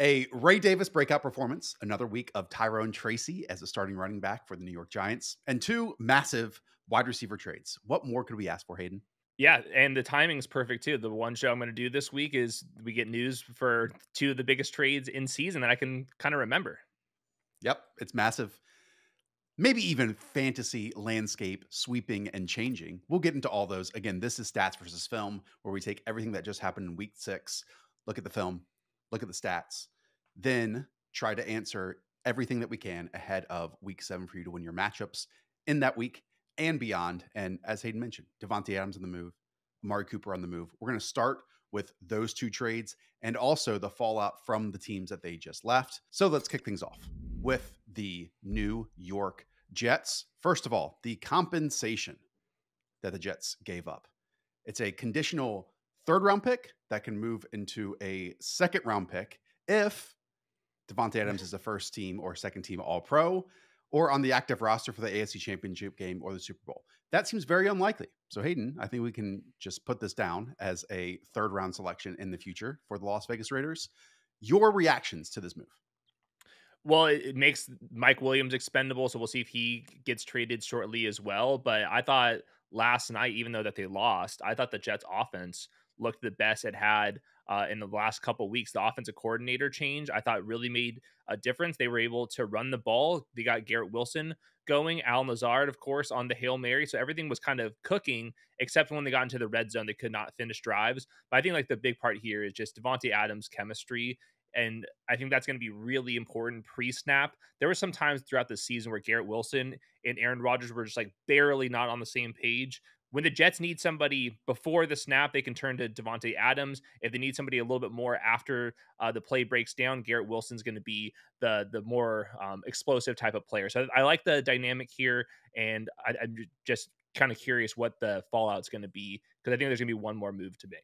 A Ray Davis breakout performance, another week of Tyrone Tracy as a starting running back for the New York Giants, and two massive wide receiver trades. What more could we ask for, Hayden? Yeah, and the timing is perfect too. The one show I'm going to do this week is we get news for two of the biggest trades in season that I can kind of remember. Yep, it's massive. Maybe even fantasy landscape sweeping and changing. We'll get into all those. Again, this is stats versus film, where we take everything that just happened in week six, look at the film, look at the stats, then try to answer everything that we can ahead of week seven for you to win your matchups in that week and beyond. And as Hayden mentioned, Davante Adams on the move, Amari Cooper on the move. We're going to start with those two trades and also the fallout from the teams that they just left. So let's kick things off with the New York Jets. First of all, the compensation that the Jets gave up. It's a conditional third round pick that can move into a second round pick if Davante Adams is a first team or second team All Pro or on the active roster for the AFC Championship game or the Super Bowl. That seems very unlikely. So, Hayden, I think we can just put this down as a third round selection in the future for the Las Vegas Raiders. Your reactions to this move? Well, it, makes Mike Williams expendable, so we'll see if he gets traded shortly as well. But I thought last night, even though that they lost, I thought the Jets offense looked the best it had uh, in the last couple weeks. The offensive coordinator change I thought really made a difference. They were able to run the ball. They got Garrett Wilson going, Al Lazard, of course, on the Hail Mary. So everything was kind of cooking, except when they got into the red zone, they could not finish drives. But I think like the big part here is just Davante Adams' chemistry. And I think that's going to be really important pre snap. There were some times throughout the season where Garrett Wilson and Aaron Rodgers were just like barely not on the same page when the Jets need somebody before the snap, they can turn to Davante Adams. If they need somebody a little bit more after uh, the play breaks down, Garrett Wilson's going to be the the more um, explosive type of player. So I, I like the dynamic here, and I, I'm just kind of curious what the fallout's going to be because I think there's going to be one more move to make.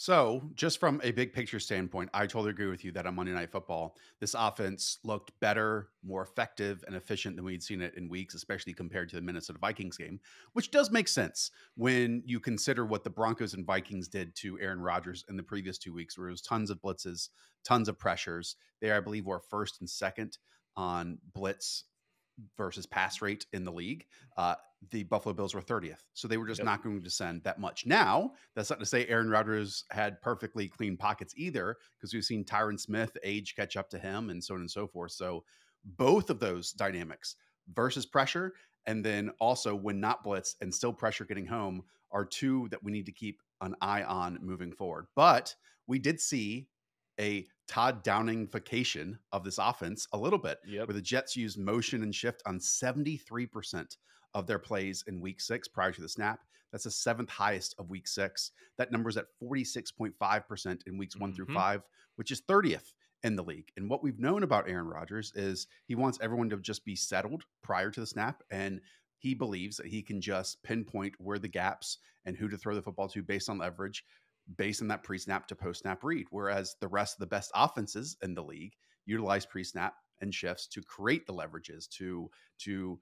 So, just from a big picture standpoint, I totally agree with you that on Monday Night Football, this offense looked better, more effective, and efficient than we'd seen it in weeks, especially compared to the Minnesota Vikings game, which does make sense when you consider what the Broncos and Vikings did to Aaron Rodgers in the previous two weeks, where it was tons of blitzes, tons of pressures. They, I believe, were first and second on blitz versus pass rate in the league. Uh, the Buffalo Bills were 30th. So they were just yep. not going to descend that much. Now, that's not to say Aaron Rodgers had perfectly clean pockets either, because we've seen Tyron Smith age catch up to him and so on and so forth. So both of those dynamics versus pressure, and then also when not blitz and still pressure getting home are two that we need to keep an eye on moving forward. But we did see a Todd Downingification of this offense a little bit, yep. where the Jets used motion and shift on 73% of their plays in week six prior to the snap. That's the seventh highest of week six. That number is at 46.5% in weeks one mm-hmm. through five, which is 30th in the league. And what we've known about Aaron Rodgers is he wants everyone to just be settled prior to the snap. And he believes that he can just pinpoint where the gaps and who to throw the football to based on leverage based on that pre-snap to post-snap read. Whereas the rest of the best offenses in the league utilize pre-snap and shifts to create the leverages to to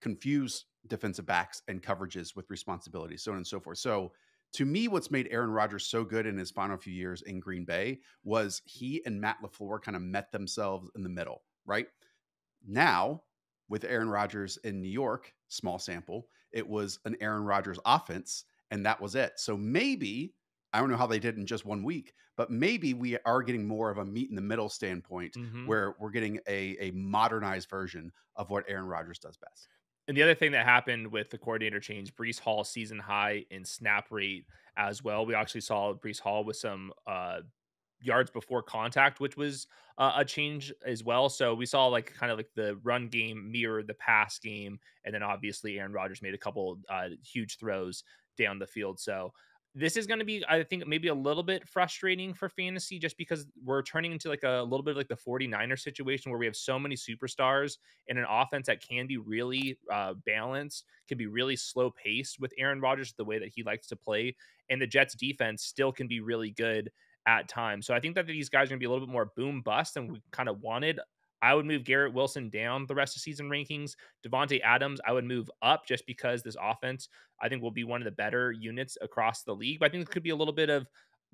confuse defensive backs and coverages with responsibility, so on and so forth. So to me, what's made Aaron Rodgers so good in his final few years in Green Bay was he and Matt LaFleur kind of met themselves in the middle, right? Now, with Aaron Rodgers in New York, small sample, it was an Aaron Rodgers offense, and that was it. So maybe I don't know how they did in just one week, but maybe we are getting more of a meet in the middle standpoint mm-hmm. where we're getting a, a modernized version of what Aaron Rodgers does best. And the other thing that happened with the coordinator change, Breece Hall season high in snap rate as well. We actually saw Breece Hall with some uh, yards before contact, which was uh, a change as well. So we saw like kind of like the run game mirror the pass game, and then obviously Aaron Rodgers made a couple uh, huge throws down the field. So this is going to be i think maybe a little bit frustrating for fantasy just because we're turning into like a little bit like the 49er situation where we have so many superstars in an offense that can be really uh, balanced can be really slow paced with aaron rodgers the way that he likes to play and the jets defense still can be really good at times. So i think that these guys are going to be a little bit more boom bust than we kind of wanted I would move Garrett Wilson down the rest of season rankings. Davante Adams, I would move up just because this offense, I think, will be one of the better units across the league. But I think it could be a little bit of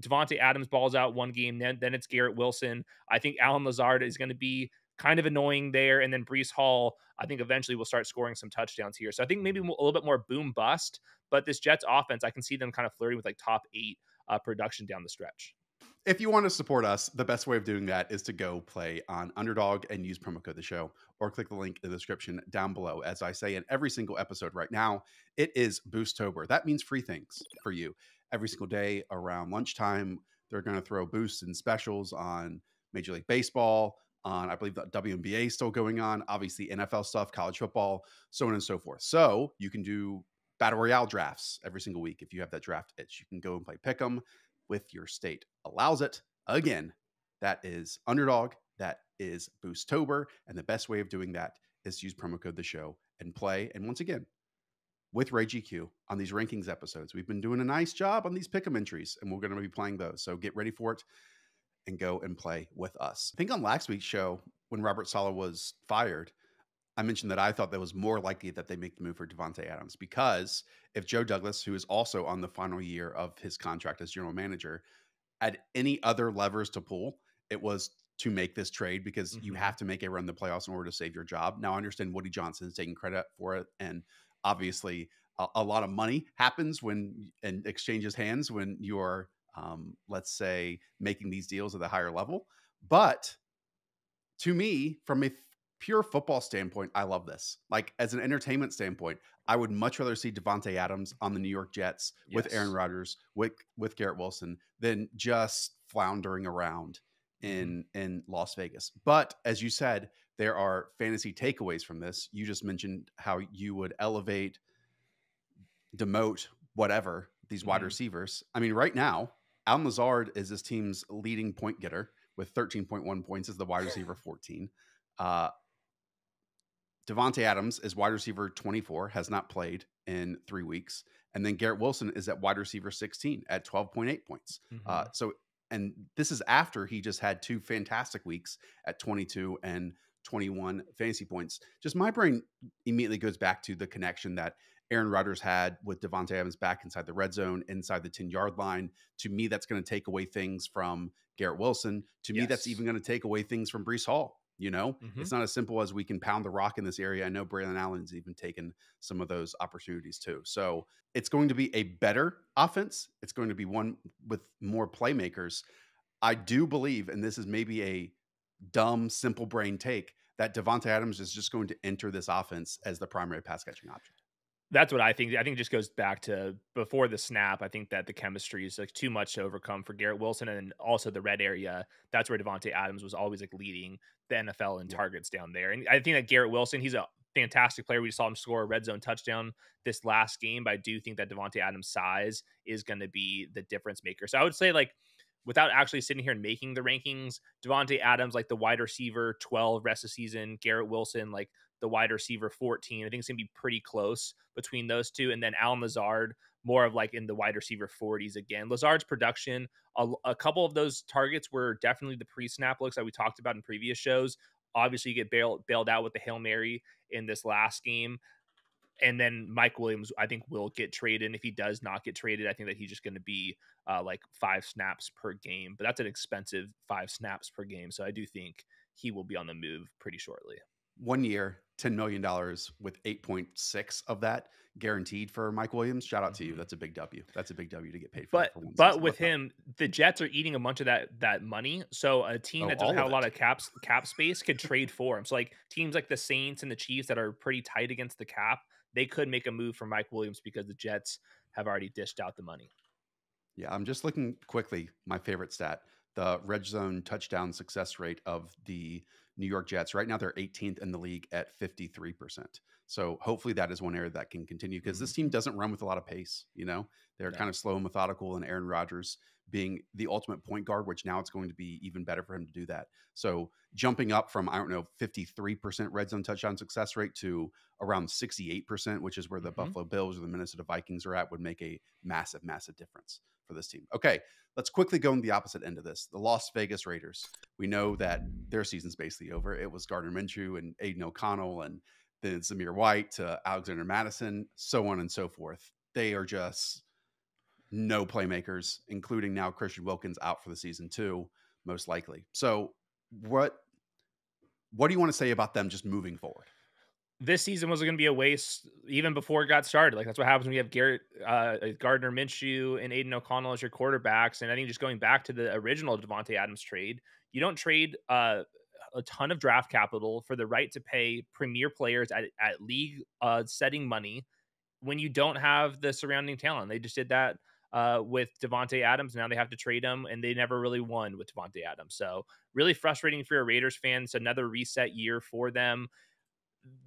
Davante Adams balls out one game, then then it's Garrett Wilson. I think Allen Lazard is going to be kind of annoying there, and then Breece Hall. I think eventually will start scoring some touchdowns here. So I think maybe a little bit more boom bust. But this Jets offense, I can see them kind of flirting with like top eight uh, production down the stretch. If you want to support us, the best way of doing that is to go play on Underdog and use promo code the show, or click the link in the description down below. As I say in every single episode right now, it is Boosttober. That means free things for you every single day around lunchtime. They're going to throw boosts and specials on Major League Baseball, on I believe the WNBA is still going on, obviously NFL stuff, college football, so on and so forth. So you can do battle royale drafts every single week if you have that draft itch. You can go and play pick'em with your state allows it. Again, that is underdog. That is Boosttober, and the best way of doing that is use promo code the show and play. And once again, with Ray GQ on these rankings episodes. We've been doing a nice job on these pick'em entries, and we're going to be playing those. So get ready for it and go and play with us. I think on last week's show, when Robert Saleh was fired, I mentioned that I thought that was more likely that they make the move for Davante Adams because if Joe Douglas, who is also on the final year of his contract as general manager, had any other levers to pull, it was to make this trade because mm-hmm. you have to make a run the playoffs in order to save your job. Now I understand Woody Johnson is taking credit for it and obviously a, a, lot of money happens when and exchanges hands when you're um, let's say making these deals at a higher level but to me from a pure football standpoint i love this like as an entertainment standpoint i would much rather see Davante adams on the new york jets yes. with aaron rodgers with with garrett wilson than just floundering around mm-hmm. in in las vegas but as you said there are fantasy takeaways from this. You just mentioned how you would elevate, demote, whatever these mm-hmm. wide receivers. I mean, right now, Allen Lazard is this team's leading point getter with 13.1 points as the wide receiver 14. Uh, Davante Adams is wide receiver 24, has not played in three weeks. And then Garrett Wilson is at wide receiver 16 at 12.8 points. Mm-hmm. Uh, so, and this is after he just had two fantastic weeks at 22 and 21 fantasy points. Just my brain immediately goes back to the connection that Aaron Rodgers had with Davante Adams back inside the red zone, inside the 10 yard line. To me, that's going to take away things from Garrett Wilson. To yes. me, that's even going to take away things from Breece Hall. You know, mm-hmm. it's not as simple as we can pound the rock in this area. I know Braylon Allen's even taken some of those opportunities too. So it's going to be a better offense. It's going to be one with more playmakers. I do believe, and this is maybe a dumb, simple brain take that Davante Adams is just going to enter this offense as the primary pass catching option. That's what I think. I think it just goes back to before the snap. I think that the chemistry is like too much to overcome for Garrett Wilson and also the red area. That's where Davante Adams was always like leading the NFL in yeah. targets down there. And I think that Garrett Wilson, he's a fantastic player. We saw him score a red zone touchdown this last game, but I do think that Davante Adams' size is going to be the difference maker. So I would say like without actually sitting here and making the rankings, Davante Adams, like the wide receiver 12 rest of season, Garrett Wilson, like the wide receiver 14. I think it's going to be pretty close between those two. And then Allen Lazard, more of like in the wide receiver 40s again. Lazard's production, a, a couple of those targets were definitely the pre snap looks that we talked about in previous shows. Obviously, you get bailed, bailed out with the Hail Mary in this last game and then Mike Williams, I think, will get traded. And if he does not get traded, I think that he's just going to be uh, like five snaps per game. But that's an expensive five snaps per game. So I do think he will be on the move pretty shortly. One year, $10 million with 8.6 of that guaranteed for Mike Williams. Shout out mm-hmm. to you. Mm-hmm. That's a big W. That's a big W to get paid for. But but with him, the Jets are eating a bunch of that that money. So a team oh, that doesn't have a lot of caps cap space could trade for him. So like teams like the Saints and the Chiefs that are pretty tight against the cap they could make a move for Mike Williams because the Jets have already dished out the money. Yeah, I'm just looking quickly. My favorite stat the red zone touchdown success rate of the New York Jets. Right now, they're 18th in the league at 53%. So hopefully that is one area that can continue because mm-hmm. this team doesn't run with a lot of pace. You know, they're yeah. kind of slow and methodical, and Aaron Rodgers being the ultimate point guard, which now it's going to be even better for him to do that. So jumping up from, I don't know, 53% red zone touchdown success rate to around 68%, which is where the mm-hmm. Buffalo Bills or the Minnesota Vikings are at, would make a massive, massive difference for this team. Okay, let's quickly go in the opposite end of this. The Las Vegas Raiders. We know that their season's basically over. It was Gardner Minshew and Aidan O'Connell and then Zamir White to Alexander Mattison, so on and so forth. They are just no playmakers, including now Christian Wilkins out for the season too, most likely. So what what do you want to say about them just moving forward? This season was going to be a waste even before it got started. Like that's what happens when you have Garrett uh, Gardner Minshew and Aidan O'Connell as your quarterbacks. And I think just going back to the original Davante Adams trade, you don't trade uh, a ton of draft capital for the right to pay premier players at, at league uh, setting money when you don't have the surrounding talent. They just did that uh, with Davante Adams. Now they have to trade him, and they never really won with Davante Adams. So really frustrating for your Raiders fans. Another reset year for them.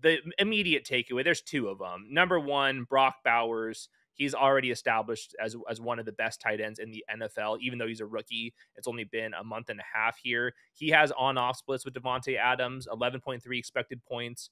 The immediate takeaway: there's two of them. Number one, Brock Bowers. He's already established as as one of the best tight ends in the NFL, even though he's a rookie. It's only been a month and a half here. He has on-off splits with Davante Adams, 11.3 expected points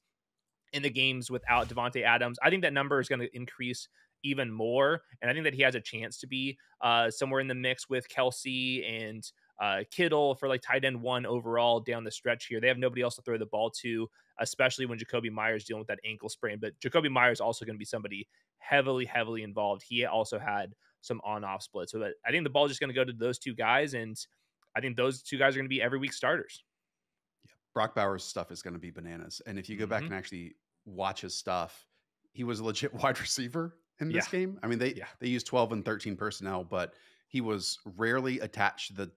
in the games without Davante Adams. I think that number is going to increase even more, and I think that he has a chance to be uh, somewhere in the mix with Kelce and uh, Kittle for like tight end one overall down the stretch here. They have nobody else to throw the ball to, especially when Jakobi Meyers dealing with that ankle sprain. But Jakobi Meyers also going to be somebody heavily, heavily involved. He also had some on-off splits, so I think the ball is just going to go to those two guys, and I think those two guys are going to be every week starters. Yeah, Brock Bowers' stuff is going to be bananas, and if you go mm-hmm. back and actually watch his stuff, he was a legit wide receiver in this yeah. game. I mean, they yeah. they used 12 and 13 personnel, but he was rarely attached to the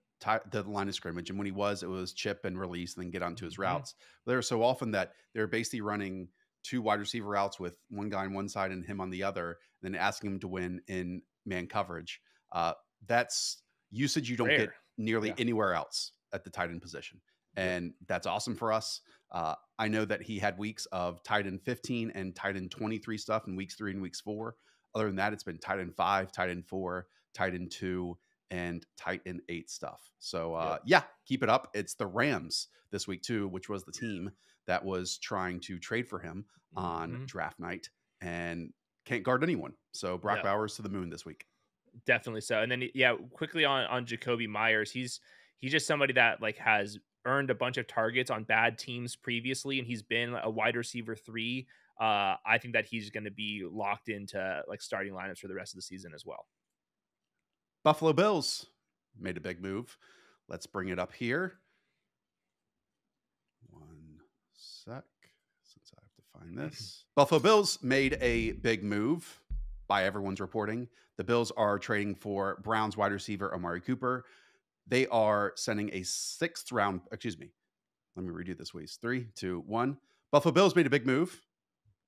the line of scrimmage. And when he was, it was chip and release and then get onto his mm-hmm. routes. Mm-hmm. There are so often that they're basically running two wide receiver routes with one guy on one side and him on the other, and then asking him to win in man coverage. Uh, that's usage you don't Rare. get nearly yeah. anywhere else at the tight end position. And yeah. that's awesome for us. Uh, I know that he had weeks of tight end 15 and tight end 23 stuff in weeks three and weeks four. Other than that, it's been tight end five, tight end four, tight end two, and tight end eight stuff. So uh, yeah. yeah, keep it up. It's the Rams this week too, which was the team that was trying to trade for him on mm-hmm. draft night and can't guard anyone. So Brock yeah. Bowers to the moon this week. Definitely so. And then yeah, quickly on on Jakobi Meyers, he's he's just somebody that like has earned a bunch of targets on bad teams previously, and he's been a wide receiver three. Uh, I think that he's going to be locked into like starting lineups for the rest of the season as well. Buffalo Bills made a big move. Let's bring it up here. One sec, since I have to find this. Buffalo Bills made a big move by everyone's reporting. The Bills are trading for Browns wide receiver Amari Cooper they are sending a sixth round, excuse me. Let me redo this, please. Three, two, one. Buffalo Bills made a big move,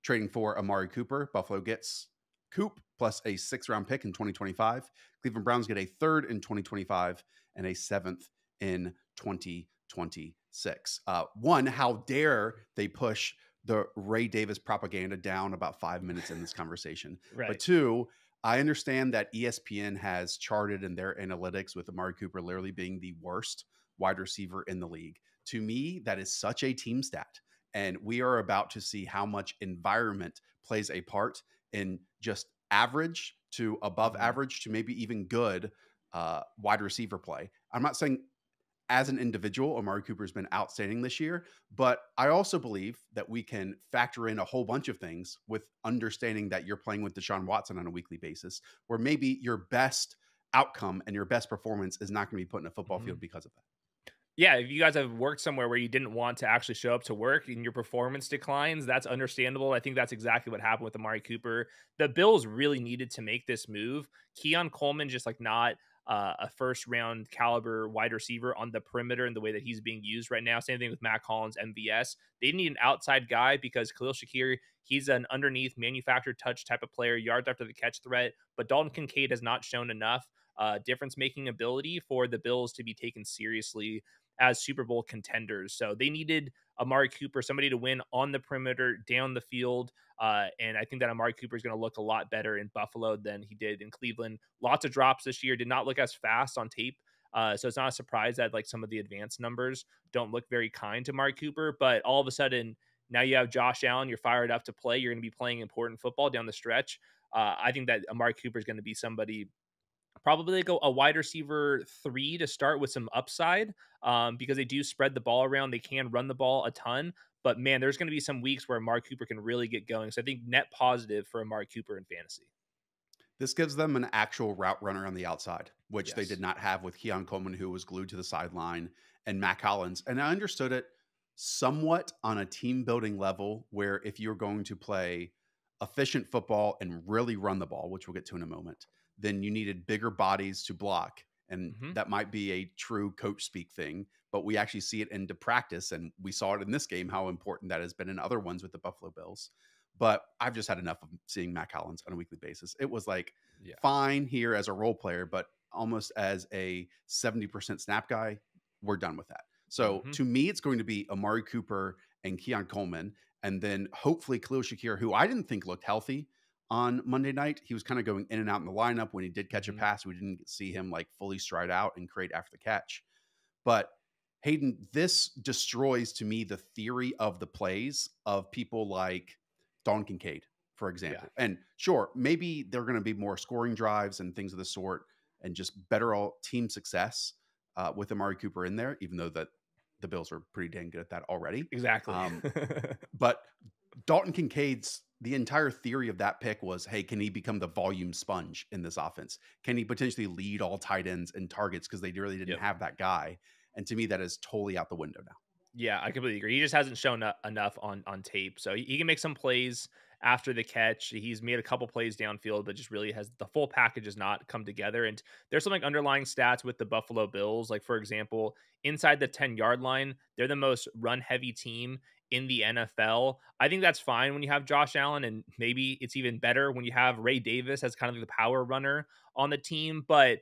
trading for Amari Cooper. Buffalo gets Coop plus a sixth round pick in 2025. Cleveland Browns get a third in 2025 and a seventh in 2026. Uh, one, how dare they push the Ray Davis propaganda down about five minutes in this conversation? right. But two, I understand that ESPN has charted in their analytics with Amari Cooper literally being the worst wide receiver in the league. To me, that is such a team stat. And we are about to see how much environment plays a part in just average to above mm-hmm. average to maybe even good uh, wide receiver play. I'm not saying as an individual, Amari Cooper has been outstanding this year. But I also believe that we can factor in a whole bunch of things with understanding that you're playing with Deshaun Watson on a weekly basis, where maybe your best outcome and your best performance is not going to be put in a football mm-hmm. field because of that. Yeah, if you guys have worked somewhere where you didn't want to actually show up to work and your performance declines, that's understandable. I think that's exactly what happened with Amari Cooper. The Bills really needed to make this move. Keon Coleman just like not uh, a first round caliber wide receiver on the perimeter in the way that he's being used right now. Same thing with Mack Hollins, MVS. They need an outside guy because Khalil Shakir, he's an underneath manufactured touch type of player, yards after the catch threat. But Dalton Kincaid has not shown enough uh, difference making ability for the Bills to be taken seriously as Super Bowl contenders. So they needed Amari Cooper, somebody to win on the perimeter, down the field. Uh, and I think that Amari Cooper is going to look a lot better in Buffalo than he did in Cleveland. Lots of drops this year, did not look as fast on tape. Uh, so it's not a surprise that like some of the advanced numbers don't look very kind to Amari Cooper. But all of a sudden, now you have Josh Allen, you're fired up to play. You're going to be playing important football down the stretch. Uh, I think that Amari Cooper is going to be somebody probably go a wide receiver three to start with some upside um, because they do spread the ball around. They can run the ball a ton, but man, there's going to be some weeks where Mark Cooper can really get going. So I think net positive for Mark Cooper in fantasy. This gives them an actual route runner on the outside, which yes. they did not have with Keon Coleman, who was glued to the sideline, and Mack Hollins. And I understood it somewhat on a team building level, where if you're going to play efficient football and really run the ball, which we'll get to in a moment, then you needed bigger bodies to block. And mm-hmm. that might be a true coach speak thing, but we actually see it into practice. And we saw it in this game, how important that has been in other ones with the Buffalo Bills. But I've just had enough of seeing Mack Hollins on a weekly basis. It was like yeah. fine here as a role player, but almost as a 70% snap guy, we're done with that. So mm-hmm. to me, it's going to be Amari Cooper and Keon Coleman. And then hopefully Khalil Shakir, who I didn't think looked healthy on Monday night. He was kind of going in and out in the lineup. When he did catch mm-hmm. a pass, we didn't see him like fully stride out and create after the catch. But Hayden, this destroys to me the theory of the plays of people like Dalton Kincaid, for example. Yeah. And sure, maybe they're going to be more scoring drives and things of the sort and just better all team success uh, with Amari Cooper in there, even though that the Bills are pretty dang good at that already. Exactly. Um, but Dalton Kincaid's the entire theory of that pick was hey, can he become the volume sponge in this offense? Can he potentially lead all tight ends and targets because they really didn't yep. have that guy? And to me, that is totally out the window now. Yeah, I completely agree. He just hasn't shown enough on on tape, so he can make some plays after the catch. He's made a couple plays downfield, but just really has the full package has not come together. And there's some like underlying stats with the Buffalo Bills. Like, for example, inside the 10 yard line, they're the most run heavy team in the NFL. I think that's fine when you have Josh Allen, and maybe it's even better when you have Ray Davis as kind of the power runner on the team. But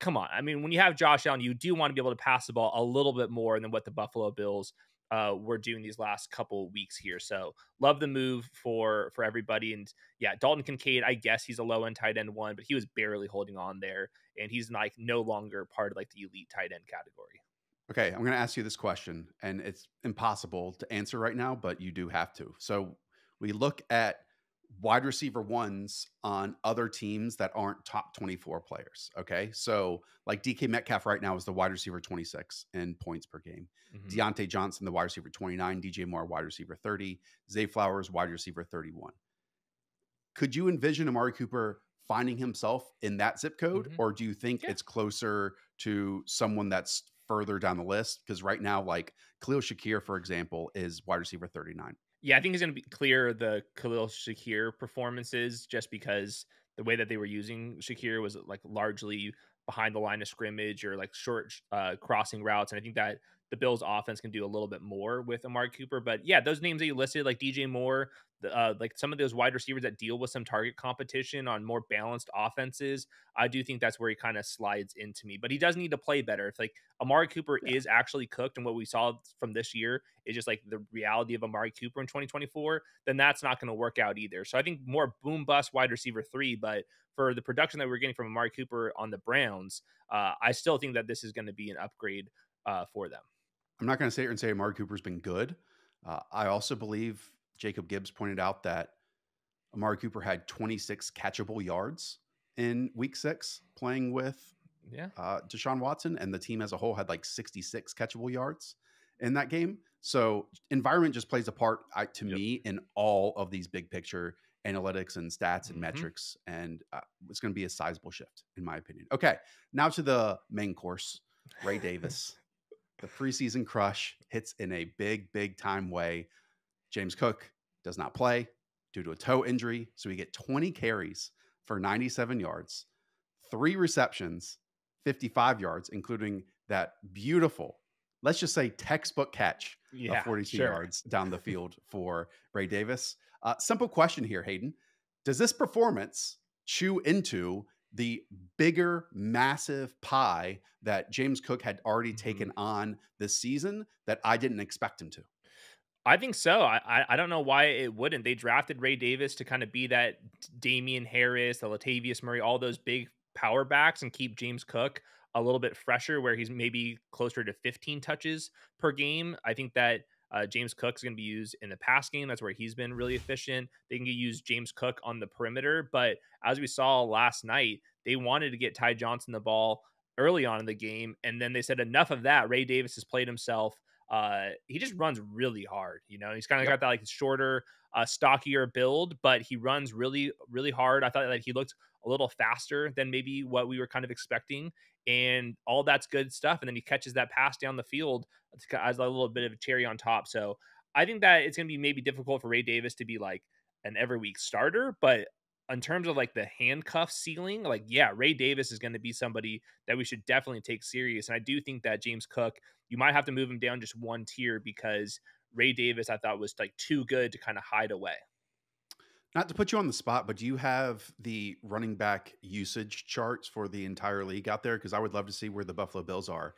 come on, I mean, when you have Josh Allen, you do want to be able to pass the ball a little bit more than what the Buffalo Bills uh, we're doing these last couple weeks here. So love the move for for everybody. And yeah, Dalton Kincaid, I guess he's a low end tight end one, but he was barely holding on there, and he's like no longer part of like the elite tight end category. Okay, I'm going to ask you this question, and it's impossible to answer right now, but you do have to. So we look at wide receiver ones on other teams that aren't top 24 players. Okay. So, like DK Metcalf right now is the wide receiver 26 in points per game. Mm-hmm. Diontae Johnson, the wide receiver 29. DJ Moore, wide receiver 30. Zay Flowers, wide receiver 31. Could you envision Amari Cooper finding himself in that zip code? Mm-hmm. Or do you think yeah. it's closer to someone that's further down the list? Because right now, like Khalil Shakir, for example, is wide receiver 39 yeah, I think he's going to be clear the Khalil Shakir performances just because the way that they were using Shakir was like largely behind the line of scrimmage or like short uh, crossing routes. And I think that the Bills offense can do a little bit more with Amari Cooper. But yeah, those names that you listed, like DJ Moore, uh, like some of those wide receivers that deal with some target competition on more balanced offenses, I do think that's where he kind of slides into me. But he does need to play better. If like Amari Cooper yeah. is actually cooked, and what we saw from this year is just like the reality of Amari Cooper in 2024, then that's not going to work out either. So I think more boom bust wide receiver three, but for the production that we're getting from Amari Cooper on the Browns, uh, I still think that this is going to be an upgrade uh, for them. I'm not going to sit here and say Amari Cooper's been good. Uh, I also believe Jacob Gibbs pointed out that Amari Cooper had 26 catchable yards in week six playing with yeah. uh, Deshaun Watson, and the team as a whole had like 66 catchable yards in that game. So environment just plays a part I, to yep. me in all of these big picture analytics and stats and mm-hmm. metrics, and uh, it's going to be a sizable shift in my opinion. Okay, now to the main course, Ray Davis the preseason crush hits in a big, big time way. James Cook does not play due to a toe injury. So we get 20 carries for 97 yards, three receptions, 55 yards, including that beautiful, let's just say textbook catch yeah, of 42 sure. yards down the field for Ray Davis. Uh, simple question here, Hayden. Does this performance chew into the bigger, massive pie that James Cook had already mm-hmm. taken on this season that I didn't expect him to. I think so. I I don't know why it wouldn't. They drafted Ray Davis to kind of be that Damien Harris, the Latavius Murray, all those big power backs, and keep James Cook a little bit fresher, where he's maybe closer to 15 touches per game. I think that uh, James Cook is going to be used in the pass game. That's where he's been really efficient. They can use James Cook on the perimeter. But as we saw last night, they wanted to get Ty Johnson the ball early on in the game. And then they said, enough of that. Ray Davis has played himself. Uh, he just runs really hard. You know, he's kind of yep. got that like shorter, uh, stockier build, but he runs really, really hard. I thought that he looked a little faster than maybe what we were kind of expecting. And all that's good stuff. And then he catches that pass down the field as a little bit of a cherry on top. So I think that it's going to be maybe difficult for Ray Davis to be like an every week starter, but in terms of like the handcuff ceiling, like yeah, Ray Davis is going to be somebody that we should definitely take serious. And I do think that James Cook, you might have to move him down just one tier because Ray Davis I thought was like too good to kind of hide away. Not to put you on the spot, but do you have the running back usage charts for the entire league out there? Because I would love to see where the Buffalo Bills are.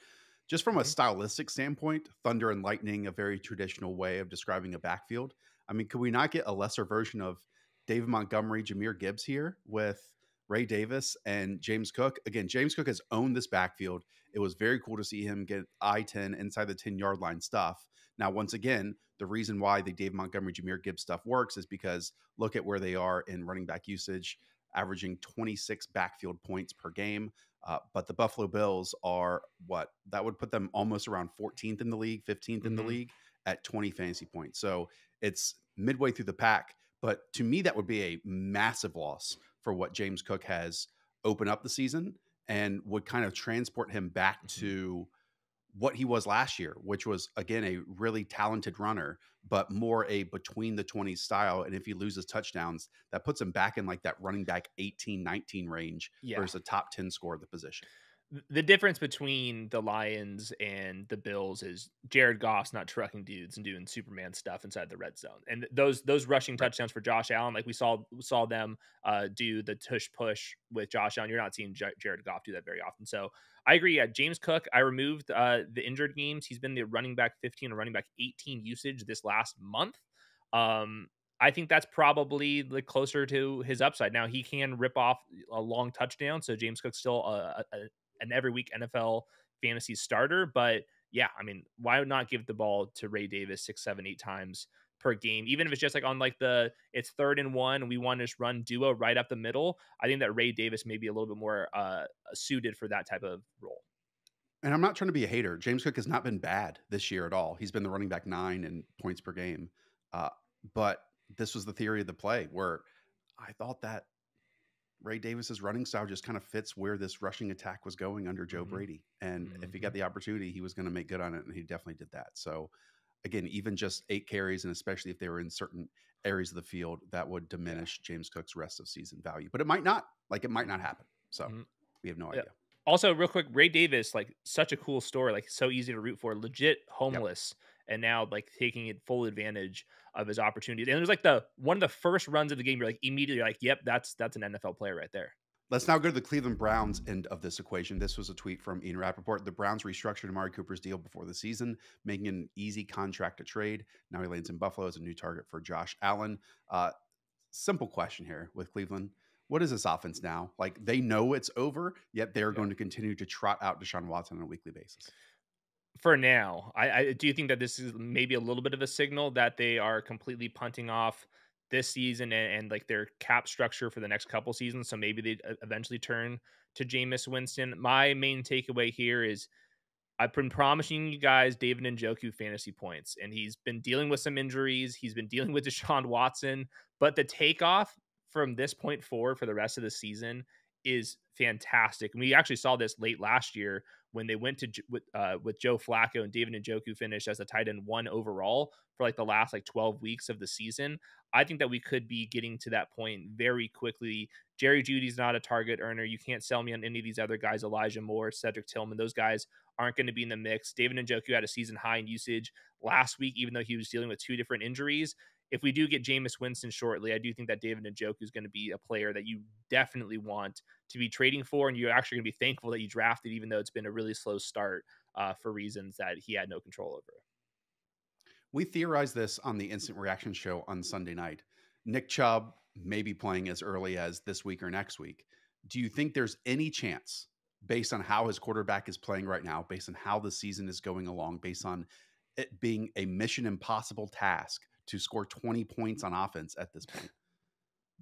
Just from a stylistic standpoint, thunder and lightning, a very traditional way of describing a backfield. I mean, could we not get a lesser version of David Montgomery, Jahmyr Gibbs here with Ray Davis and James Cook? Again, James Cook has owned this backfield. It was very cool to see him get I 10 inside the 10 yard line stuff. Now, once again, the reason why the Dave Montgomery, Jahmyr Gibbs stuff works is because look at where they are in running back usage, averaging 26 backfield points per game. Uh, but the Buffalo Bills are what that would put them almost around 14th in the league, 15th in mm-hmm. the league at 20 fantasy points. So it's midway through the pack. But to me, that would be a massive loss for what James Cook has opened up the season and would kind of transport him back mm-hmm. to what he was last year, which was again a really talented runner, but more a between the 20s style. And if he loses touchdowns, that puts him back in like that running back 18, 19 range yeah. versus a top 10 score of the position the difference between the Lions and the Bills is Jared Goff's not trucking dudes and doing Superman stuff inside the red zone. And those those rushing touchdowns for Josh Allen, like we saw saw them uh, do the tush push with Josh Allen. You're not seeing J- Jared Goff do that very often. So I agree. Yeah, James Cook, I removed uh, the injured games. He's been the running back 15 and running back 18 usage this last month. Um, I think that's probably the closer to his upside. Now he can rip off a long touchdown, so James Cook's still a, a, an every week NFL fantasy starter. But yeah, I mean, why not give the ball to Ray Davis six, seven, eight times per game, even if it's just like on like the it's third and one, we want to just run duo right up the middle. I think that Ray Davis may be a little bit more uh, suited for that type of role. And I'm not trying to be a hater. James Cook has not been bad this year at all. He's been the running back nine and points per game. Uh, but this was the theory of the play where I thought that Ray Davis's running style just kind of fits where this rushing attack was going under Joe mm-hmm. Brady. And mm-hmm. if he got mm-hmm. the opportunity, he was going to make good on it. And he definitely did that. So, again, even just eight carries, and especially if they were in certain areas of the field, that would diminish. James Cook's rest of season value. But it might not. Like, it might not happen. So, mm-hmm. we have no yeah. idea. Also, real quick, Ray Davis, like, such a cool story, like, so easy to root for, legit homeless. Yep and now like taking it full advantage of his opportunities. And it was like the one of the first runs of the game. You're like immediately like, yep, that's that's an NFL player right there. Let's now go to the Cleveland Browns end of this equation. This was a tweet from Ian Rapoport. The Browns restructured Amari Cooper's deal before the season, making an easy contract to trade. Now he lands in Buffalo as a new target for Josh Allen. Uh, simple question here with Cleveland. What is this offense now? Like they know it's over, yet they're yeah. going to continue to trot out Deshaun Watson on a weekly basis for now. I, I do think that this is maybe a little bit of a signal that they are completely punting off this season and, and, like their cap structure for the next couple seasons. So maybe they uh, eventually turn to Jameis Winston. My main takeaway here is I've been promising you guys David Njoku fantasy points, and he's been dealing with some injuries. He's been dealing with Deshaun Watson, but the takeoff from this point forward for the rest of the season is fantastic. And we actually saw this late last year when they went to with uh, with Joe Flacco and David Njoku finished as a tight end one overall for like the last like 12 weeks of the season. I think that we could be getting to that point very quickly. Jerry Jeudy's not a target earner. You can't sell me on any of these other guys, Elijah Moore, Cedric Tillman. Those guys aren't going to be in the mix. David Njoku had a season high in usage last week, even though he was dealing with two different injuries if we do get Jameis Winston shortly, I do think that David Njoku is going to be a player that you definitely want to be trading for, and you're actually going to be thankful that you drafted, even though it's been a really slow start uh, for reasons that he had no control over. We theorized this on the Instant Reaction Show on Sunday night. Nick Chubb may be playing as early as this week or next week. Do you think there's any chance, based on how his quarterback is playing right now, based on how the season is going along, based on it being a mission impossible task to score 20 points on offense at this point.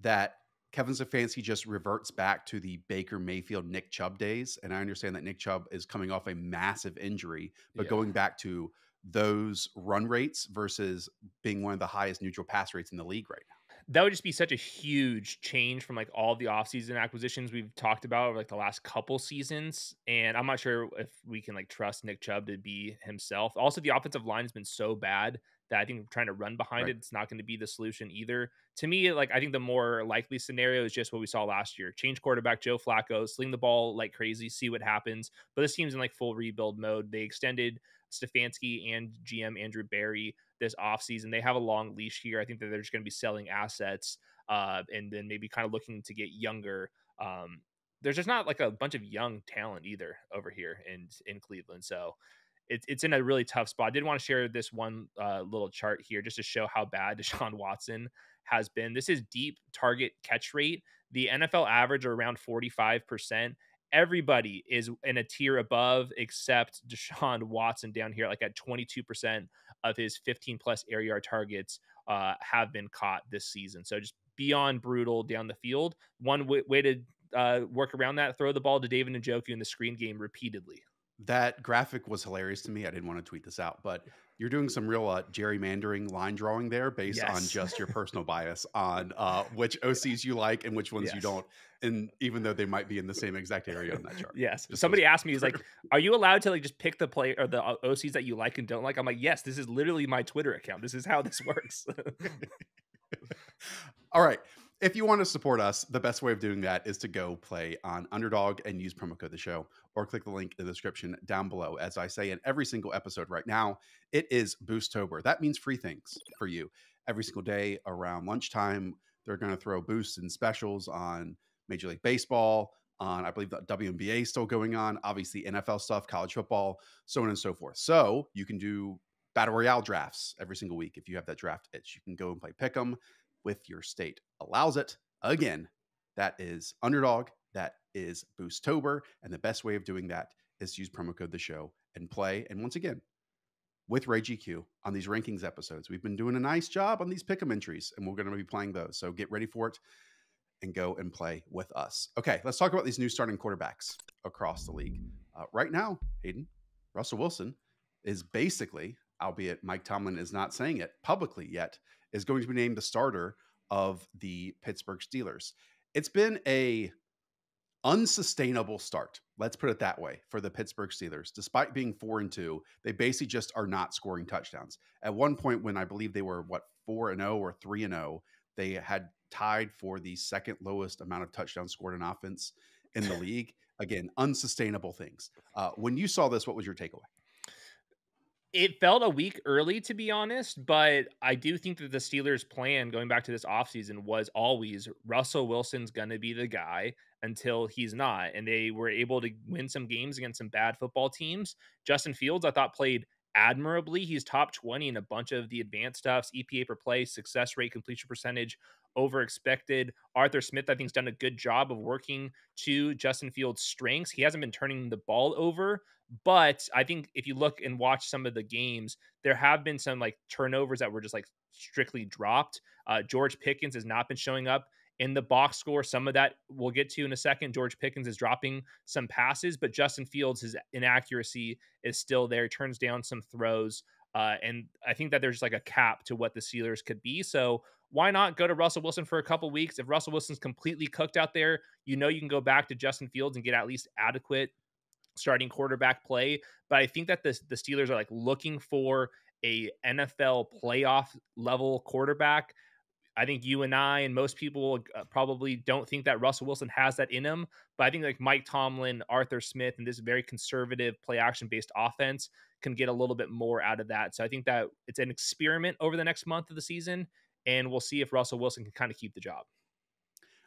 That Kevin Stefanski just reverts back to the Baker Mayfield Nick Chubb days. And I understand that Nick Chubb is coming off a massive injury, but yeah. going back to those run rates versus being one of the highest neutral pass rates in the league right now. that would just be such a huge change from like all the offseason acquisitions we've talked about over like the last couple seasons. And I'm not sure if we can like trust Nick Chubb to be himself. Also, the offensive line has been so bad that I think trying to run behind right. it, it's not going to be the solution either. To me, like I think the more likely scenario is just what we saw last year: change quarterback Joe Flacco, sling the ball like crazy, see what happens. But this team's in like full rebuild mode. They extended Stefanski and GM Andrew Berry this offseason. They have a long leash here. I think that they're just going to be selling assets uh, and then maybe kind of looking to get younger. Um, there's just not like a bunch of young talent either over here in in Cleveland. So it's it's in a really tough spot. I did want to share this one uh, little chart here just to show how bad Deshaun Watson has been. This is deep target catch rate. The NFL average are around 45% everybody is in a tier above except Deshaun Watson down here, like at 22% of his 15 plus air yard targets uh, have been caught this season. So just beyond brutal down the field. One w- way to uh, work around that, throw the ball to David Njoku in the screen game repeatedly. That graphic was hilarious to me. I didn't want to tweet this out, but you're doing some real uh, gerrymandering line drawing there based yes. on just your personal bias on uh, which OCs you like and which ones yes. you don't. And even though they might be in the same exact area on that chart. Yes. Just Somebody asked me, he's like, are you allowed to like just pick the play or the uh, OCs that you like and don't like? I'm like, yes, this is literally my Twitter account. This is how this works. All right. If you want to support us, the best way of doing that is to go play on Underdog and use promo code the show or click the link in the description down below. As I say in every single episode right now, it is Boosttober. That means free things for you. Every single day around lunchtime, they're going to throw boosts and specials on Major League Baseball, on I believe the WNBA is still going on, obviously NFL stuff, college football, so on and so forth. So you can do battle royale drafts every single week if you have that draft itch. You can go and play pick them with your state allows it. Again, that is underdog. That is Boosttober. And the best way of doing that is to use promo code the show and play. And once again, with Ray GQ on these rankings episodes. We've been doing a nice job on these pick'em entries, and we're going to be playing those. So get ready for it and go and play with us. Okay, let's talk about these new starting quarterbacks across the league. Uh, right now, Hayden, Russell Wilson is basically, albeit Mike Tomlin is not saying it publicly yet, is going to be named the starter of the Pittsburgh Steelers. It's been a unsustainable start. Let's put it that way for the Pittsburgh Steelers. Despite being 4 and 2, they basically just are not scoring touchdowns. At one point when I believe they were what 4 and 0 or 3 and 0, they had tied for the second lowest amount of touchdowns scored in offense in the league. Again, unsustainable things. Uh, when you saw this, what was your takeaway? It felt a week early to be honest, but I do think that the Steelers' plan going back to this offseason was always Russell Wilson's going to be the guy until he's not. And they were able to win some games against some bad football teams. Justin Fields, I thought, played admirably. He's top 20 in a bunch of the advanced stuffs, EPA per play, success rate, completion percentage, over expected. Arthur Smith, I think, has done a good job of working to Justin Fields' strengths. He hasn't been turning the ball over, but I think if you look and watch some of the games, there have been some like turnovers that were just like strictly dropped. Uh, George Pickens has not been showing up in the box score. Some of that we'll get to in a second. George Pickens is dropping some passes, but Justin Fields, his inaccuracy is still there. He turns down some throws. Uh, and I think that there's like a cap to what the Steelers could be. So why not go to Russell Wilson for a couple weeks? If Russell Wilson's completely cooked out there, you know you can go back to Justin Fields and get at least adequate starting quarterback play. But I think that the, the Steelers are like looking for a NFL playoff level quarterback. I think you and I and most people uh, probably don't think that Russell Wilson has that in him. But I think like Mike Tomlin, Arthur Smith, and this very conservative play action based offense can get a little bit more out of that. So I think that it's an experiment over the next month of the season. And we'll see if Russell Wilson can kind of keep the job.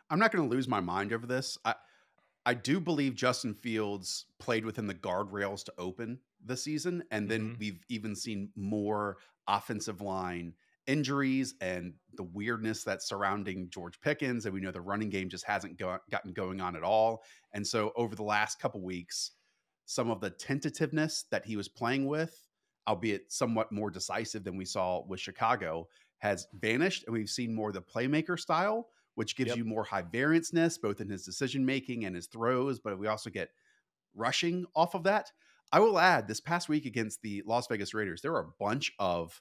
I'm not going to lose my mind over this. I, I do believe Justin Fields played within the guardrails to open the season. And then mm-hmm. we've even seen more offensive line injuries and the weirdness that's surrounding George Pickens. And we know the running game just hasn't go- gotten going on at all. And so over the last couple weeks, some of the tentativeness that he was playing with, albeit somewhat more decisive than we saw with Chicago, has vanished. And we've seen more the playmaker style which gives yep. you more high varianceness both in his decision making and his throws. But we also get rushing off of that. I will add this past week against the Las Vegas Raiders, there were a bunch of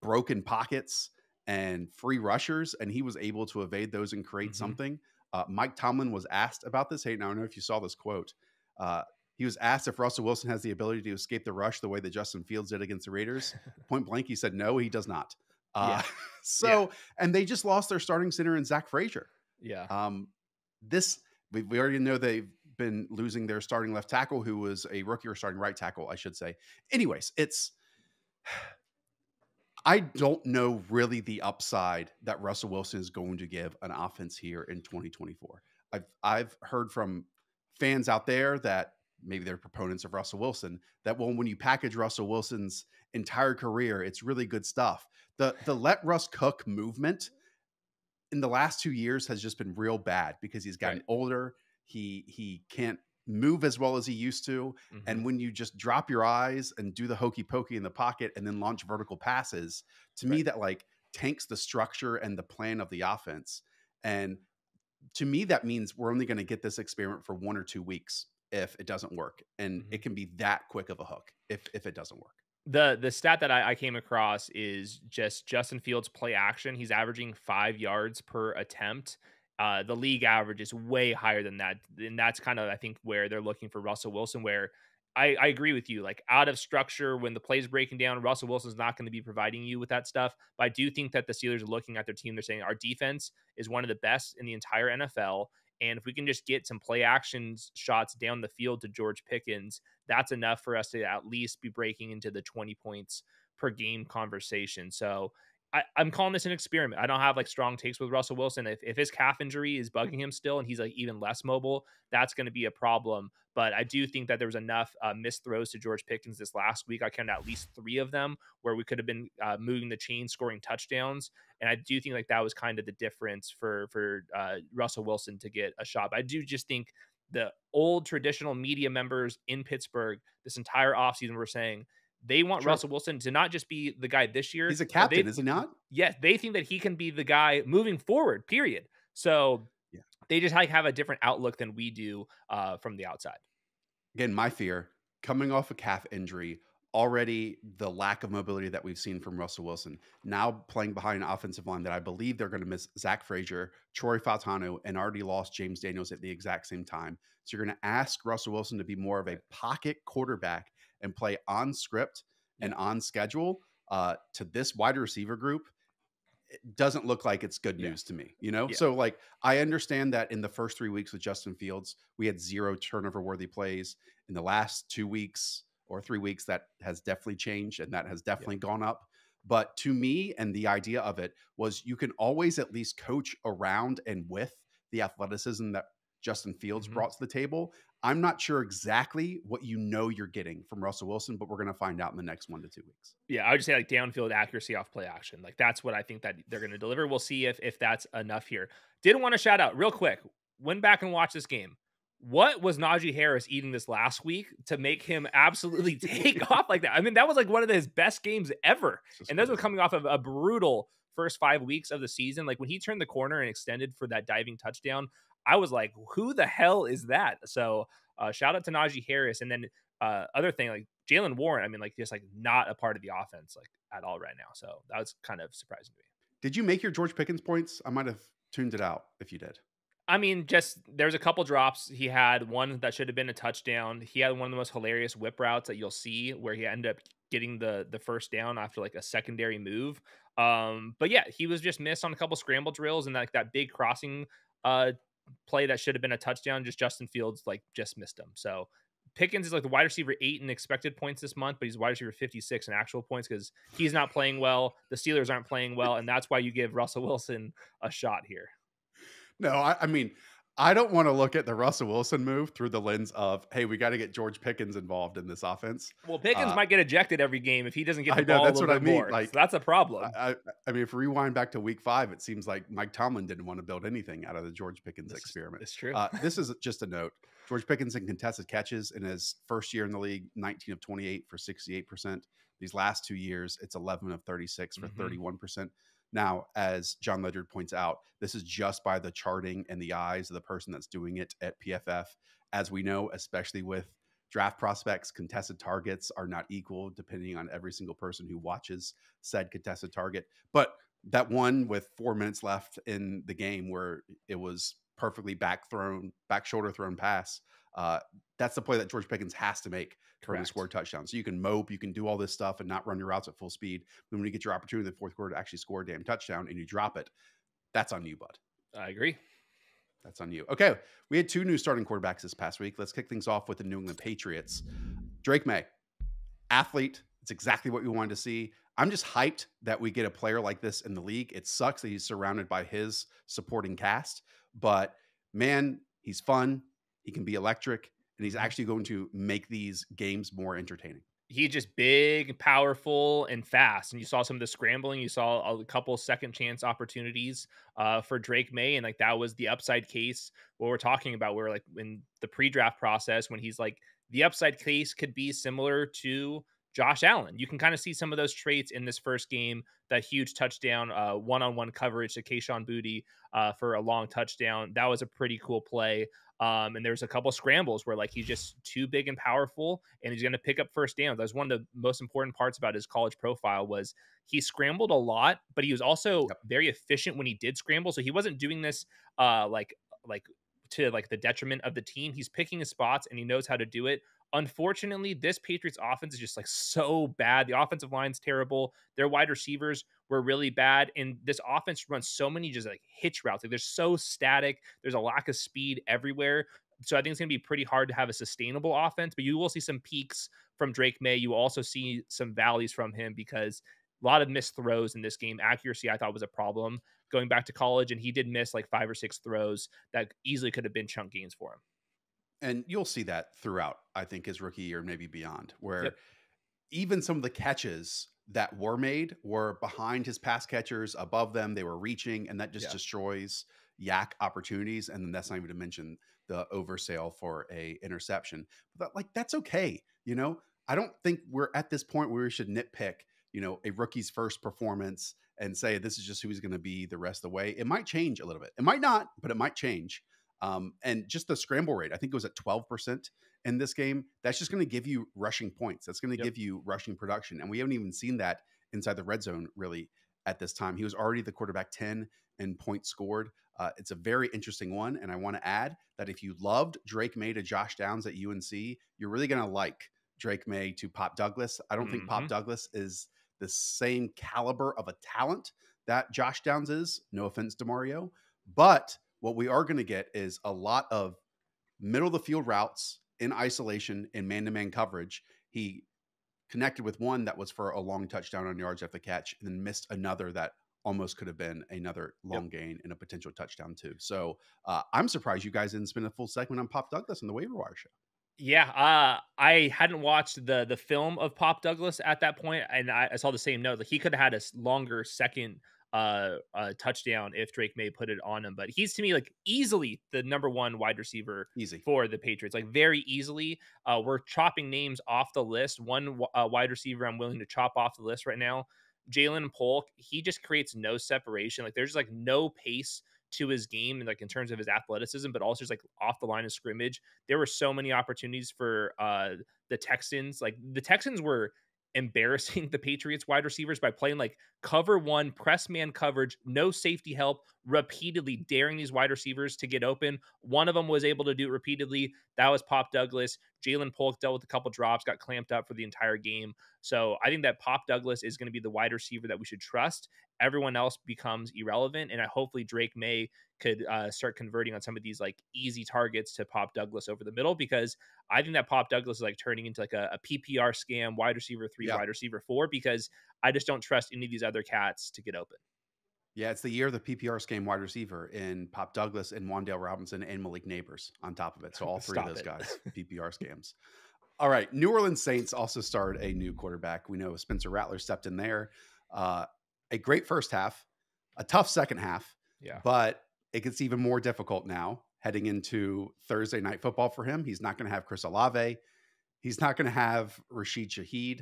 broken pockets and free rushers, and he was able to evade those and create mm-hmm. something. Uh, Mike Tomlin was asked about this. Hey, now I don't know if you saw this quote. Uh, he was asked if Russell Wilson has the ability to escape the rush the way that Justin Fields did against the Raiders. Point blank, he said no, he does not. Uh, yeah. so, yeah. and they just lost their starting center in Zach Frazier. Yeah. Um, this we, we already know they've been losing their starting left tackle, who was a rookie or starting right tackle, I should say. Anyways, it's I don't know really the upside that Russell Wilson is going to give an offense here in 2024. I've I've heard from fans out there that maybe they're proponents of Russell Wilson that well when you package Russell Wilson's entire career, it's really good stuff. The the let Russ cook movement in the last 2 years has just been real bad because he's gotten right. older. He he can't move as well as he used to. Mm-hmm. And when you just drop your eyes and do the hokey pokey in the pocket and then launch vertical passes, to right. me, that like tanks the structure and the plan of the offense. And to me, that means we're only going to get this experiment for one or two weeks if it doesn't work. And mm-hmm. it can be that quick of a hook if, if it doesn't work. The the stat that I, I came across is just Justin Fields play action. He's averaging five yards per attempt uh, the league average is way higher than that. And that's kind of, I think, where they're looking for Russell Wilson, where I, I, agree with you. Like out of structure, when the play's breaking down, Russell Wilson's not going to be providing you with that stuff. But I do think that the Steelers are looking at their team. They're saying our defense is one of the best in the entire NFL. And if we can just get some play action shots down the field to George Pickens, that's enough for us to at least be breaking into the 20 points per game conversation. So I, am calling this an experiment. I don't have like strong takes with Russell Wilson. If, if his calf injury is bugging him still and he's like even less mobile, that's going to be a problem. But I do think that there was enough uh, missed throws to George Pickens this last week. I counted at least three of them where we could have been uh, moving the chain, scoring touchdowns. And I do think like that was kind of the difference for for uh, Russell Wilson to get a shot. But I do just think the old traditional media members in Pittsburgh this entire offseason were saying they want sure. Russell Wilson to not just be the guy this year. He's a captain, they, is he not? Yes, they think that he can be the guy moving forward. Period. So. They just like have a different outlook than we do uh, from the outside. Again, my fear coming off a calf injury, already the lack of mobility that we've seen from Russell Wilson. Now playing behind an offensive line that I believe they're going to miss Zach Frazier, Troy Fautanu, and already lost James Daniels at the exact same time. So you're going to ask Russell Wilson to be more of a pocket quarterback and play on script and on schedule uh, to this wide receiver group doesn't look like it's good news yeah. to me, you know? Yeah. So, like, I understand that in the first three weeks with Justin Fields, we had zero turnover worthy plays. In the last two weeks or three weeks, that has definitely changed and that has definitely yeah. gone up. But to me, and the idea of it was you can always at least coach around and with the athleticism that Justin Fields mm-hmm. brought to the table. I'm not sure exactly what you know you're getting from Russell Wilson, but we're going to find out in the next one to two weeks. Yeah, I would just say like downfield accuracy off play action. Like that's what I think that they're going to deliver. We'll see if if that's enough here. Did want to shout out real quick. Went back and watched this game. What was Najee Harris eating this last week to make him absolutely take off like that? I mean, that was like one of his best games ever. And those were coming off of a brutal first five weeks of the season. Like when he turned the corner and extended for that diving touchdown, I was like, who the hell is that? So uh, shout out to Najee Harris. And then uh, other thing, like Jaylen Warren, I mean, like just like not a part of the offense like at all right now. So that was kind of surprising to me. Did you make your George Pickens points? I might have tuned it out if you did. I mean, just there's a couple drops. He had one that should have been a touchdown. He had one of the most hilarious whip routes that you'll see where he ended up getting the the first down after like a secondary move. Um, but yeah, he was just missed on a couple scramble drills and like that big crossing uh play that should have been a touchdown. Just Justin Fields like just missed him. So Pickens is like the wide receiver eight in expected points this month, but he's wide receiver 56 in actual points because he's not playing well. The Steelers aren't playing well, and that's why you give Russell Wilson a shot here. No, I, I mean, I don't want to look at the Russell Wilson move through the lens of, hey, we got to get George Pickens involved in this offense. Well, Pickens uh, might get ejected every game if he doesn't get the I know, ball. That's what I mean. More. Like so that's a problem. I, I, mean, if we rewind back to Week Five, it seems like Mike Tomlin didn't want to build anything out of the George Pickens this, experiment. It's true. Uh, this is just a note. George Pickens in contested catches in his first year in the league, 19 of 28 for 68 percent. These last two years, it's 11 of 36 for mm-hmm. 31 percent. Now, as Jon Ledyard points out, this is just by the charting and the eyes of the person that's doing it at PFF. As we know, especially with draft prospects, contested targets are not equal depending on every single person who watches said contested target. But that one with four minutes left in the game where it was perfectly back thrown, back shoulder thrown pass. Uh, that's the play that George Pickens has to make him to score a touchdown. So you can mope, you can do all this stuff and not run your routes at full speed. Then when you get your opportunity in the fourth quarter to actually score a damn touchdown and you drop it, that's on you, bud. I agree. That's on you. Okay. We had two new starting quarterbacks this past week. Let's kick things off with the New England Patriots. Drake Maye, athlete. It's exactly what we wanted to see. I'm just hyped that we get a player like this in the league. It sucks that he's surrounded by his supporting cast, but man, he's fun. He can be electric, and he's actually going to make these games more entertaining he's just big, powerful, and fast. And you saw some of the scrambling. You saw a couple second chance opportunities uh, for Drake Maye, and like that was the upside case. What we're talking about, where like in the pre-draft process, when he's like the upside case could be similar to Josh Allen. You can kind of see some of those traits in this first game. That huge touchdown, uh, one-on-one coverage to Kayshon Boutte uh, for a long touchdown. That was a pretty cool play. Um, and there's a couple scrambles where like he's just too big and powerful, and he's going to pick up first downs. That was one of the most important parts about his college profile was he scrambled a lot, but he was also yep. very efficient when he did scramble. So he wasn't doing this uh, like like to like the detriment of the team. He's picking his spots and he knows how to do it. Unfortunately, this Patriots offense is just like so bad. The offensive line's terrible. Their wide receivers were really bad. And this offense runs so many just like hitch routes. Like they're so static. There's a lack of speed everywhere. So I think it's going to be pretty hard to have a sustainable offense, but you will see some peaks from Drake Maye. You also see some valleys from him because a lot of missed throws in this game. Accuracy, I thought, was a problem going back to college, and he did miss like five or six throws that easily could have been chunk gains for him and you'll see that throughout, I think, his rookie year, maybe beyond, where yep. even some of the catches that were made were behind his pass catchers, above them, they were reaching, and that just destroys YAC opportunities. And then that's not even to mention the oversale for a interception. But like that's okay, you know. I don't think we're at this point where we should nitpick, you know, a rookie's first performance and say this is just who he's going to be the rest of the way. It might change a little bit. It might not, but it might change. Um, and just the scramble rate, I think it was at 12% in this game. That's just going to give you rushing points. That's going to yep. give you rushing production. And we haven't even seen that inside the red zone really at this time. He was already the quarterback 10 in points scored. Uh, it's a very interesting one. And I want to add that if you loved Drake Maye to Josh Downs at UNC, you're really going to like Drake Maye to Pop Douglas. I don't mm-hmm. think Pop mm-hmm. Douglas is the same caliber of a talent that Josh Downs is. No offense to Mario, but what we are going to get is a lot of middle of the field routes in isolation in man to man coverage. He connected with one that was for a long touchdown on yards after the catch, and then missed another that almost could have been another long yep. gain and a potential touchdown too. So uh, I'm surprised you guys didn't spend a full segment on Pop Douglas on the waiver wire show. Yeah, uh, I hadn't watched the the film of Pop Douglas at that point, and I, I saw the same note. Like he could have had a longer second uh, a touchdown if Drake Maye put it on him. But he's to me like easily the number one wide receiver easy for the Patriots, like very easily. Uh, we're chopping names off the list. One uh, wide receiver I'm willing to chop off the list right now, Ja'Lynn Polk. He just creates no separation. Like there's like no pace to his game, like in terms of his athleticism, but also just like off the line of scrimmage. There were so many opportunities for uh the Texans. Like the Texans were embarrassing the Patriots wide receivers by playing like cover one, press man coverage, no safety help, repeatedly daring these wide receivers to get open. One of them was able to do it repeatedly. That was Pop Douglas. Ja'Lynn Polk dealt with a couple drops, got clamped up for the entire game. So I think that Pop Douglas is going to be the wide receiver that we should trust. Everyone else becomes irrelevant. And I hopefully Drake Maye could uh, start converting on some of these like easy targets to Pop Douglas over the middle because I think that Pop Douglas is like turning into like a, a PPR scam wide receiver three, yeah. wide receiver four because I just don't trust any of these other cats to get open. Yeah, it's the year of the PPR scam wide receiver in Pop Douglas and Wan'Dale Robinson and Malik Nabers on top of it. So all three of those it. guys, PPR scams. All right, New Orleans Saints also started a new quarterback. We know Spencer Rattler stepped in there. Uh, a great first half, a tough second half. Yeah, but it gets even more difficult now heading into Thursday night football for him. He's not going to have Chris Olave. He's not going to have Rashid Shaheed.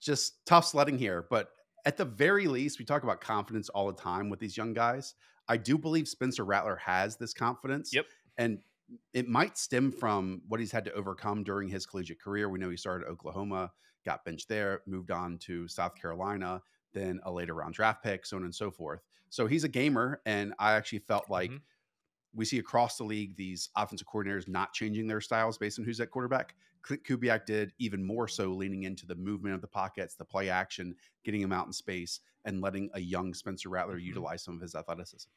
Just tough sledding here. But at the very least, we talk about confidence all the time with these young guys. I do believe Spencer Rattler has this confidence. Yep. And it might stem from what he's had to overcome during his collegiate career. We know he started Oklahoma, got benched there, moved on to South Carolina, then a later round draft pick, so on and so forth. So he's a gamer, and I actually felt like mm-hmm. We see across the league these offensive coordinators not changing their styles based on who's at quarterback. Klint Kubiak did even more so, leaning into the movement of the pockets, the play action, getting him out in space, and letting a young Spencer Rattler mm-hmm. utilize some of his athleticism.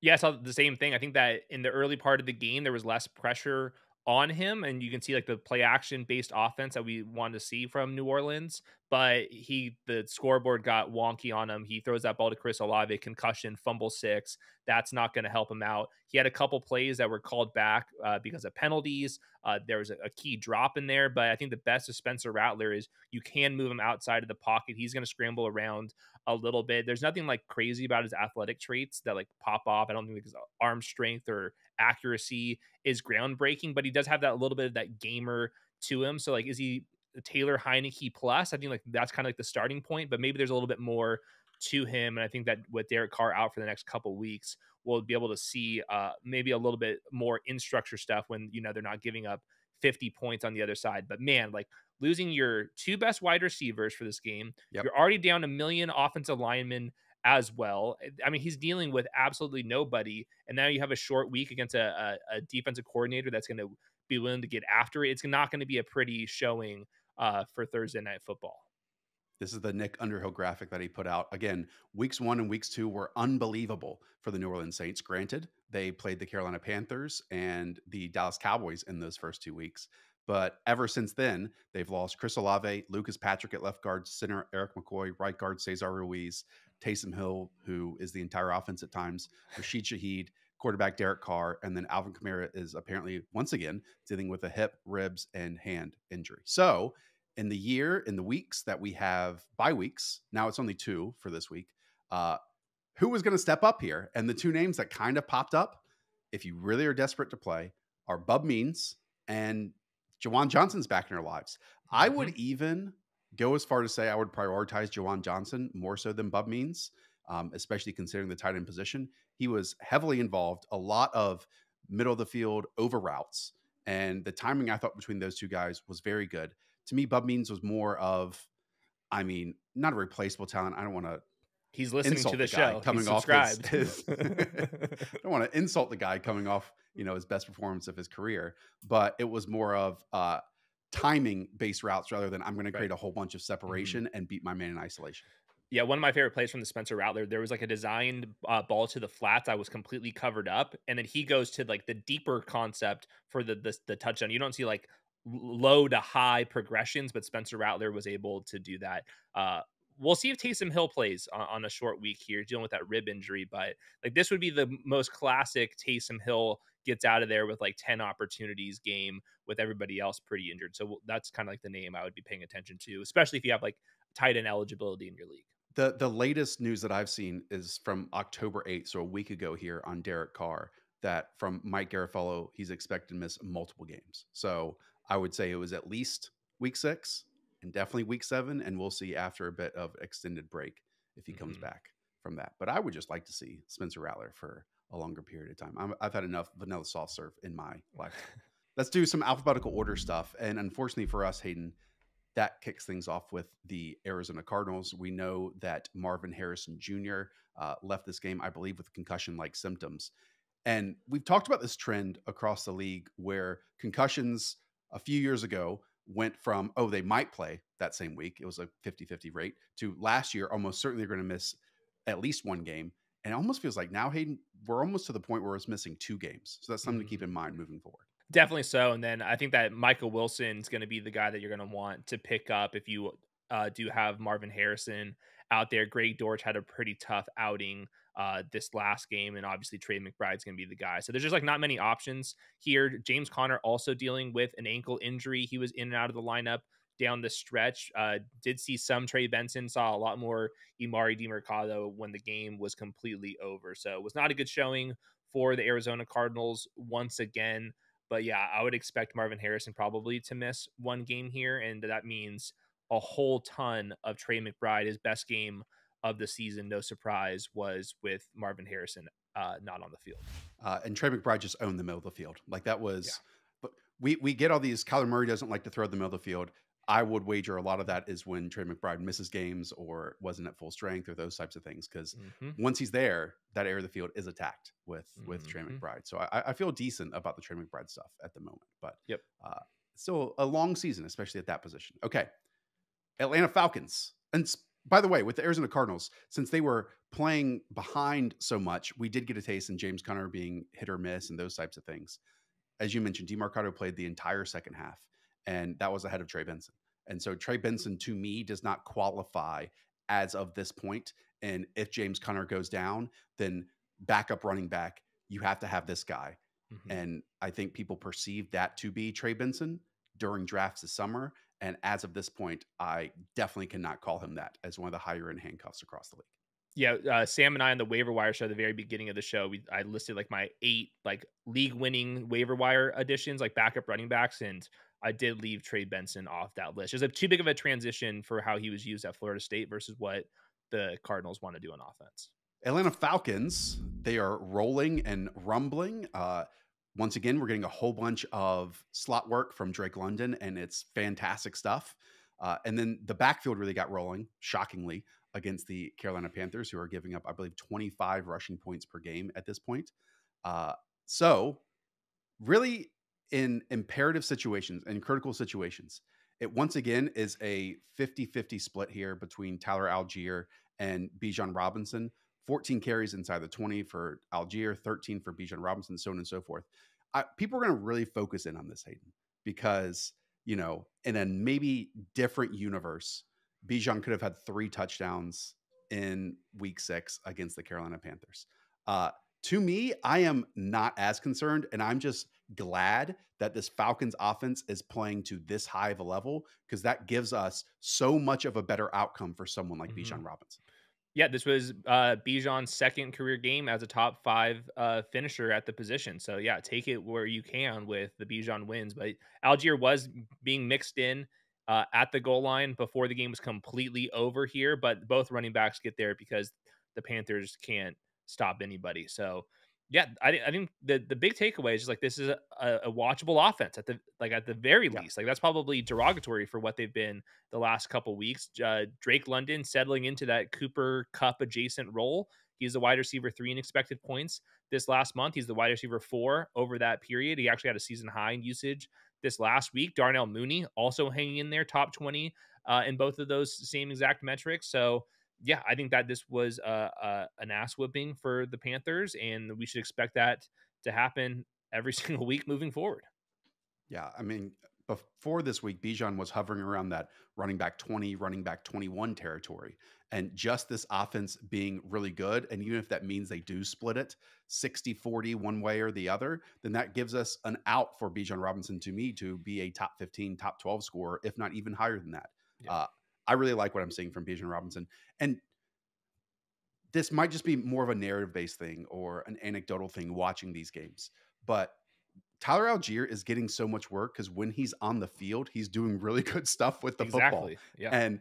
Yeah, I saw the same thing. I think that in the early part of the game, there was less pressure on him, and you can see like the play action based offense that we want to see from New Orleans. But he, the scoreboard got wonky on him. He throws that ball to Chris Olave, concussion, fumble six. That's not going to help him out. He had a couple plays that were called back uh, because of penalties. Uh, there was a, a, key drop in there, but I think the best of Spencer Rattler is you can move him outside of the pocket. He's going to scramble around a little bit. There's nothing like crazy about his athletic traits that like pop off. I don't think his arm strength or accuracy is groundbreaking, but he does have that little bit of that gamer to him. So like, is he Taylor Heinicke plus? I think like that's kind of like the starting point, but maybe there's a little bit more to him. And I think that with Derek Carr out for the next couple weeks, we'll be able to see uh, maybe a little bit more in structure stuff when you know they're not giving up 50 points on the other side. But man, like losing your two best wide receivers for this game, yep. you're already down a million offensive linemen as well. I mean, he's dealing with absolutely nobody, and now you have a short week against a, a, a defensive coordinator that's going to be willing to get after it. It's not going to be a pretty showing uh, for Thursday night football. This is the Nick Underhill graphic that he put out. Again, weeks one and weeks two were unbelievable for the New Orleans Saints. Granted, they played the Carolina Panthers and the Dallas Cowboys in those first two weeks. But ever since then, they've lost Chris Olave, Lucas Patrick at left guard, center Erik McCoy, right guard Cesar Ruiz, Taysom Hill, who is the entire offense at times, Rashid Shaheed, quarterback Derek Carr, and then Alvin Kamara is apparently once again dealing with a hip, ribs, and hand injury. So, in the year, in the weeks that we have bye weeks, now it's only two for this week. Uh, who was going to step up here? And the two names that kind of popped up, if you really are desperate to play, are Bub Means and Juwan Johnson's back in our lives. Mm-hmm. I would mm-hmm. even go as far to say I would prioritize Juwan Johnson more so than Bub Means, um, especially considering the tight end position. He was heavily involved, a lot of middle of the field over routes, and the timing I thought between those two guys was very good. To me, Bub Means was more of, I mean, not a replaceable talent. I don't want to. He's listening to the, the show. Coming He's off his, his I don't want to insult the guy coming off, you know, his best performance of his career, but it was more of uh, timing based routes rather than I'm going to create a whole bunch of mm-hmm. separation mm-hmm. and beat my man in isolation. Yeah, one of my favorite plays from the Spencer Rattler, there was like a designed uh, ball to the flats. I was completely covered up, and then he goes to like the deeper concept for the the, the touchdown. You don't see like low to high progressions, but Spencer Rattler was able to do that. Uh, we'll see if Taysom Hill plays on, on, a short week here, dealing with that rib injury. But like this would be the most classic Taysom Hill gets out of there with like 10 opportunities game with everybody else pretty injured. So that's kind of like the name I would be paying attention to, especially if you have like tight end eligibility in your league. The the latest news that I've seen is from October 8th, so a week ago here on Derek Carr, that from Mike Garafolo, he's expected to miss multiple games. So I would say it was at least week six and definitely week seven, and we'll see after a bit of extended break if he mm-hmm. comes back from that. But I would just like to see Spencer Rattler for a longer period of time. i have had enough vanilla soft serve in my life. Let's do some alphabetical order stuff. And unfortunately for us, Hayden, that kicks things off with the Arizona Cardinals. We know that Marvin Harrison Jr. Uh, left this game, I believe, with concussion like symptoms. And we've talked about this trend across the league where concussions a few years ago went from, oh, they might play that same week. It was a 50 50 rate to last year, almost certainly they're going to miss at least one game. And it almost feels like now, Hayden, we're almost to the point where it's missing two games. So that's something mm-hmm. to keep in mind moving forward. Definitely so. And then I think that Michael Wilson is going to be the guy that you're going to want to pick up if you uh, do have Marvin Harrison out there. Greg Dortch had a pretty tough outing uh, this last game, and obviously Trey McBride's going to be the guy. So there's just like not many options here. James Conner also dealing with an ankle injury. He was in and out of the lineup down the stretch. Uh, did see some Trey Benson, saw a lot more Emari Demercado when the game was completely over. So it was not a good showing for the Arizona Cardinals once again. But yeah, I would expect Marvin Harrison probably to miss one game here, and that means a whole ton of Trey McBride. His best game of the season, no surprise, was with Marvin Harrison uh, not on the field. Uh, and Trey McBride just owned the middle of the field. Like that was. Yeah. But we we get all these. Kyler Murray doesn't like to throw the middle of the field. I would wager a lot of that is when Trey McBride misses games or wasn't at full strength or those types of things. Because mm-hmm. once he's there, that area of the field is attacked with with mm-hmm. Trey McBride. So I, I, feel decent about the Trey McBride stuff at the moment. But yep, uh, still a long season, especially at that position. Okay, Atlanta Falcons, and by the way, with the Arizona Cardinals, since they were playing behind so much, we did get a taste in James Conner being hit or miss and those types of things. As you mentioned, Demercado played the entire second half, and that was ahead of Trey Benson. And so Trey Benson, to me, does not qualify as of this point. And if James Conner goes down, then backup running back, you have to have this guy. Mm-hmm. And I think people perceive that to be Trey Benson during drafts this summer. And as of this point, I definitely cannot call him that as one of the higher end handcuffs across the league. Yeah, uh, Sam and I on the waiver wire show at the very beginning of the show, we I listed like my eight like league winning waiver wire additions, like backup running backs, and I did leave Trey Benson off that list. There's a too big of a transition for how he was used at Florida State versus what the Cardinals want to do on offense. Atlanta Falcons, they are rolling and rumbling. Uh, once again, we're getting a whole bunch of slot work from Drake London, and it's fantastic stuff. Uh, and then the backfield really got rolling, shockingly, against the Carolina Panthers, who are giving up, I believe, 25 rushing points per game at this point. Uh, so, really, in imperative situations and critical situations, it once again is a 50 50 split here between Tyler Allgeier and Bijan Robinson. 14 carries inside the 20 for Allgeier, 13 for Bijan Robinson, so on and so forth. I, people are going to really focus in on this, Hayden, because, you know, in a maybe different universe, Bijan could have had three touchdowns in week six against the Carolina Panthers. Uh, to me, I am not as concerned, and I'm just glad that this Falcons offense is playing to this high of a level because that gives us so much of a better outcome for someone like mm-hmm. Bijan Robinson. Yeah, this was uh, Bijan's second career game as a top five uh, finisher at the position. So yeah, take it where you can with the Bijan wins. But Allgeier was being mixed in uh, at the goal line before the game was completely over here. But both running backs get there because the Panthers can't stop anybody. So yeah, I, I think the the big takeaway is just like this is a, a watchable offense at the like at the very yeah. least. Like that's probably derogatory for what they've been the last couple weeks. Uh, Drake London settling into that Cooper Kupp adjacent role. He's the wide receiver three in expected points this last month. He's the wide receiver four over that period. He actually had a season high in usage this last week. Darnell Mooney also hanging in there, top twenty uh, in both of those same exact metrics. So yeah, I think that this was a, a, an ass whipping for the Panthers, and we should expect that to happen every single week moving forward. Yeah, I mean, before this week, Bijan was hovering around that running back 20, running back 21 territory. And just this offense being really good, and even if that means they do split it 60 40 one way or the other, then that gives us an out for Bijan Robinson to me to be a top 15, top 12 scorer, if not even higher than that. Yeah. Uh, I really like what I'm seeing from Bijan Robinson. And this might just be more of a narrative based thing or an anecdotal thing watching these games. But Tyler Allgeier is getting so much work because when he's on the field, he's doing really good stuff with the exactly. football. Yeah. And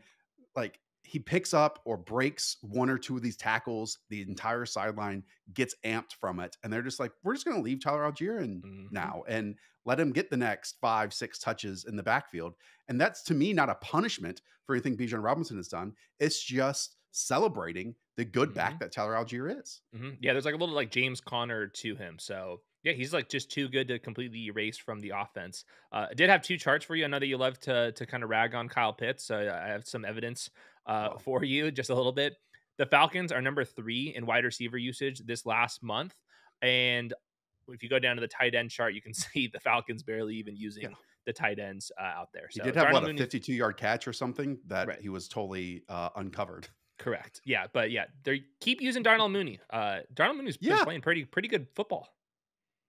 like he picks up or breaks one or two of these tackles, the entire sideline gets amped from it. And they're just like, we're just going to leave Tyler Allgeier in mm-hmm. now and let him get the next five, six touches in the backfield. And that's to me not a punishment for anything Bijan Robinson has done. It's just celebrating the good mm-hmm. back that Tyler Allgeier is. Mm-hmm. Yeah, there's like a little like James Conner to him. So yeah, he's like just too good to completely erase from the offense. Uh, I did have two charts for you. I know that you love to to kind of rag on Kyle Pitts. So I have some evidence uh, oh. for you, just a little bit. The Falcons are number three in wide receiver usage this last month, and if you go down to the tight end chart, you can see the Falcons barely even using yeah. the tight ends uh, out there. So he did have Darnell what a 52 yard catch or something that right. he was totally uh, uncovered. Correct. Yeah, but yeah, they keep using Darnell Mooney. Uh, Darnell Mooney's yeah. playing pretty pretty good football.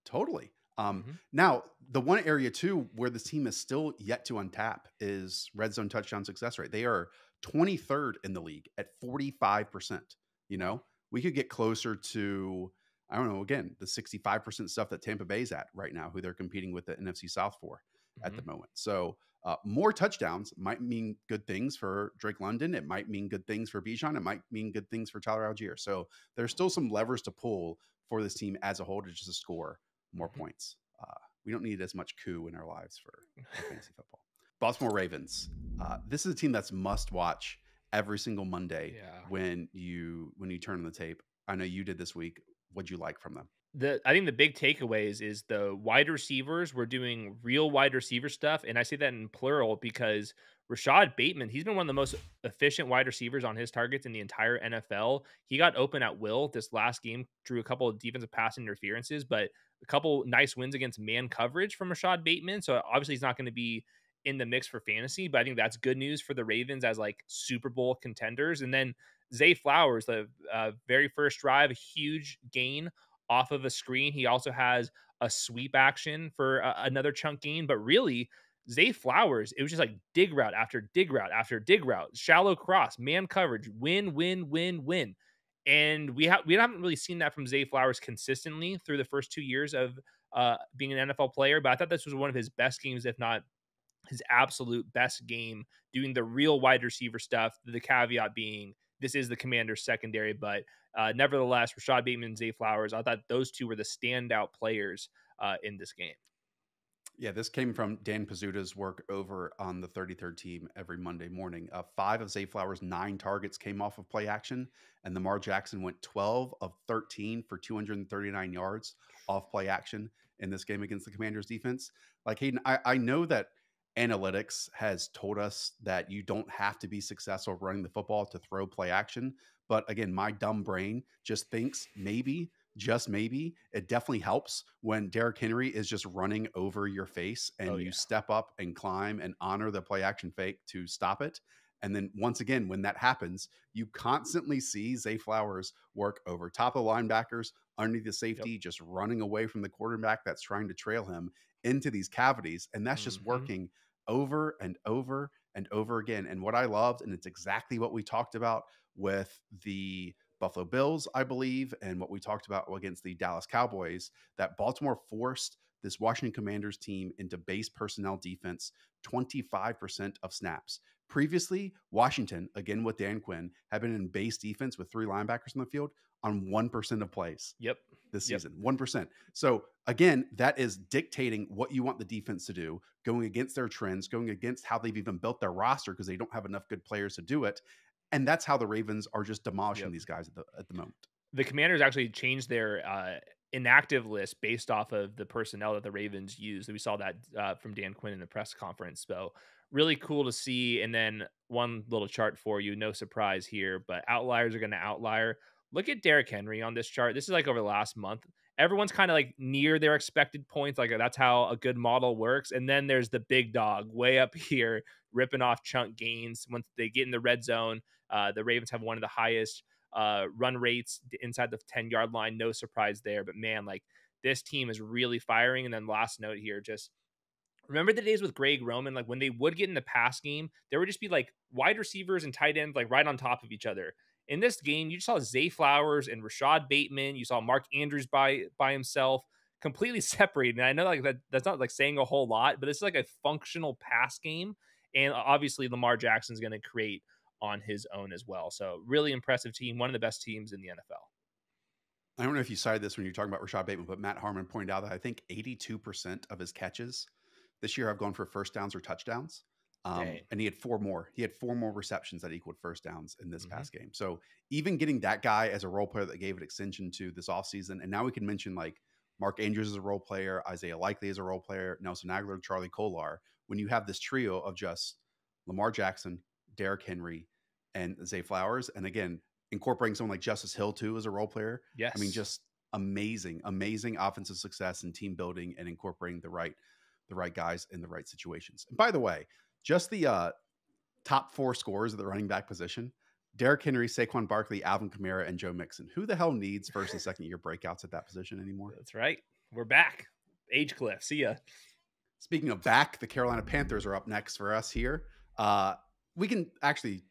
Totally. Um, mm-hmm. Now, the one area too where the team is still yet to untap is red zone touchdown success rate. They are 23rd in the league at 45%. You know, we could get closer to I don't know, again, the 65% stuff that Tampa Bay's at right now, who they're competing with the NFC South for mm-hmm. at the mm-hmm. moment. So uh, more touchdowns might mean good things for Drake London. It might mean good things for Bijan. It might mean good things for Tyler Allgeier. So there's still some levers to pull for this team as a whole to just score more mm-hmm. points. Uh, we don't need as much coup in our lives for, for fantasy football. Baltimore Ravens. Uh, this is a team that's must watch every single Monday Yeah. when you when you turn on the tape. I know you did this week. What'd you like from them? the I think the big takeaways is the wide receivers were doing real wide receiver stuff, and I say that in plural because Rashod Bateman, he's been one of the most efficient wide receivers on his targets in the entire NFL. He got open at will this last game, drew a couple of defensive pass interferences, but a couple nice wins against man coverage from Rashod Bateman. So obviously he's not going to be in the mix for fantasy, but I think that's good news for the Ravens as like Super Bowl contenders. And then Zay Flowers, the uh, very first drive, a huge gain off of a screen. He also has a sweep action for uh, another chunk gain, but really, Zay Flowers, it was just like dig route after dig route after dig route, shallow cross, man coverage, win, win, win, win. And we have we haven't really seen that from Zay Flowers consistently through the first two years of uh, being an NFL player. But I thought this was one of his best games, if not his absolute best game, doing the real wide receiver stuff. The caveat being this is the commander's secondary, but uh, nevertheless, Rashod Bateman and Zay Flowers, I thought those two were the standout players uh, in this game. Yeah, this came from Dan Pizzuta's work over on the 33rd team every Monday morning. Uh, five of Zay Flowers' nine targets came off of play action, and Lamar Jackson went 12 of 13 for 239 yards off play action in this game against the Commanders defense. Like Hayden, I, I know that analytics has told us that you don't have to be successful running the football to throw play action. But again, my dumb brain just thinks maybe, just maybe, it definitely helps when Derrick Henry is just running over your face oh, and Oh, you step up and climb and honor the play action fake to stop it. And then once again, when that happens, you constantly see Zay Flowers work over top of linebackers, underneath the safety, just running away from the quarterback that's trying to trail him into these cavities. And that's just Mhm. working over and over and over again. And what I loved, and it's exactly what we talked about with the Buffalo Bills, I believe, and what we talked about against the Dallas Cowboys, that Baltimore forced this Washington Commanders team into base personnel defense 25% of snaps. Previously, Washington, again with Dan Quinn, had been in base defense with three linebackers in the field on 1% of plays Yep. this Yep. season 1%. So again, that is dictating what you want the defense to do, going against their trends, going against how they've even built their roster because they don't have enough good players to do it. And that's how the Ravens are just demolishing Yep. these guys at the at the moment. the commanders actually changed their uh, inactive list based off of the personnel that the ravens used we saw that uh, from dan quinn in the press conference so really cool to see and then one little chart for you no surprise here but outliers are going to outlier look at Derrick henry on this chart this is like over the last month everyone's kind of like near their expected points like that's how a good model works and then there's the big dog way up here ripping off chunk gains once they get in the red zone uh, the ravens have one of the highest uh, run rates inside the 10 yard line. No surprise there. But man, like this team is really firing. And then last note here, just remember the days with Greg Roman, like when they would get in the pass game, there would just be like wide receivers and tight ends like right on top of each other. In this game, you saw Zay Flowers and Rashod Bateman. You saw Mark Andrews by by himself, completely separated. And I know like that that's not like saying a whole lot, but it's like a functional pass game. And uh, obviously Lamar Jackson's going to create on his own as well. So really impressive team, one of the best teams in the NFL. I don't know if you cited this when you're talking about Rashod Bateman, but Matt Harmon pointed out that I think 82% of his catches this year I've gone for first downs or touchdowns. Um, and he had four more. He had four more receptions that equaled first downs in this Mhm. past game. So even getting that guy as a role player that gave it extension to this offseason, and now we can mention like Mark Andrews as a role player, Isaiah Likely as a role player, Nelson Agholor, Charlie Kolar. When you have this trio of just Lamar Jackson, Derrick Henry, and Zay Flowers, and again incorporating someone like Justice Hill too as a role player, Yes. I mean, just amazing, amazing offensive success and team building and incorporating the right, the right guys in the right situations. And by the way, just the uh, top four scores at the running back position: Derrick Henry, Saquon Barkley, Alvin Kamara, and Joe Mixon. Who the hell needs first and second year breakouts at that position anymore? That's right. We're back. Age cliff. See ya. Speaking of back, the Carolina Panthers are up next for us here. Uh, we can actually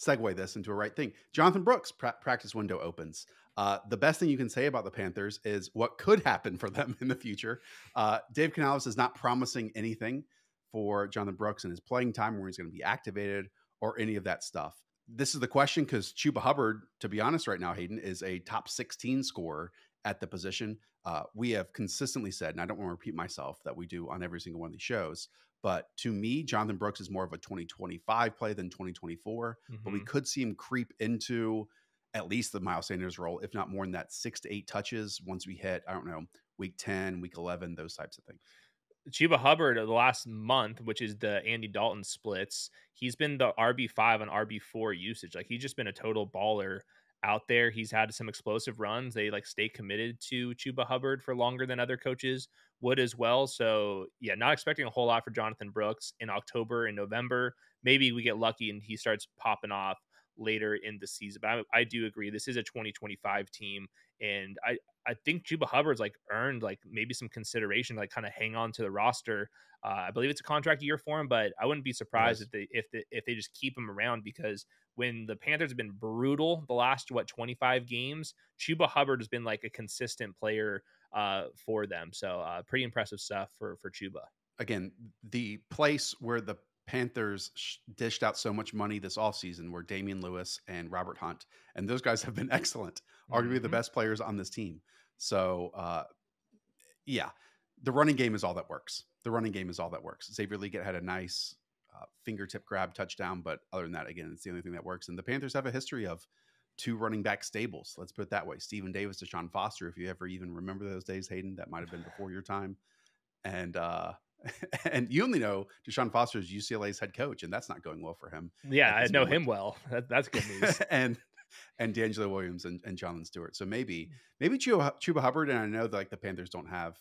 segue this into a right thing. Jonathan Brooks pra- practice window opens. Uh, the best thing you can say about the Panthers is what could happen for them in the future. Uh, Dave Canales is not promising anything for Jonathan Brooks and his playing time, where he's going to be activated or any of that stuff. This is the question because Chuba Hubbard, to be honest, right now, Hayden is a top 16 scorer at the position. Uh, we have consistently said, and I don't want to repeat myself that we do on every single one of these shows, But to me, Jonathan Brooks is more of a 2025 play than 2024. Mm-hmm. But we mm-hmm. could see him creep into at least the Miles Sanders role, if not more than that, six to eight touches once we hit, I don't know, week 10, week 11, those types of things. Chuba Hubbard of the last month, which is the Andy Dalton splits, he's been the RB5 and RB4 usage. Like he's just been a total baller out there. He's had some explosive runs. They like stay committed to Chuba Hubbard for longer than other coaches would as well. So yeah, not expecting a whole lot for Jonathan Brooks in October and November. Maybe we get lucky and he starts popping off later in the season. But I, I do agree this is a 2025 team, and I I think Chuba Hubbard's like earned like maybe some consideration, like kind of hang on to the roster. Uh, I believe it's a contract year for him, but I wouldn't be surprised yes. if they if they, if they just keep him around because when the Panthers have been brutal the last what 25 games, Chuba Hubbard has been like a consistent player uh, for them. So uh, pretty impressive stuff for for Chuba. Again, the place where the Panthers sh- dished out so much money this offseason were Damien Lewis and Robert Hunt. And those guys have been excellent, arguably mm-hmm. the best players on this team. So, uh, yeah, the running game is all that works. The running game is all that works. Xavier Legette had a nice uh, fingertip grab touchdown, but other than that, again, it's the only thing that works. And the Panthers have a history of two running back stables. Let's put it that way. Stephen Davis, Deshaun Foster, if you ever even remember those days, Hayden, that might have been before your time. And uh, and you only know Deshaun Foster is UCLA's head coach, and that's not going well for him. Yeah, I know moment. him well. That, that's good news. and and DeAngelo Williams and, and Jonathan Stewart. So maybe mm. maybe Chuba, Chuba Hubbard, and I know that like the Panthers don't have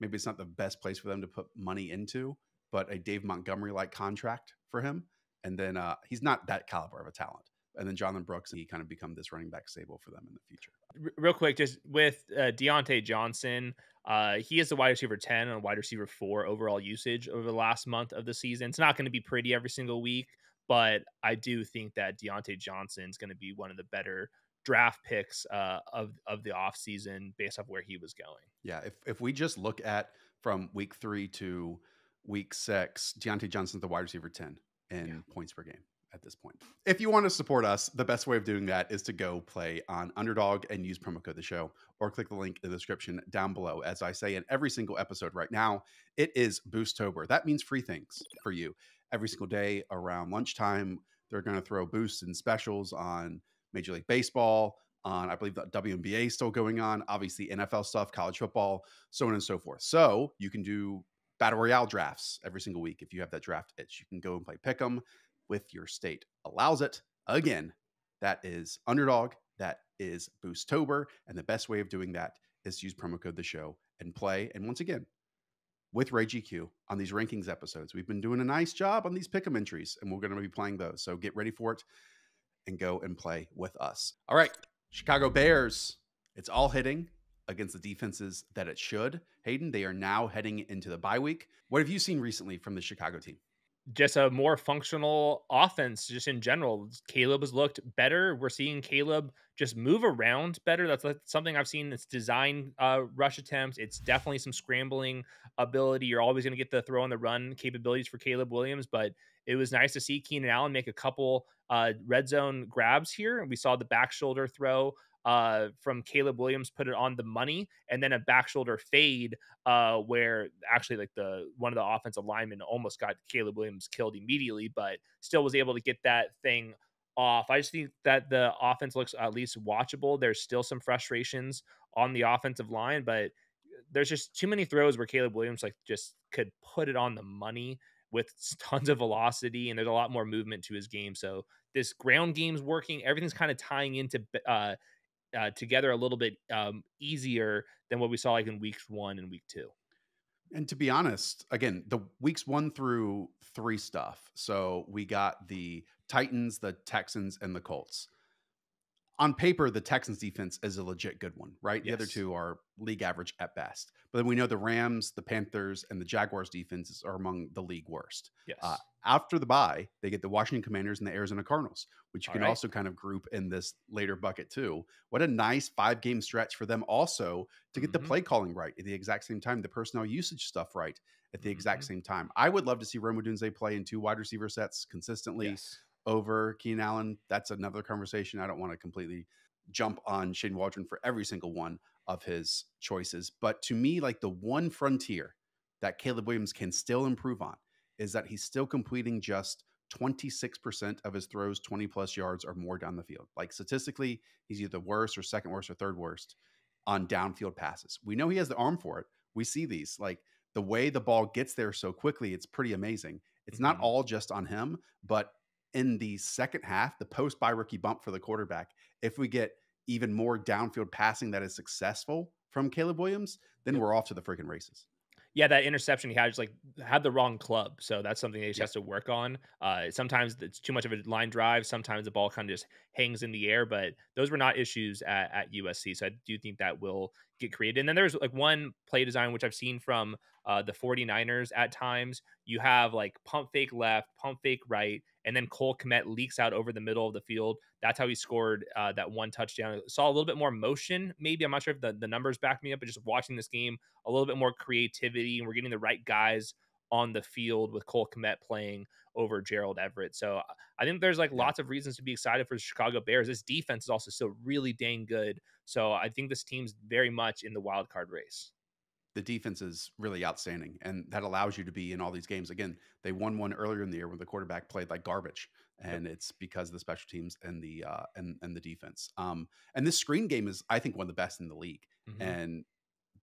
maybe it's not the best place for them to put money into, but a Dave Montgomery like contract for him. And then uh, he's not that caliber of a talent. And then Jonathan Brooks, he kind of become this running back stable for them in the future. Real quick, just with uh, Diontae Johnson, uh, he is the wide receiver 10 and wide receiver 4 overall usage over the last month of the season. It's not going to be pretty every single week, but I do think that Diontae Johnson is going to be one of the better draft picks uh, of of the offseason based off where he was going. Yeah, if if we just look at from week three to week six, Diontae Johnson's the wide receiver 10 in yeah. points per game at this point. If you want to support us, the best way of doing that is to go play on Underdog and use promo code the show or click the link in the description down below. As I say in every single episode right now, it is Boosttober. That means free things for you. Every single day around lunchtime, they're going to throw boosts and specials on Major League Baseball, on I believe the WNBA is still going on, obviously NFL stuff, college football, so on and so forth. So you can do battle royale drafts every single week if you have that draft itch. You can go and play pick'em with your state allows it. Again, that is underdog. That is Boosttober. And the best way of doing that is use promo code the show and play. And once again, with Ray GQ on these rankings episodes, we've been doing a nice job on these pick'em entries, and we're going to be playing those. So get ready for it and go and play with us. All right, Chicago Bears. It's all hitting against the defenses that it should. Hayden, they are now heading into the bye week. What have you seen recently from the Chicago team? Just a more functional offense just in general. Caleb has looked better. We're seeing Caleb just move around better. That's something I've seen. It's design uh, rush attempts. It's definitely some scrambling ability. You're always going to get the throw on the run capabilities for Caleb Williams, but it was nice to see Keenan Allen make a couple uh, red zone grabs here. We saw the back shoulder throw uh, from Caleb Williams put it on the money, and then a back shoulder fade uh, where actually like the one of the offensive linemen almost got Caleb Williams killed immediately, but still was able to get that thing off. I just think that the offense looks at least watchable. There's still some frustrations on the offensive line, but there's just too many throws where Caleb Williams like just could put it on the money with tons of velocity and there's a lot more movement to his game. So this ground game's working. Everything's kind of tying into uh, uh, together a little bit um, easier than what we saw like in weeks one and week two. And to be honest, again, the weeks one through three stuff. So we got the Titans, the Texans, and the Colts on paper, the Texans defense is a legit good one, right? Yes. The other two are league average at best. But then we know the Rams, the Panthers, and the Jaguars defenses are among the league worst. Yes. Uh, after the bye, they get the Washington Commanders and the Arizona Cardinals, which you All can right. also kind of group in this later bucket too. What a nice five game stretch for them also to get mm-hmm. the play calling right at the exact same time, the personnel usage stuff right at the mm-hmm. exact same time. I would love to see Rome Odunze play in two wide receiver sets consistently. Yes over Keenan Allen. That's another conversation. I don't want to completely jump on Shane Waldron for every single one of his choices. But to me, like the one frontier that Caleb Williams can still improve on is that he's still completing just 26% of his throws 20 plus yards or more down the field. Like statistically, he's either worst or second worst or third worst on downfield passes. We know he has the arm for it. We see these. Like the way the ball gets there so quickly, it's pretty amazing. It's mm-hmm. not all just on him, but in the second half, the post by rookie bump for the quarterback, if we get even more downfield passing that is successful from Caleb Williams, then we're off to the freaking races yeah, that interception he had just like had the wrong club. So that's something he just has to work on. Uh, sometimes it's too much of a line drive. Sometimes the ball kind of just hangs in the air, but those were not issues at, at USC. So I do think that will get created. And then there's like one play design, which I've seen from uh, the 49ers at times. You have like pump fake left, pump fake right, and then Cole Kmet leaks out over the middle of the field. That's how he scored uh, that one touchdown. Saw a little bit more motion, maybe. I'm not sure if the, the numbers back me up, but just watching this game, a little bit more creativity, and we're getting the right guys on the field with Cole Kmet playing over Gerald Everett. So I think there's like lots of reasons to be excited for the Chicago Bears. This defense is also still really dang good. So I think this team's very much in the wild card race the defense is really outstanding, and that allows you to be in all these games. Again, they won one earlier in the year when the quarterback played like garbage, and yep. it's because of the special teams and the uh, and and the defense. Um, and this screen game is, I think, one of the best in the league, mm-hmm. and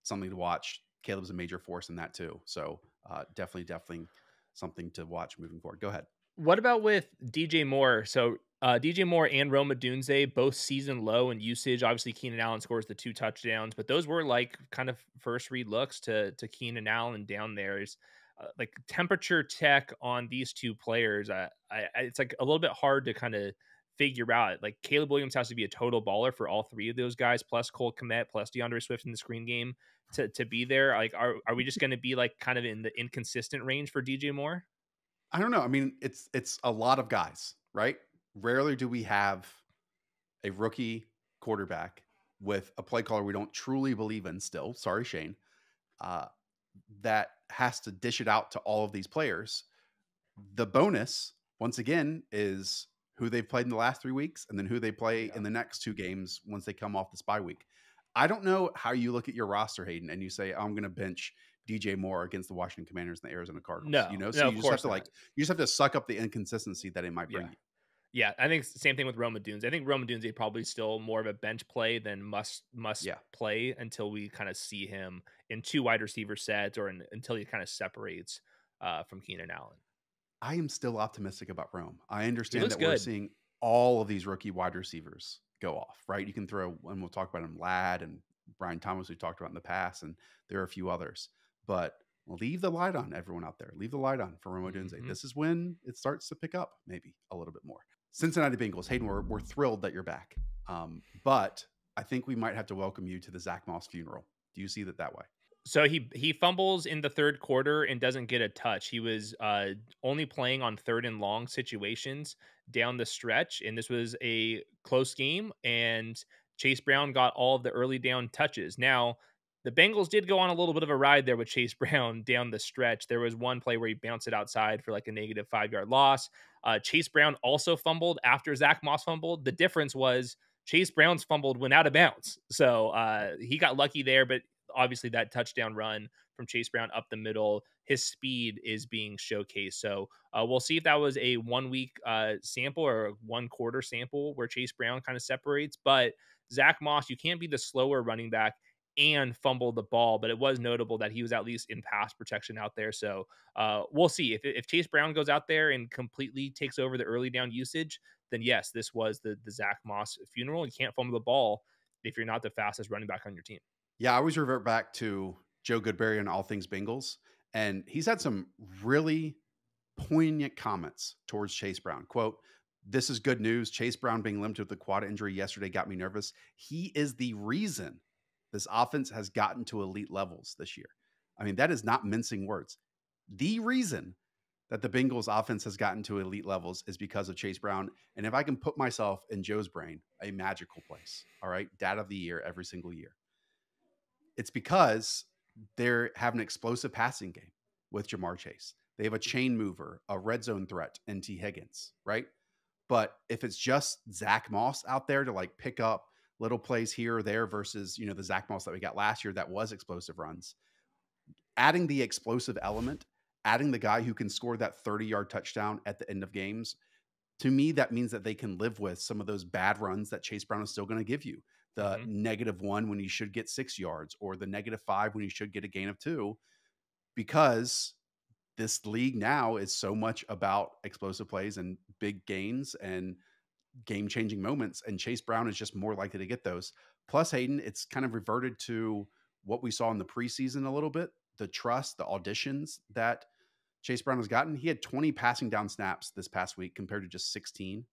something to watch. Caleb's a major force in that too, so uh, definitely, definitely something to watch moving forward. Go ahead. What about with DJ Moore? So uh, DJ Moore and Rome Odunze both season low in usage. Obviously, Keenan Allen scores the two touchdowns, but those were like kind of first read looks to to Keenan Allen down there. Is uh, like temperature check on these two players. I, I, it's like a little bit hard to kind of figure out. Like Caleb Williams has to be a total baller for all three of those guys, plus Cole Kmet, plus D'Andre Swift in the screen game to to be there. Like, are are we just going to be like kind of in the inconsistent range for DJ Moore? I don't know. I mean, it's it's a lot of guys, right? rarely do we have a rookie quarterback with a play caller we don't truly believe in still. Sorry, Shane. Uh, that has to dish it out to all of these players. The bonus, once again, is who they've played in the last three weeks and then who they play yeah. in the next two games once they come off the bye week. I don't know how you look at your roster, Hayden, and you say, I'm going to bench DJ Moore against the Washington Commanders and the Arizona Cardinals. No, you know, so no, you just have to not. like, you just have to suck up the inconsistency that it might bring yeah. you. Yeah, I think same thing with Rome Odunze. I think Rome Odunze is probably still more of a bench play than must must yeah. play until we kind of see him in two wide receiver sets or in, until he kind of separates uh, from Keenan Allen. I am still optimistic about Rome. I understand that good. we're seeing all of these rookie wide receivers go off, right? You can throw, and we'll talk about him, Ladd and Brian Thomas, we talked about in the past, and there are a few others. But leave the light on, everyone out there. Leave the light on for Rome Odunze. Mm-hmm. This is when it starts to pick up, maybe a little bit more. Cincinnati Bengals. Hayden, we're, we're thrilled that you're back. Um, but I think we might have to welcome you to the Zack Moss funeral. Do you see that that way? So he he fumbles in the third quarter and doesn't get a touch. He was uh, only playing on third and long situations down the stretch, and this was a close game. And Chase Brown got all of the early down touches. Now the Bengals did go on a little bit of a ride there with Chase Brown down the stretch. There was one play where he bounced it outside for like a negative five yard loss. Uh, Chase Brown also fumbled after Zack Moss fumbled. The difference was Chase Brown's fumbled went out of bounds. So uh, he got lucky there, but obviously that touchdown run from Chase Brown up the middle, his speed is being showcased. So uh, we'll see if that was a one week uh, sample or one quarter sample where Chase Brown kind of separates. But Zack Moss, you can't be the slower running back and fumbled the ball, but it was notable that he was at least in pass protection out there. So uh, we'll see if, if Chase Brown goes out there and completely takes over the early down usage. Then yes, this was the the Zack Moss funeral. You can't fumble the ball if you're not the fastest running back on your team. Yeah, I always revert back to Joe Goodberry and all things Bengals, and he's had some really poignant comments towards Chase Brown. Quote. This is good news. Chase Brown being limited with a quad injury yesterday got me nervous. He is the reason this offense has gotten to elite levels this year. I mean, that is not mincing words. The reason that the Bengals offense has gotten to elite levels is because of Chase Brown. And if I can put myself in Joe's brain, a magical place, all right, dad of the year every single year. It's because they have an explosive passing game with Ja'Marr Chase. They have a chain mover, a red zone threat, and Tee Higgins, right? But if it's just Zack Moss out there to like pick up little plays here or there versus you know the Zack Moss that we got last year that was explosive runs. Adding the explosive element adding the guy who can score that 30 yard touchdown at the end of games, to me, that means that they can live with some of those bad runs that Chase Brown is still going to give you. The Mhm. negative one when you should get six yards, or the negative five when you should get a gain of two, because this league now is so much about explosive plays and big gains and game changing moments. And Chase Brown is just more likely to get those. Plus, Hayden, it's kind of reverted to what we saw in the preseason a little bit the trust, the auditions that Chase Brown has gotten. He had 20 passing down snaps this past week compared to just 16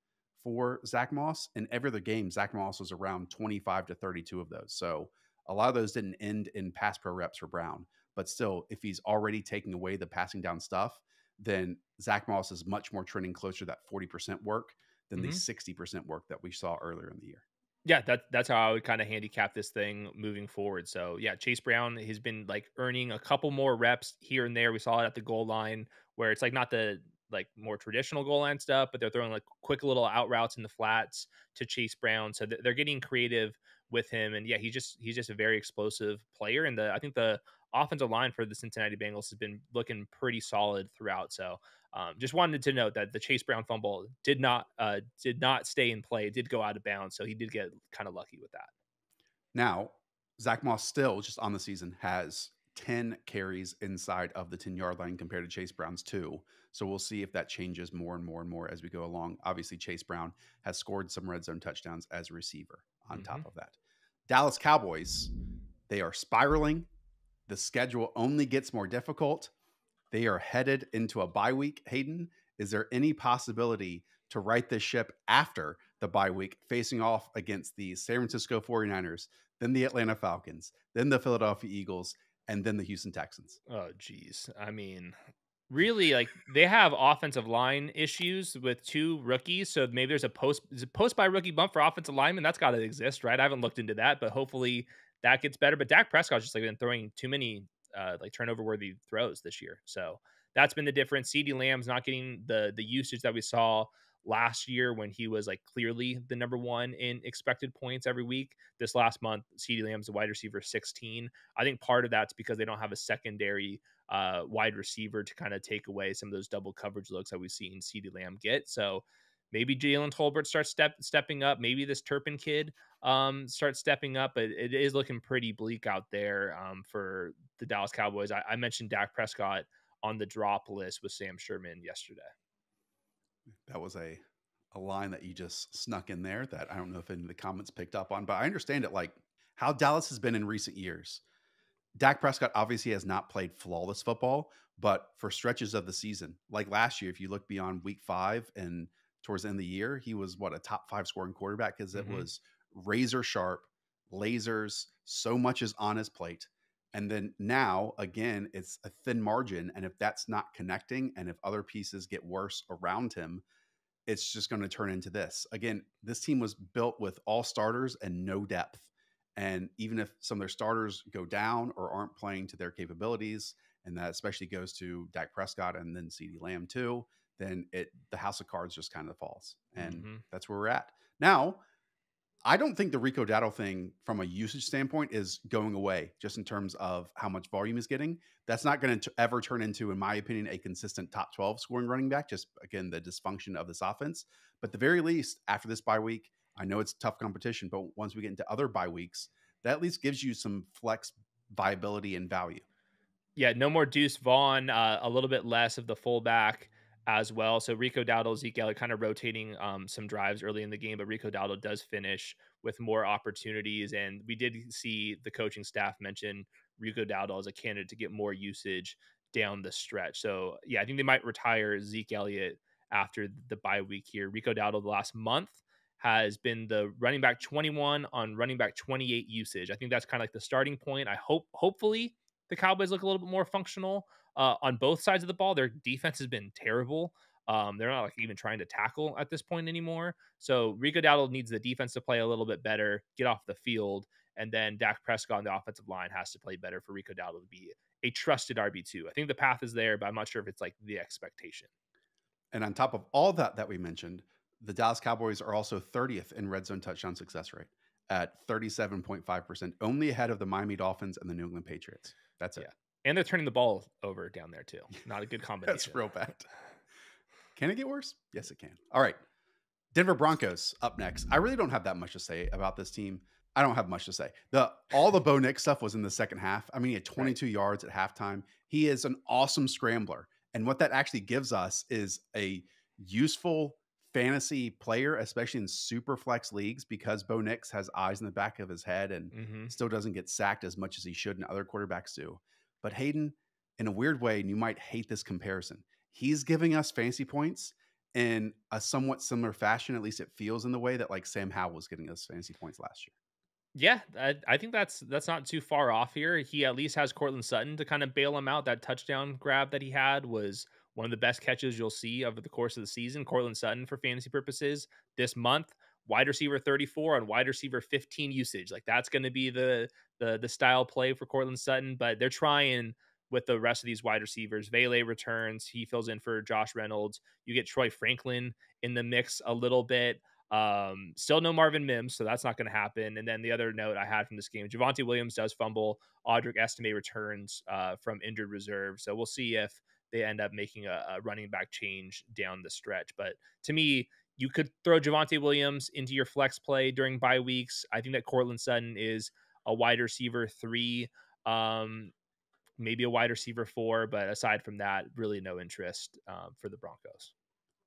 for Zack Moss. In every other game, Zack Moss was around 25 to 32 of those. So a lot of those didn't end in pass pro reps for Brown. But still, if he's already taking away the passing down stuff, then Zack Moss is much more trending closer to that 40% work than the Mhm. 60% work that we saw earlier in the year. Yeah, that that's how I would kind of handicap this thing moving forward. So yeah, Chase Brown has been like earning a couple more reps here and there. We saw it at the goal line where it's like not the like more traditional goal line stuff, but they're throwing like quick little out routes in the flats to Chase Brown. So th- they're getting creative with him. And yeah, he's just he's just a very explosive player. And the I think the offensive line for the Cincinnati Bengals has been looking pretty solid throughout. So um, just wanted to note that the Chase Brown fumble did not uh, did not stay in play. It did go out of bounds, so he did get kind of lucky with that. Now, Zack Moss still just on the season has 10 carries inside of the 10 yard line compared to Chase Brown's two. So we'll see if that changes more and more and more as we go along. Obviously, Chase Brown has scored some red zone touchdowns as a receiver on top of that. Dallas Cowboys, they are spiraling. The schedule only gets more difficult. They are headed into a bye week. Hayden, is there any possibility to right this ship after the bye week, facing off against the San Francisco 49ers, then the Atlanta Falcons, then the Philadelphia Eagles, and then the Houston Texans? Oh, geez. I mean, really, like they have offensive line issues with two rookies. So maybe there's a post post bye rookie bump for offensive lineman. That's got to exist, right? I haven't looked into that, but hopefully that gets better. But Dak Prescott's just like been throwing too many uh, like turnover worthy throws this year. So that's been the difference. CeeDee Lamb's not getting the the usage that we saw last year when he was like clearly the number one in expected points every week. This last month, CeeDee Lamb's a wide receiver 16. I think part of that's because they don't have a secondary uh, wide receiver to kind of take away some of those double coverage looks that we've seen CeeDee Lamb get. So maybe Jalen Tolbert starts step, stepping up. Maybe this Turpin kid um, starts stepping up, but it is looking pretty bleak out there um, for the Dallas Cowboys. I, I mentioned Dak Prescott on the drop list with Sam Sherman yesterday. That was a a line that you just snuck in there that I don't know if any of the comments picked up on, but I understand it like how Dallas has been in recent years. Dak Prescott obviously has not played flawless football, but for stretches of the season, like last year, if you look beyond week five and towards the end of the year, he was what a top five scoring quarterback because it Mhm. was razor sharp, lasers, so much is on his plate. And then now, again, it's a thin margin. And if that's not connecting, and if other pieces get worse around him, it's just going to turn into this. Again, this team was built with all starters and no depth. And even if some of their starters go down or aren't playing to their capabilities, and that especially goes to Dak Prescott and then CeeDee Lamb too, then it the house of cards just kind of falls. And Mhm. that's where we're at. Now, I don't think the Rico Dowdle thing from a usage standpoint is going away just in terms of how much volume is getting. That's not going to ever turn into, in my opinion, a consistent top 12 scoring running back, just again, the dysfunction of this offense. But the very least, after this bye week, I know it's tough competition, but once we get into other bye weeks, that at least gives you some flex viability and value. Yeah, no more Deuce Vaughn, uh, a little bit less of the fullback as well. So Rico Dowdle, Zeke Elliott kind of rotating um, some drives early in the game, but Rico Dowdle does finish with more opportunities. And we did see the coaching staff mention Rico Dowdle as a candidate to get more usage down the stretch. So yeah, I think they might retire Zeke Elliott after the bye week here. Rico Dowdle the last month has been the running back 21 on running back 28 usage. I think that's kind of like the starting point. I hope hopefully the Cowboys look a little bit more functional uh, on both sides of the ball. Their defense has been terrible. Um, they're not like even trying to tackle at this point anymore. So Rico Dowdle needs the defense to play a little bit better, get off the field, and then Dak Prescott on the offensive line has to play better for Rico Dowdle to be a trusted RB two. I think the path is there, but I'm not sure if it's like the expectation. And on top of all that that we mentioned, the Dallas Cowboys are also 30th in red zone touchdown success rate at 37.5%, only ahead of the Miami Dolphins and the New England Patriots. That's it. Yeah. And they're turning the ball over down there too. Not a good combination. That's real bad. Can it get worse? Yes, it can. All right. Denver Broncos up next. I really don't have that much to say about this team. I don't have much to say. The all the Bo Nix stuff was in the second half. I mean, he had 22 right. yards at halftime. He is an awesome scrambler. And what that actually gives us is a useful fantasy player, especially in super flex leagues, because Bo Nix has eyes in the back of his head and mm-hmm. still doesn't get sacked as much as he should and other quarterbacks do. But Hayden, in a weird way, and you might hate this comparison, he's giving us fancy points in a somewhat similar fashion. At least it feels in the way that like Sam Howell was getting us fancy points last year. Yeah, I, I, think that's that's not too far off here. He at least has Courtland Sutton to kind of bail him out. That touchdown grab that he had was one of the best catches you'll see over the course of the season. Courtland Sutton, for fantasy purposes, this month, wide receiver 34 on wide receiver 15 usage. Like that's going to be the the the style play for Courtland Sutton. But they're trying with the rest of these wide receivers. Vele returns. He fills in for Josh Reynolds. You get Troy Franklin in the mix a little bit. Um, still no Marvin Mims, so that's not going to happen. And then the other note I had from this game, Javonte Williams does fumble. Audric Estime returns uh, from injured reserve. So we'll see if they end up making a, a, running back change down the stretch. But to me, you could throw Javonte Williams into your flex play during bye weeks. I think that Courtland Sutton is a wide receiver three, um, maybe a wide receiver four. But aside from that, really no interest um, for the Broncos.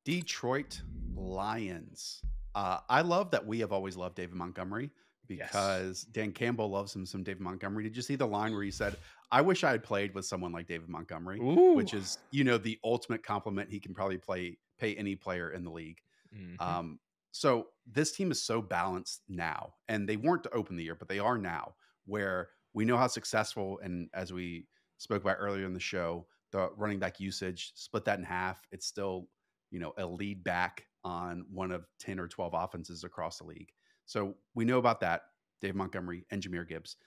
Detroit Lions. Uh, I love that we have always loved David Montgomery because yes. Dan Campbell loves him some David Montgomery. Did you see the line where he said, I wish I had played with someone like David Montgomery, Ooh. which is, you know, the ultimate compliment he can probably play pay any player in the league. Mm-hmm. Um, so this team is so balanced now, and they weren't to open the year, but they are now, where we know how successful, and as we spoke about earlier in the show, the running back usage, split that in half. It's still, you know, a lead back on one of 10 or 12 offenses across the league. So we know about that, Dave Montgomery and Jahmyr Gibbs.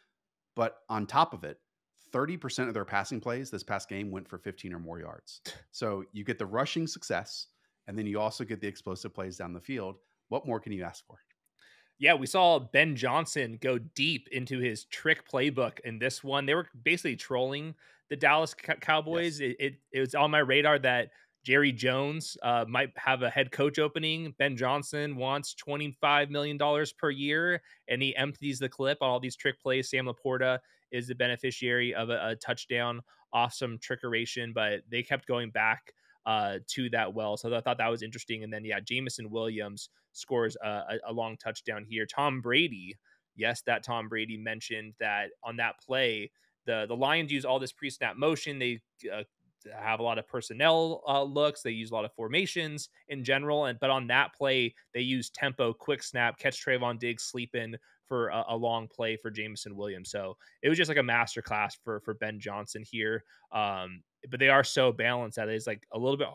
But on top of it, 30% of their passing plays this past game went for 15 or more yards. So you get the rushing success, and then you also get the explosive plays down the field. What more can you ask for? Yeah, we saw Ben Johnson go deep into his trick playbook in this one. They were basically trolling the Dallas Cowboys. Yes. It, it, it was on my radar that Jerry Jones uh, might have a head coach opening. Ben Johnson wants $25 million per year, and he empties the clip on all these trick plays. Sam LaPorta is the beneficiary of a, a touchdown off some trickeration, but they kept going back uh, to that well. So I thought that was interesting. And then, yeah, Jameson Williams scores a, a, long touchdown here. Tom Brady, yes, that Tom Brady mentioned that on that play, the the Lions use all this pre-snap motion. They uh, have a lot of personnel uh, looks. They use a lot of formations in general, and but on that play, they use tempo, quick snap, catch Trevon Diggs sleeping for a, a, long play for Jameson Williams. So it was just like a master class for for Ben Johnson here. Um, but they are so balanced that it's like a little bit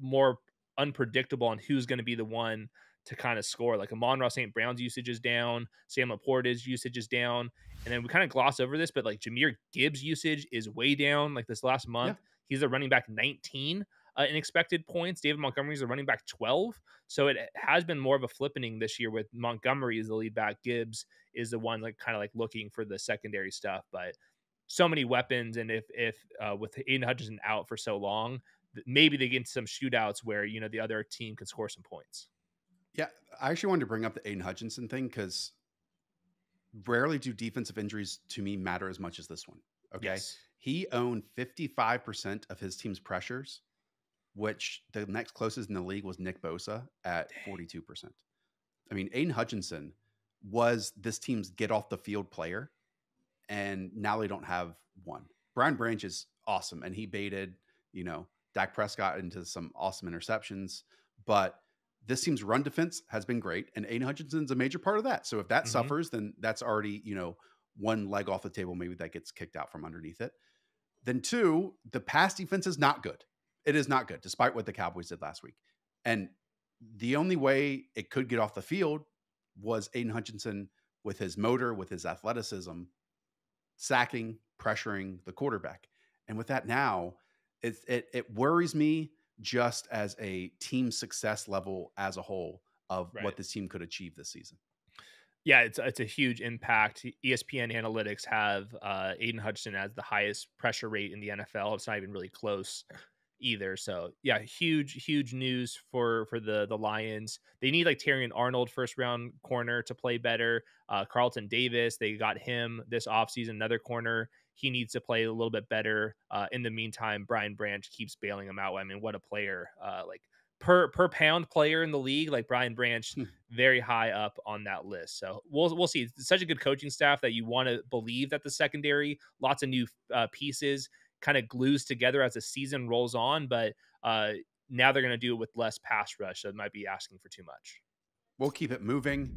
more unpredictable on who's going to be the one to kind of score. Like Amon-Ra St. Brown's usage is down, Sam LaPorta's usage is down. And then we kind of gloss over this, but like Jahmyr Gibbs' usage is way down. Like this last month, yeah. He's a running back 19 uh, in expected points. David Montgomery is a running back 12. So it has been more of a flippening this year with Montgomery as the lead back. Gibbs is the one like kind of like looking for the secondary stuff. But so many weapons, and if if uh, with Aidan Hutchinson out for so long, maybe they get some shootouts where you know the other team can score some points. Yeah, I actually wanted to bring up the Aidan Hutchinson thing because rarely do defensive injuries to me matter as much as this one. Okay. Yes. He owned 55% of his team's pressures, which the next closest in the league was Nick Bosa at Dang. 42%. I mean, Aidan Hutchinson was this team's get off the field player, and now they don't have one. Brian Branch is awesome, and he baited, you know, Dak Prescott into some awesome interceptions. But this team's run defense has been great, and Aidan Hutchinson's a major part of that. So if that mm-hmm. suffers, then that's already, you know, one leg off the table, maybe that gets kicked out from underneath it. Then two, the pass defense is not good. It is not good, despite what the Cowboys did last week. And the only way it could get off the field was Aidan Hutchinson with his motor, with his athleticism, sacking, pressuring the quarterback. And with that now, it, it, it worries me just as a team success level as a whole of right. what this team could achieve this season. Yeah, it's it's a huge impact. ESPN analytics have uh, Aidan Hutchinson as the highest pressure rate in the NFL. It's not even really close either. So yeah, huge, huge news for for the the Lions. They need like Terrion Arnold first round corner to play better. Uh, Carlton Davis, they got him this offseason, another corner. He needs to play a little bit better. Uh, in the meantime, Brian Branch keeps bailing him out. I mean, what a player! Uh, like per per pound player in the league, like Brian Branch, hmm. very high up on that list. So we'll we'll see. It's such a good coaching staff that you want to believe that the secondary, lots of new uh, pieces, kind of glues together as the season rolls on. But uh, now they're going to do it with less pass rush, so it might be asking for too much. We'll keep it moving.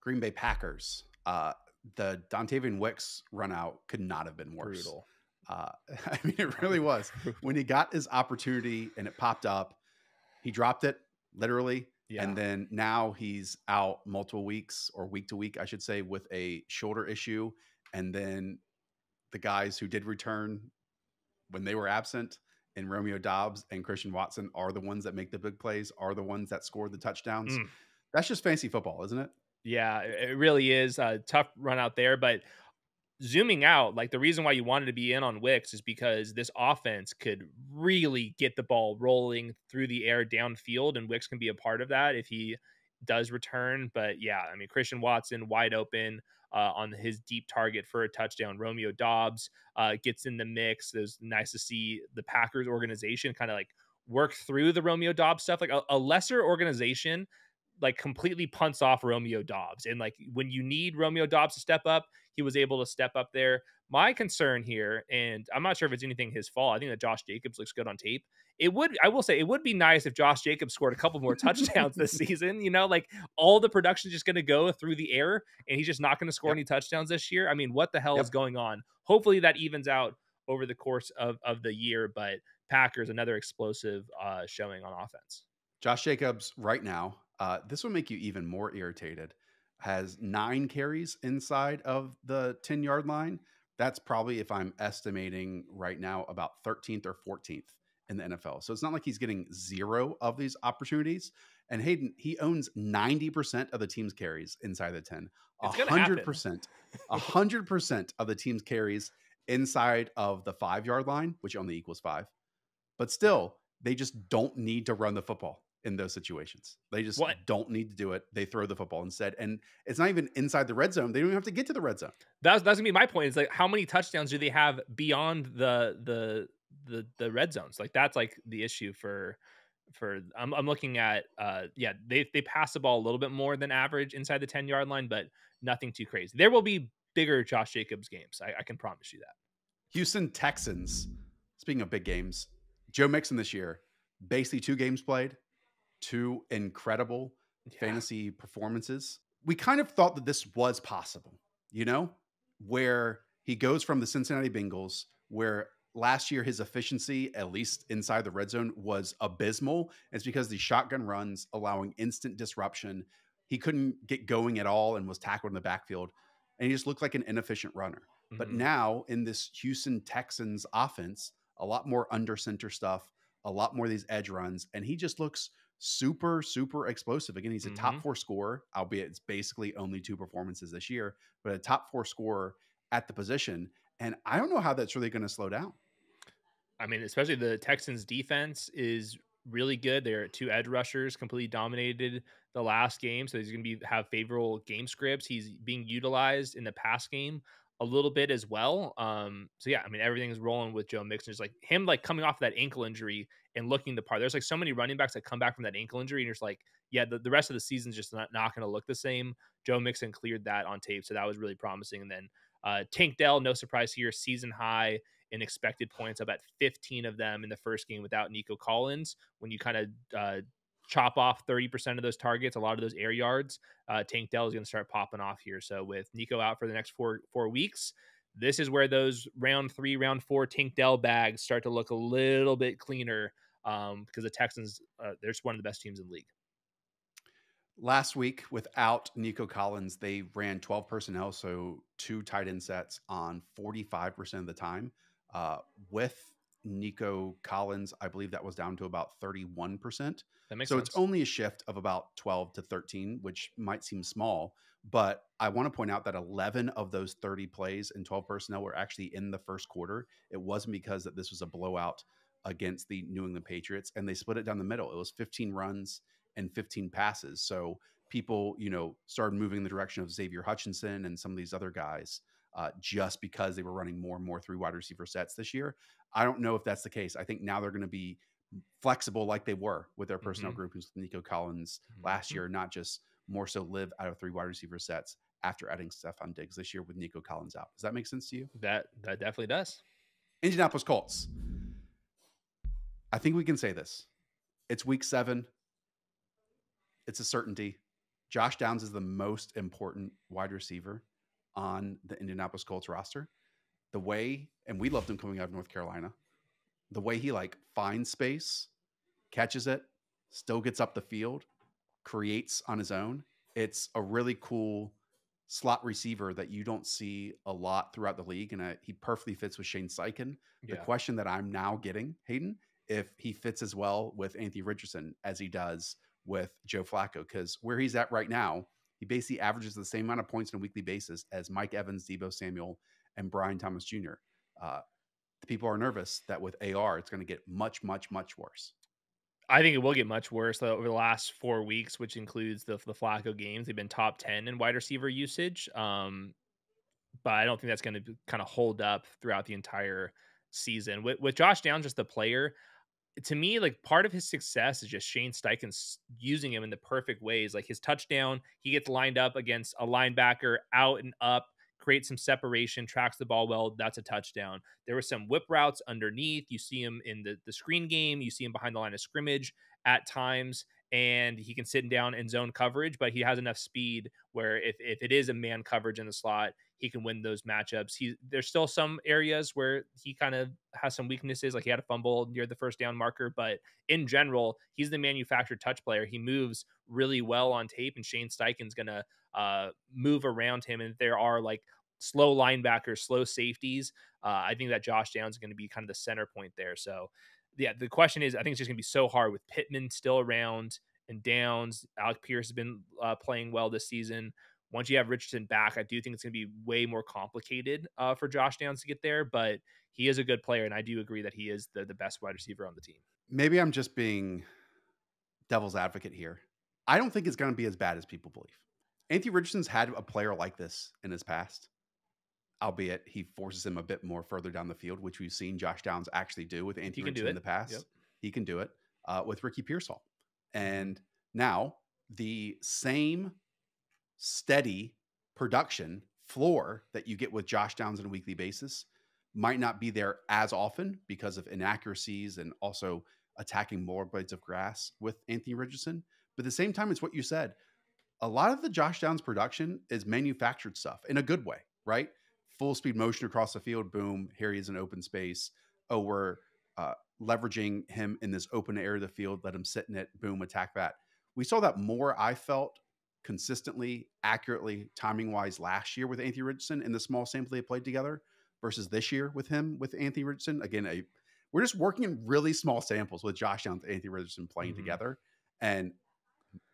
Green Bay Packers. Uh, the Dontayvion Wicks run out could not have been worse. Brutal. Uh, I mean, it really was. when he got his opportunity and it popped up, he dropped it literally. Yeah. And then now he's out multiple weeks or week to week, I should say, with a shoulder issue. And then the guys who did return when they were absent and Romeo Doubs and Christian Watson are the ones that make the big plays, are the ones that score the touchdowns. Mm. That's just fancy football, isn't it? Yeah, it really is a tough run out there. But zooming out, like the reason why you wanted to be in on Wicks is because this offense could really get the ball rolling through the air downfield, and Wicks can be a part of that if he does return. But yeah, I mean, Christian Watson wide open uh, on his deep target for a touchdown. Romeo Doubs uh, gets in the mix. It was nice to see the Packers organization kind of like work through the Romeo Doubs stuff. Like a, a lesser organization like completely punts off Romeo Doubs. And like when you need Romeo Doubs to step up, he was able to step up there. My concern here, and I'm not sure if it's anything his fault. I think that Josh Jacobs looks good on tape. It would, I will say, it would be nice if Josh Jacobs scored a couple more touchdowns this season. You know, like all the production is just going to go through the air, and he's just not going to score yep. any touchdowns this year. I mean, what the hell yep. is going on? Hopefully that evens out over the course of of the year. But Packers another explosive uh, showing on offense. Josh Jacobs right now uh, this will make you even more irritated. Has nine carries inside of the 10 yard line. That's probably, if I'm estimating right now, about 13th or 14th in the NFL. So it's not like he's getting zero of these opportunities. And Hayden, he owns 90% of the team's carries inside the 10. It's 100%. 100% of the team's carries inside of the five yard line, which only equals five. But still, they just don't need to run the football in those situations. They just what? don't need to do it. They throw the football instead. And it's not even inside the red zone. They don't even have to get to the red zone. That's that's gonna be my point. Is like how many touchdowns do they have beyond the the the the red zones? Like that's like the issue for for I'm I'm looking at uh yeah, they they pass the ball a little bit more than average inside the 10 yard line, but nothing too crazy. There will be bigger Josh Jacobs games. I, I can promise you that. Houston Texans, speaking of big games, Joe Mixon this year, basically two games played, two incredible yeah. fantasy performances. We kind of thought that this was possible, you know, where he goes from the Cincinnati Bengals, where last year his efficiency, at least inside the red zone, was abysmal. It's because the shotgun runs allowing instant disruption. He couldn't get going at all and was tackled in the backfield. And he just looked like an inefficient runner. Mm-hmm. But now in this Houston Texans offense, a lot more under center stuff, a lot more of these edge runs, and he just looks super, super explosive. Again, he's a mm-hmm. top four scorer, albeit it's basically only two performances this year, but a top four scorer at the position. And I don't know how that's really going to slow down. I mean, especially the Texans defense is really good. They're two edge rushers, completely dominated the last game. So he's going to be have favorable game scripts. He's being utilized in the pass game a little bit as well. Um, so yeah, I mean everything's rolling with Joe Mixon. It's like him like coming off that ankle injury and looking the part. There's like so many running backs that come back from that ankle injury, and you're just like, yeah, the, the rest of the season's just not, not going to look the same. Joe Mixon cleared that on tape, so that was really promising. And then uh, Tank Dell, no surprise here, season high in expected points, about 15 of them in the first game without Nico Collins. When you kind of uh, chop off 30% of those targets, a lot of those air yards, uh, Tank Dell is going to start popping off here. So with Nico out for the next four four weeks, this is where those round three, round four Tank Dell bags start to look a little bit cleaner um, because the Texans, uh, they're just one of the best teams in the league. Last week, without Nico Collins, they ran 12 personnel, so two tight end sets on 45% of the time. Uh, with Nico Collins, I believe that was down to about 31%. That makes so sense. it's only a shift of about 12 to 13, which might seem small. But I want to point out that 11 of those 30 plays and 12 personnel were actually in the first quarter. It wasn't because that this was a blowout against the New England Patriots, and they split it down the middle. It was 15 runs and 15 passes. So people, you know, started moving in the direction of Xavier Hutchinson and some of these other guys uh, just because they were running more and more three wide receiver sets this year. I don't know if that's the case. I think now they're going to be flexible like they were with their personnel mm-hmm. groupings with Nico Collins mm-hmm. last year, not just more so live out of three wide receiver sets after adding Stefon Diggs this year with Nico Collins out. Does that make sense to you? That that definitely does. Indianapolis Colts. I think we can say this. It's week seven. It's a certainty. Josh Downs is the most important wide receiver on the Indianapolis Colts roster. The way, and we loved him coming out of North Carolina, the way he like finds space, catches it, still gets up the field, creates on his own. It's a really cool slot receiver that you don't see a lot throughout the league. And uh, he perfectly fits with Shane Steichen. Yeah. The question that I'm now getting, Hayden, if he fits as well with Anthony Richardson as he does with Joe Flacco, because where he's at right now, he basically averages the same amount of points on a weekly basis as Mike Evans, Deebo Samuel, and Brian Thomas Jr. Uh, the people are nervous that with AR, it's going to get much, much, much worse. I think it will get much worse over the last four weeks, which includes the the Flacco games. They've been top ten in wide receiver usage, um, but I don't think that's going to kind of hold up throughout the entire season. With, with Josh Downs, just the player, to me, like part of his success is just Shane Steichen using him in the perfect ways. Like his touchdown, he gets lined up against a linebacker out and up, creates some separation, tracks the ball well. That's a touchdown. There were some whip routes underneath. You see him in the, the screen game, you see him behind the line of scrimmage at times and he can sit down in zone coverage, but he has enough speed where if, if it is a man coverage in the slot, he can win those matchups. He there's still some areas where he kind of has some weaknesses, like he had a fumble near the first down marker, but in general, he's the manufactured touch player. He moves really well on tape, and Shane Steichen's gonna uh, move around him. And there are like slow linebackers, slow safeties. Uh, I think that Josh Downs is going to be kind of the center point there. So yeah, the question is, I think it's just gonna be so hard with Pittman still around and Downs. Alec Pierce has been uh, playing well this season. Once you have Richardson back, I do think it's gonna be way more complicated uh, for Josh Downs to get there. But he is a good player, and I do agree that he is the the best wide receiver on the team. Maybe I'm just being devil's advocate here. I don't think it's gonna be as bad as people believe. Anthony Richardson's had a player like this in his past albeit he forces him a bit more further down the field, which we've seen Josh Downs actually do with Anthony Richardson in the past. Yep. He can do it uh, with Ricky Pearsall. And now the same steady production floor that you get with Josh Downs on a weekly basis might not be there as often because of inaccuracies and also attacking more blades of grass with Anthony Richardson. But at the same time, it's what you said. A lot of the Josh Downs production is manufactured stuff in a good way, right? full speed motion across the field. Boom, here he is in open space. Oh, we're uh, leveraging him in this open area of the field. Let him sit in it. Boom, attack that. We saw that more. I felt consistently, accurately, timing wise last year with Anthony Richardson in the small sample they played together versus this year with him with Anthony Richardson. Again, a, we're just working in really small samples with Josh Downs and Anthony Richardson playing mm-hmm. together. And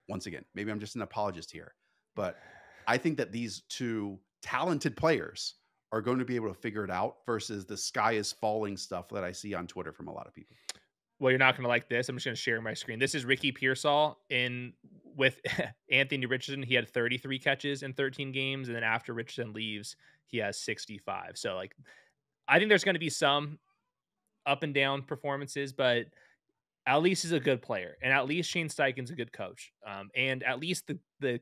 once again, maybe I'm just an apologist here, but I think that these two talented players are going to be able to figure it out versus the sky is falling stuff that I see on Twitter from a lot of people. Well, you're not going to like this. I'm just going to share my screen. This is Ricky Pearsall in with Anthony Richardson. He had 33 catches in 13 games, and then after Richardson leaves, he has 65. So, like, I think there's going to be some up and down performances, but at least he's a good player, and at least Shane Steichen's a good coach, um, and at least the the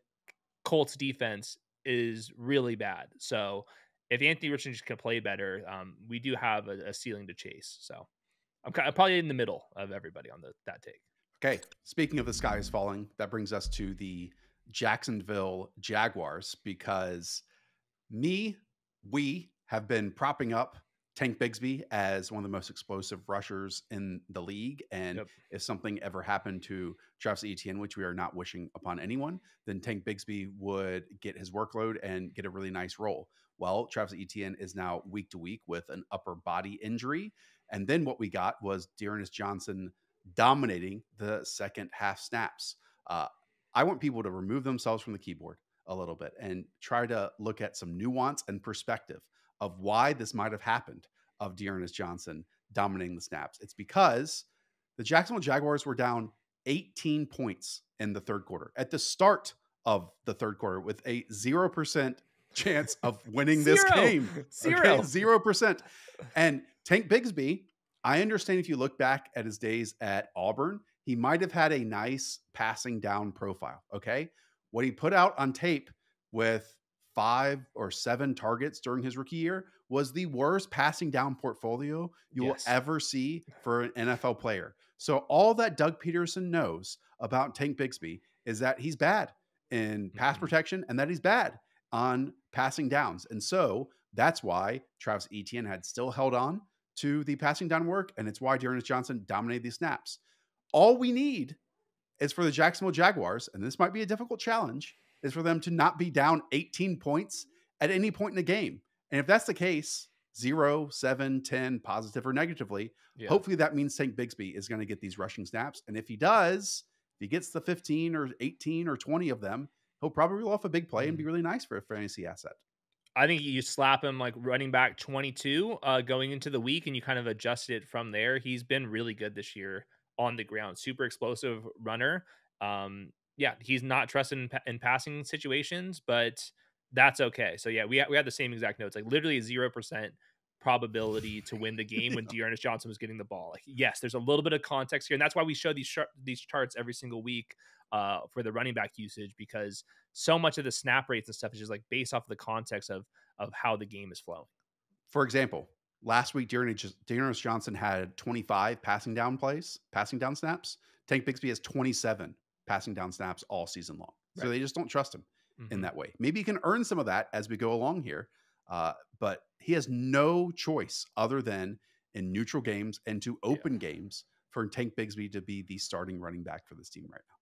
Colts defense is really bad. So if Anthony Richardson can play better, um, we do have a, a, ceiling to chase. So I'm, probably in the middle of everybody on the, that take. Okay. Speaking of the sky is falling, that brings us to the Jacksonville Jaguars because me, we have been propping up Tank Bigsby as one of the most explosive rushers in the league. And yep. if something ever happened to Travis Etienne, which we are not wishing upon anyone, then Tank Bigsby would get his workload and get a really nice role. Well, Travis Etienne is now week to week with an upper body injury. And then what we got was D'Ernest Johnson dominating the second half snaps. Uh, I want people to remove themselves from the keyboard. a little bit and try to look at some nuance and perspective of why this might have happened of D'Ernest Johnson dominating the snaps. It's because the Jacksonville Jaguars were down 18 points in the third quarter at the start of the third quarter with a 0% chance of winning this game. Zero. Zero percent. And Tank Bigsby, I understand if you look back at his days at Auburn, he might have had a nice passing down profile. Okay. What he put out on tape with five or seven targets during his rookie year was the worst passing down portfolio you yes. will ever see for an NFL player. So all that Doug Pederson knows about Tank Bigsby is that he's bad in pass mm-hmm. protection and that he's bad on passing downs. And so that's why Travis Etienne had still held on to the passing down work, and it's why D'Ernest Johnson dominated these snaps. All we need is for the Jacksonville Jaguars, and this might be a difficult challenge, is for them to not be down 18 points at any point in the game. And if that's the case, zero, seven, 10, positive or negatively, yeah. hopefully that means Tank Bigsby is going to get these rushing snaps. And if he does, if he gets the 15 or 18 or 20 of them, he'll probably roll off a big play mm-hmm. and be mm-hmm. really nice for a fantasy asset. I think you slap him like running back 22 uh, going into the week and you kind of adjust it from there. He's been really good this year on the ground, super explosive runner. Um, yeah, he's not trusted in, in, passing situations, but that's okay. So yeah, we ha- we had the same exact notes, like literally zero percent probability to win the game when D'Ernest Johnson was getting the ball. Like, yes, there's a little bit of context here, and that's why we show these sh- these charts every single week uh, for the running back usage because so much of the snap rates and stuff is just like based off of the context of of how the game is flowing. For example, last week D'Ernest Johnson had 25 passing down plays, passing down snaps. Tank Bigsby has 27 passing down snaps all season long. Right. So they just don't trust him mm-hmm. in that way. Maybe he can earn some of that as we go along here. Uh, but he has no choice other than in neutral games and to open yeah. games for Tank Bigsby to be the starting running back for this team right now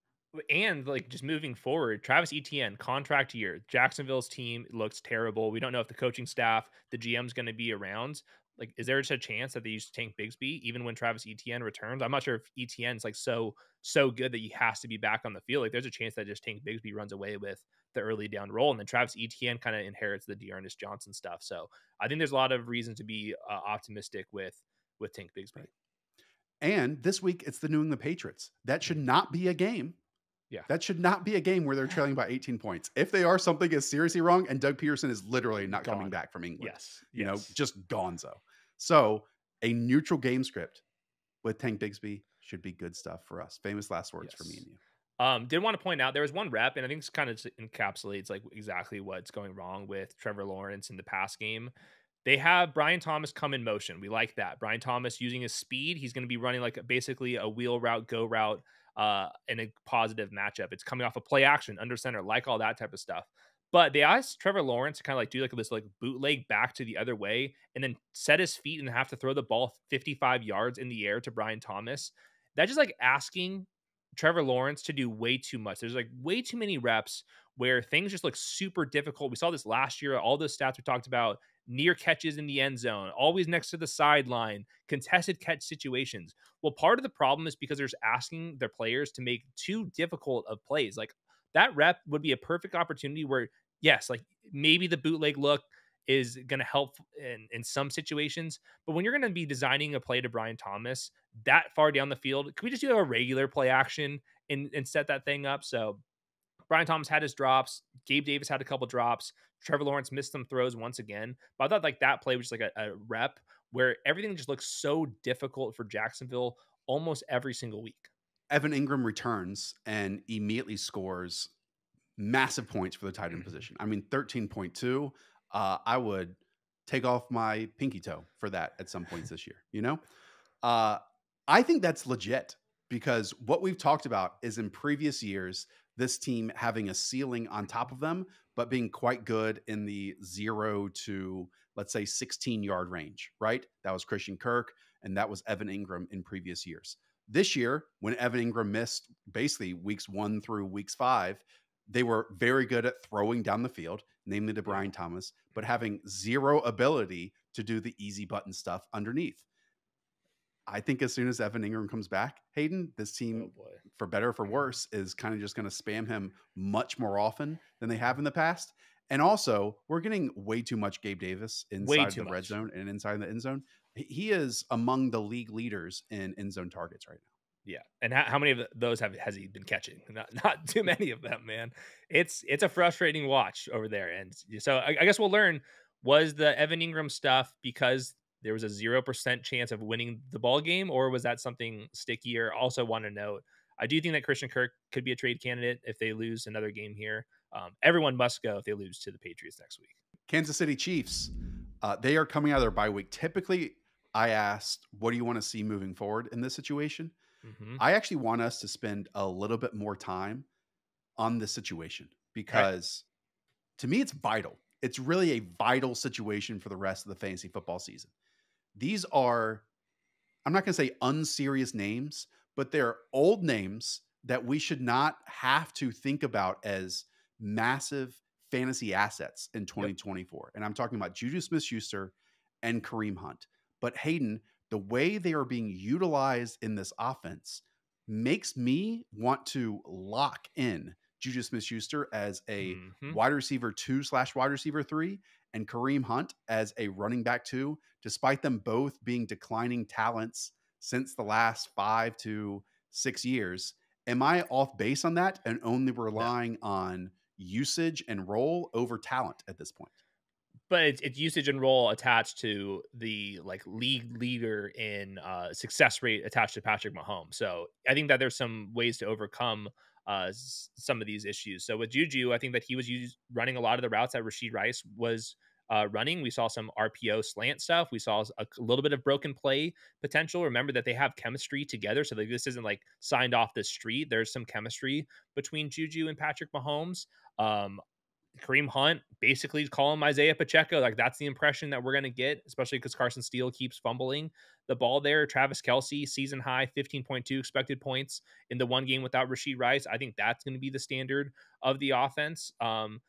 and like just moving forward, Travis Etienne contract year. Jacksonville's team looks terrible. We don't know if the coaching staff, the GM's going to be around. Like, is there just a chance that they use Tank Bigsby even when Travis Etienne returns? I'm not sure if Etienne's like so so good that he has to be back on the field. Like, there's a chance that just Tank Bigsby runs away with the early down role, and then Travis Etienne kind of inherits the D'Ernest Johnson stuff. So I think there's a lot of reason to be uh, optimistic with with Tank Bigsby. And this week it's the New England Patriots. That should not be a game yeah. That should not be a game where they're trailing by 18 points. If they are, something is seriously wrong, and Doug Pederson is literally not Gone. coming back from England. Yes. You yes. know, just gonzo. So a neutral game script with Tank Bigsby should be good stuff for us. Famous last words yes. for me and you. Um, did want to point out there was one rep, and I think this kind of encapsulates like exactly what's going wrong with Trevor Lawrence in the pass game. They have Brian Thomas come in motion. We like that. Brian Thomas using his speed. He's going to be running like basically a wheel route, go route uh, in a positive matchup. It's coming off a of play action, under center, like all that type of stuff. But they asked Trevor Lawrence to kind of like do like this like bootleg back to the other way and then set his feet and have to throw the ball 55 yards in the air to Brian Thomas. That's just like asking Trevor Lawrence to do way too much. There's like way too many reps where things just look super difficult. We saw this last year. All those stats we talked about near catches in the end zone, always next to the sideline, contested catch situations. Well, part of the problem is because they're asking their players to make too difficult of plays. Like that rep would be a perfect opportunity where, yes, like maybe the bootleg look is going to help in, in some situations. But when you're going to be designing a play to Brian Thomas that far down the field, can we just do a regular play action and, and set that thing up? So Brian Thomas had his drops. Gabe Davis had a couple drops. Trevor Lawrence missed some throws once again. But I thought like that play was just like a, a rep where everything just looks so difficult for Jacksonville almost every single week. Evan Engram returns and immediately scores massive points for the tight end mm-hmm. position. I mean, 13.2. Uh, I would take off my pinky toe for that at some points this year, you know? Uh, I think that's legit because what we've talked about is in previous years, this team having a ceiling on top of them, but being quite good in the zero to, let's say, 16 yard range, right? That was Christian Kirk and that was Evan Engram in previous years. This year, when Evan Engram missed basically weeks one through weeks five, they were very good at throwing down the field, namely to Brian Thomas, but having zero ability to do the easy button stuff underneath. I think as soon as Evan Engram comes back, Hayden, this team, Oh for better or for worse, is kind of just going to spam him much more often than they have in the past. And also, we're getting way too much Gabe Davis inside the red zone and inside the end zone. He- He is among the league leaders in end zone targets right now. Yeah, and how, how many of those have has he been catching? Not not too many of them, man. It's it's a frustrating watch over there, and so I, I guess we'll learn was the Evan Engram stuff because there was a zero percent chance of winning the ball game, or was that something stickier? Also, want to note, I do think that Christian Kirk could be a trade candidate if they lose another game here. Um, everyone must go if they lose to the Patriots next week. Kansas City Chiefs, uh, they are coming out of their bye week. Typically, I asked, what do you want to see moving forward in this situation? Mhm. I actually want us to spend a little bit more time on this situation because to me, it's vital. It's really a vital situation for the rest of the fantasy football season. These are, I'm not going to say unserious names, but they're old names that we should not have to think about as massive fantasy assets in 2024. And I'm talking about Juju Smith Schuster and Kareem Hunt. But Hayden, the way they are being utilized in this offense makes me want to lock in Juju Smith Schuster as a Mhm. wide receiver two slash wide receiver three and Kareem Hunt as a running back two, despite them both being declining talents since the last five to six years. Am I off base on that and only relying on usage and role over talent at this point? But it's, it's usage and role attached to the like league leader in uh, success rate attached to Patrick Mahomes. So I think that there's some ways to overcome uh, some of these issues. So with Juju, I think that he was used, running a lot of the routes that Rashee Rice was uh, running. We saw some RPO slant stuff. We saw a, little bit of broken play potential. Remember that they have chemistry together, so like this isn't like signed off the street. There's some chemistry between Juju and Patrick Mahomes. Um, Kareem Hunt basically calling Isaiah Pacheco. Like that's the impression that we're going to get, especially because Carson Steele keeps fumbling the ball there. Travis Kelce, season high, 15.2 expected points in the one game without Rashee Rice. I think that's going to be the standard of the offense. Um,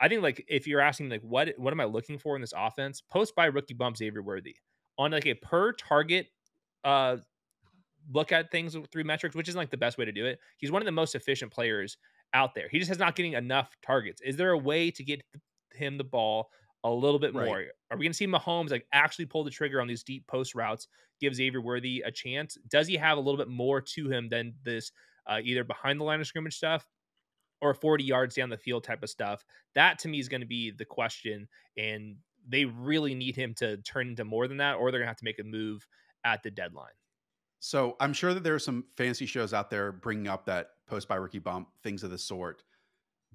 I think like if you're asking like what what am I looking for in this offense? Post by rookie bump Xavier Worthy on like a per target uh look at things through metrics, which isn't like the best way to do it. He's one of the most efficient players out there. He just has not getting enough targets. Is there a way to get him the ball a little bit Right. more? Are we going to see Mahomes like actually pull the trigger on these deep post routes, give Xavier Worthy a chance? Does he have a little bit more to him than this uh, either behind the line of scrimmage stuff or 40 yards down the field type of stuff? That to me is going to be the question. And they really need him to turn into more than that, or they're going to have to make a move at the deadline. So I'm sure that there are some fancy shows out there bringing up that post by rookie bump, things of the sort.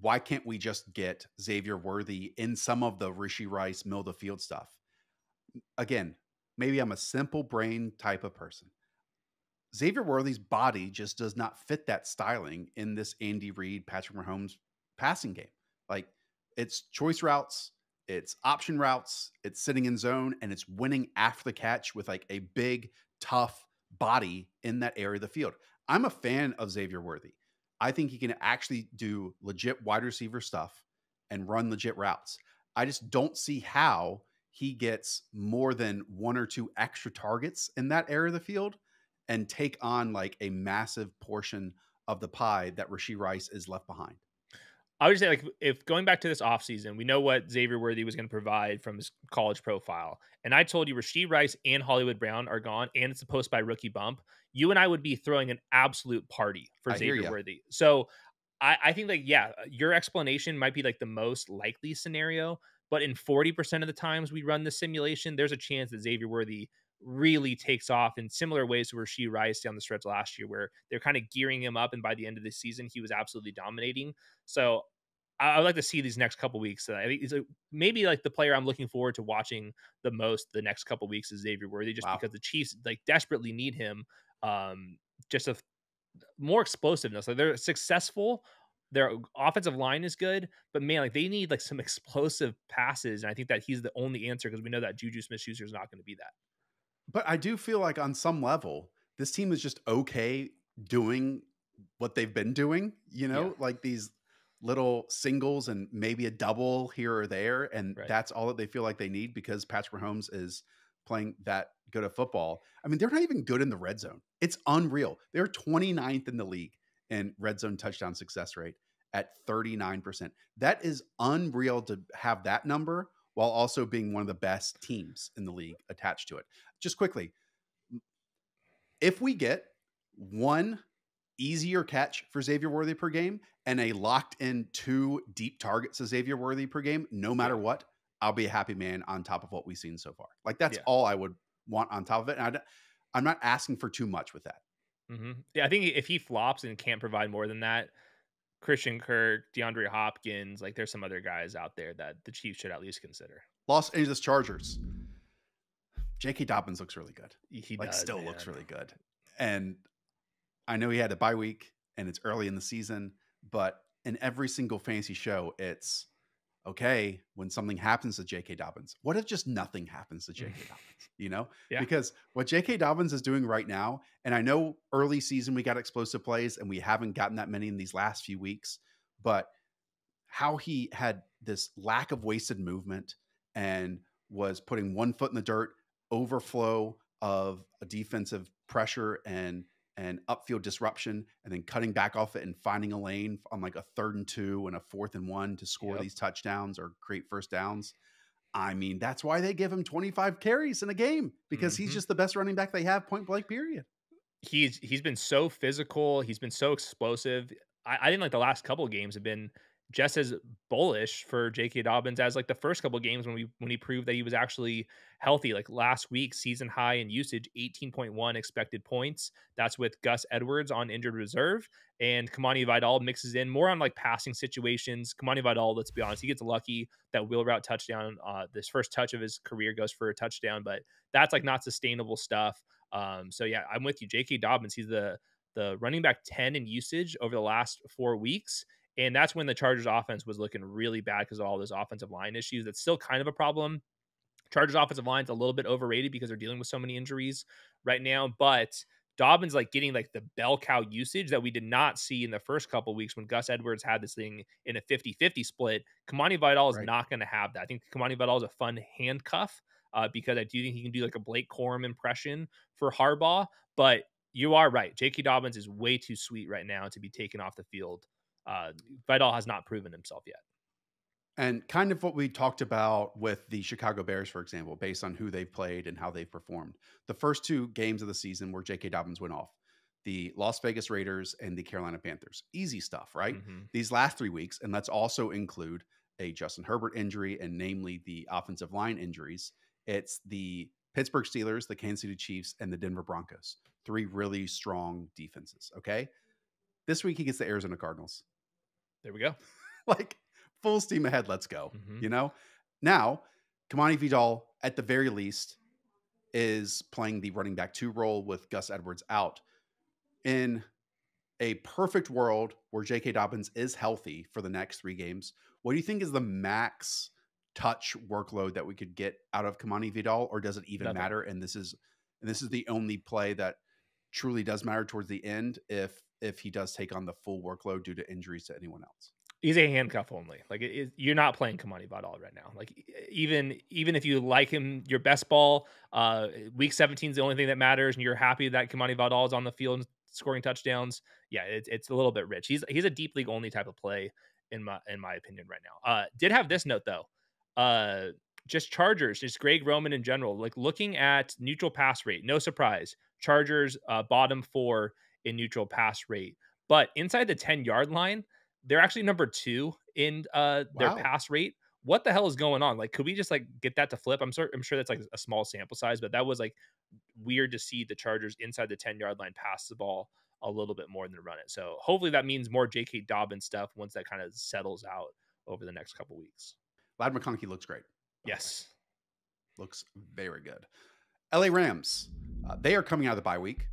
Why can't we just get Xavier Worthy in some of the Rashee Rice middle the field stuff? Again, maybe I'm a simple brain type of person. Xavier Worthy's body just does not fit that styling in this Andy Reid, Patrick Mahomes passing game. Like it's choice routes, it's option routes, it's sitting in zone, and it's winning after the catch with like a big, tough body in that area of the field. I'm a fan of Xavier Worthy. I think he can actually do legit wide receiver stuff and run legit routes. I just don't see how he gets more than one or two extra targets in that area of the field and take on like a massive portion of the pie that Rashee Rice is left behind. I would say, like, if going back to this offseason, we know what Xavier Worthy was going to provide from his college profile. And I told you Rashee Rice and Hollywood Brown are gone, and it's a post by rookie bump. You and I would be throwing an absolute party for I Xavier. Worthy. So I, I think, like, yeah, your explanation might be like the most likely scenario. But in 40% of the times we run the simulation, there's a chance that Xavier Worthy really takes off in similar ways to she Rice down the stretch last year, where they're kind of gearing him up. And by the end of the season, he was absolutely dominating. So I would like to see these next couple weeks. Uh, I think a, maybe like the player I'm looking forward to watching the most the next couple weeks is Xavier Worthy, just Wow. because the Chiefs like desperately need him. Um, just a more explosiveness. Like they're successful. Their offensive line is good, but man, like they need like some explosive passes, and I think that he's the only answer because we know that Juju Smith Schuster is not going to be that. But I do feel like on some level, this team is just okay doing what they've been doing, you know, Yeah. like these little singles and maybe a double here or there. And Right. that's all that they feel like they need because Patrick Mahomes is playing that good of football. I mean, they're not even good in the red zone. It's unreal. They're 29th in the league in red zone touchdown success rate at 39%. That is unreal to have that number while also being one of the best teams in the league attached to it. Just quickly, if we get one easier catch for Xavier Worthy per game and a locked in two deep targets to Xavier Worthy per game, no matter what, I'll be a happy man on top of what we've seen so far. Like that's yeah. all I would want on top of it. And I, am not asking for too much with that. Mm-hmm. Yeah, I think if he flops and can't provide more than that, Christian Kirk, DeAndre Hopkins, like there's some other guys out there that the Chiefs should at least consider. Los Angeles Chargers. J.K. Dobbins looks really good. He like does, still man. looks really good. And I know he had a bye week and it's early in the season, but in every single fantasy show, it's okay when something happens to J.K. Dobbins. What if just nothing happens to J.K. Dobbins? You know, yeah. because what J.K. Dobbins is doing right now, and I know early season we got explosive plays and we haven't gotten that many in these last few weeks, but how he had this lack of wasted movement and was putting one foot in the dirt, overflow of a defensive pressure and and upfield disruption and then cutting back off it and finding a lane on like a third and two and a fourth and one to score yep. these touchdowns or create first downs. I mean, that's why they give him 25 carries in a game because mm-hmm. he's just the best running back they have, point blank, period. He's he's been so physical, he's been so explosive. I, I think like the last couple games have been just as bullish for J.K. Dobbins as like the first couple games when we when he proved that he was actually healthy. Like last week, season high in usage, 18.1 expected points. That's with Gus Edwards on injured reserve, and Kimani Vidal mixes in more on like passing situations. Kimani Vidal, let's be honest, he gets lucky that wheel route touchdown. Uh, this first touch of his career goes for a touchdown, but that's like not sustainable stuff. Um, so yeah, I'm with you, J.K. Dobbins. He's the the running back 10 in usage over the last four weeks and that's when the Chargers offense was looking really bad because of all those offensive line issues. That's still kind of a problem. Chargers offensive line's a little bit overrated because they're dealing with so many injuries right now. But Dobbins like getting like the bell cow usage that we did not see in the first couple weeks when Gus Edwards had this thing in a 50-50 split. Kimani Vidal is right. not going to have that. I think Kimani Vidal is a fun handcuff uh, because I do think he can do like a Blake Corum impression for Harbaugh. But you are right. J.K. Dobbins is way too sweet right now to be taken off the field uh, Vidal has not proven himself yet. And kind of what we talked about with the Chicago Bears, for example, based on who they've played and how they've performed. The first two games of the season where J.K. Dobbins went off the Las Vegas Raiders and the Carolina Panthers. Easy stuff, right? Mm-hmm. These last three weeks, and let's also include a Justin Herbert injury and namely the offensive line injuries. It's the Pittsburgh Steelers, the Kansas City Chiefs, and the Denver Broncos. Three really strong defenses. Okay. This week he gets the Arizona Cardinals. There we go. like full steam ahead. Let's go. Mm-hmm. You know, now Kimani Vidal at the very least is playing the running back two role with Gus Edwards out. In a perfect world where J.K. Dobbins is healthy for the next three games, what do you think is the max touch workload that we could get out of Kimani Vidal, or does it even Nothing. matter? And this is and this is the only play that truly does matter towards the end if if he does take on the full workload due to injuries to anyone else. He's a handcuff only. Like it, it, you're not playing Kimani Vidal right now. Like even even if you like him, your best ball, uh, week 17 is the only thing that matters, and you're happy that Kimani Vidal is on the field scoring touchdowns. Yeah, it's it's a little bit rich. He's he's a deep league only type of play in my in my opinion right now. Uh, did have this note though. Uh, just Chargers, just Greg Roman in general. Like looking at neutral pass rate, no surprise. Chargers uh, bottom four in neutral pass rate. But inside the 10 yard line, they're actually number two in uh, their wow. pass rate. What the hell is going on? Like, could we just like get that to flip? I'm sure I'm sure that's like a small sample size, but that was like weird to see the Chargers inside the 10 yard line pass the ball a little bit more than run it. So hopefully that means more J.K. Dobbins stuff once that kind of settles out over the next couple weeks. Ladd McConkey looks great. Yes, looks very good. L.A. Rams, uh, they are coming out of the bye week.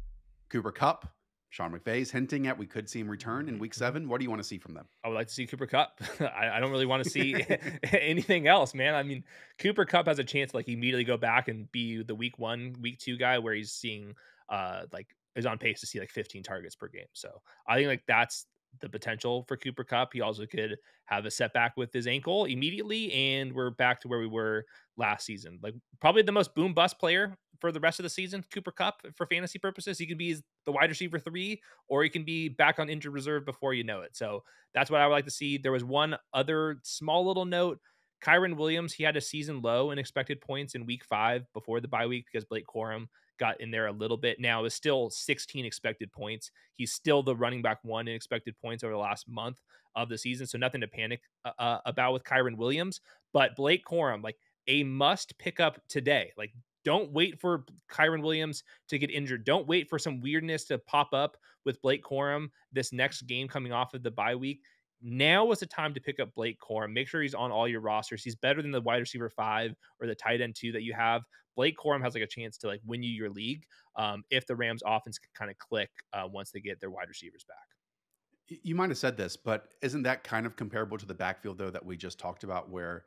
Cooper Kupp Sean McVay's hinting at we could see him return in week mm-hmm. seven. What do you want to see from them? I would like to see Cooper Kupp. I, I, don't really want to see anything else, man. I mean, Cooper Kupp has a chance to like immediately go back and be the week one, week two guy where he's seeing uh like is on pace to see like 15 targets per game. So I think like that's the potential for Cooper Kupp. He also could have a setback with his ankle immediately, and we're back to where we were last season. Like probably the most boom bust player for the rest of the season, Cooper Kupp for fantasy purposes. He can be the wide receiver three, or he can be back on injured reserve before you know it. So that's what I would like to see. There was one other small little note. Kyren Williams, he had a season low in expected points in week five before the bye week because Blake Corum got in there a little bit. Now is still 16 expected points. He's still the running back one in expected points over the last month of the season. So nothing to panic uh, uh about with Kyren Williams. But Blake Corum, like a must pick up today. Like don't wait for Kyren Williams to get injured. Don't wait for some weirdness to pop up with Blake Corum this next game coming off of the bye week. Now is the time to pick up Blake Corum. Make sure he's on all your rosters. He's better than the wide receiver five or the tight end two that you have. Blake Corum has like a chance to like win you your league um, if the Rams offense can kind of click uh, once they get their wide receivers back. You might have said this, but isn't that kind of comparable to the backfield though that we just talked about, where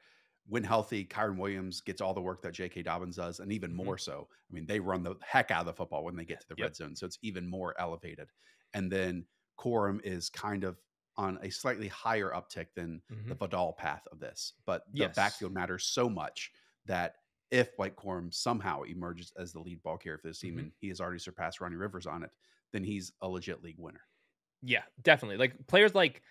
when healthy, Kyren Williams gets all the work that J.K. Dobbins does, and even mm-hmm. more so. I mean, they run the heck out of the football when they get to the yep. red zone, so it's even more elevated. And then Corum is kind of on a slightly higher uptick than mm-hmm. the Vidal path of this, but the yes. backfield matters so much that if Blake Corum somehow emerges as the lead ball carrier for this team, mm-hmm. and he has already surpassed Ronnie Rivers on it, then he's a legit league winner. Yeah, definitely. Like players like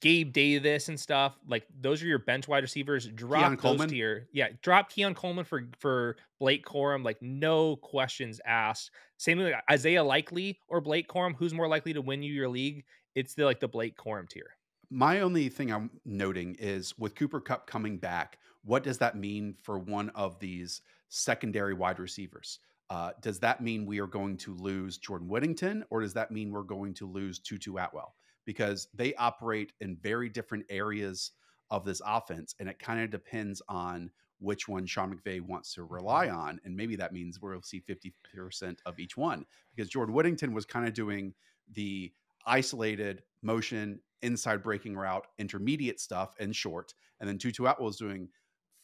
Gabe Davis and stuff, like those are your bench wide receivers. Drop Keon those Coleman. to your yeah, drop Keon Coleman for for Blake Corum, like no questions asked. Same with like Isaiah Likely or Blake Corum, who's more likely to win you your league? It's the like the Blake Corum tier. My only thing I'm noting is with Cooper Kupp coming back, what does that mean for one of these secondary wide receivers? Uh, does that mean we are going to lose Jordan Whittington, or does that mean we're going to lose Tutu Atwell? Because they operate in very different areas of this offense, and it kind of depends on which one Sean McVay wants to rely mm-hmm. on. And maybe that means we'll see 50% of each one because Jordan Whittington was kind of doing the isolated motion, inside breaking route, intermediate stuff, and short. And then Tutu Atwell is doing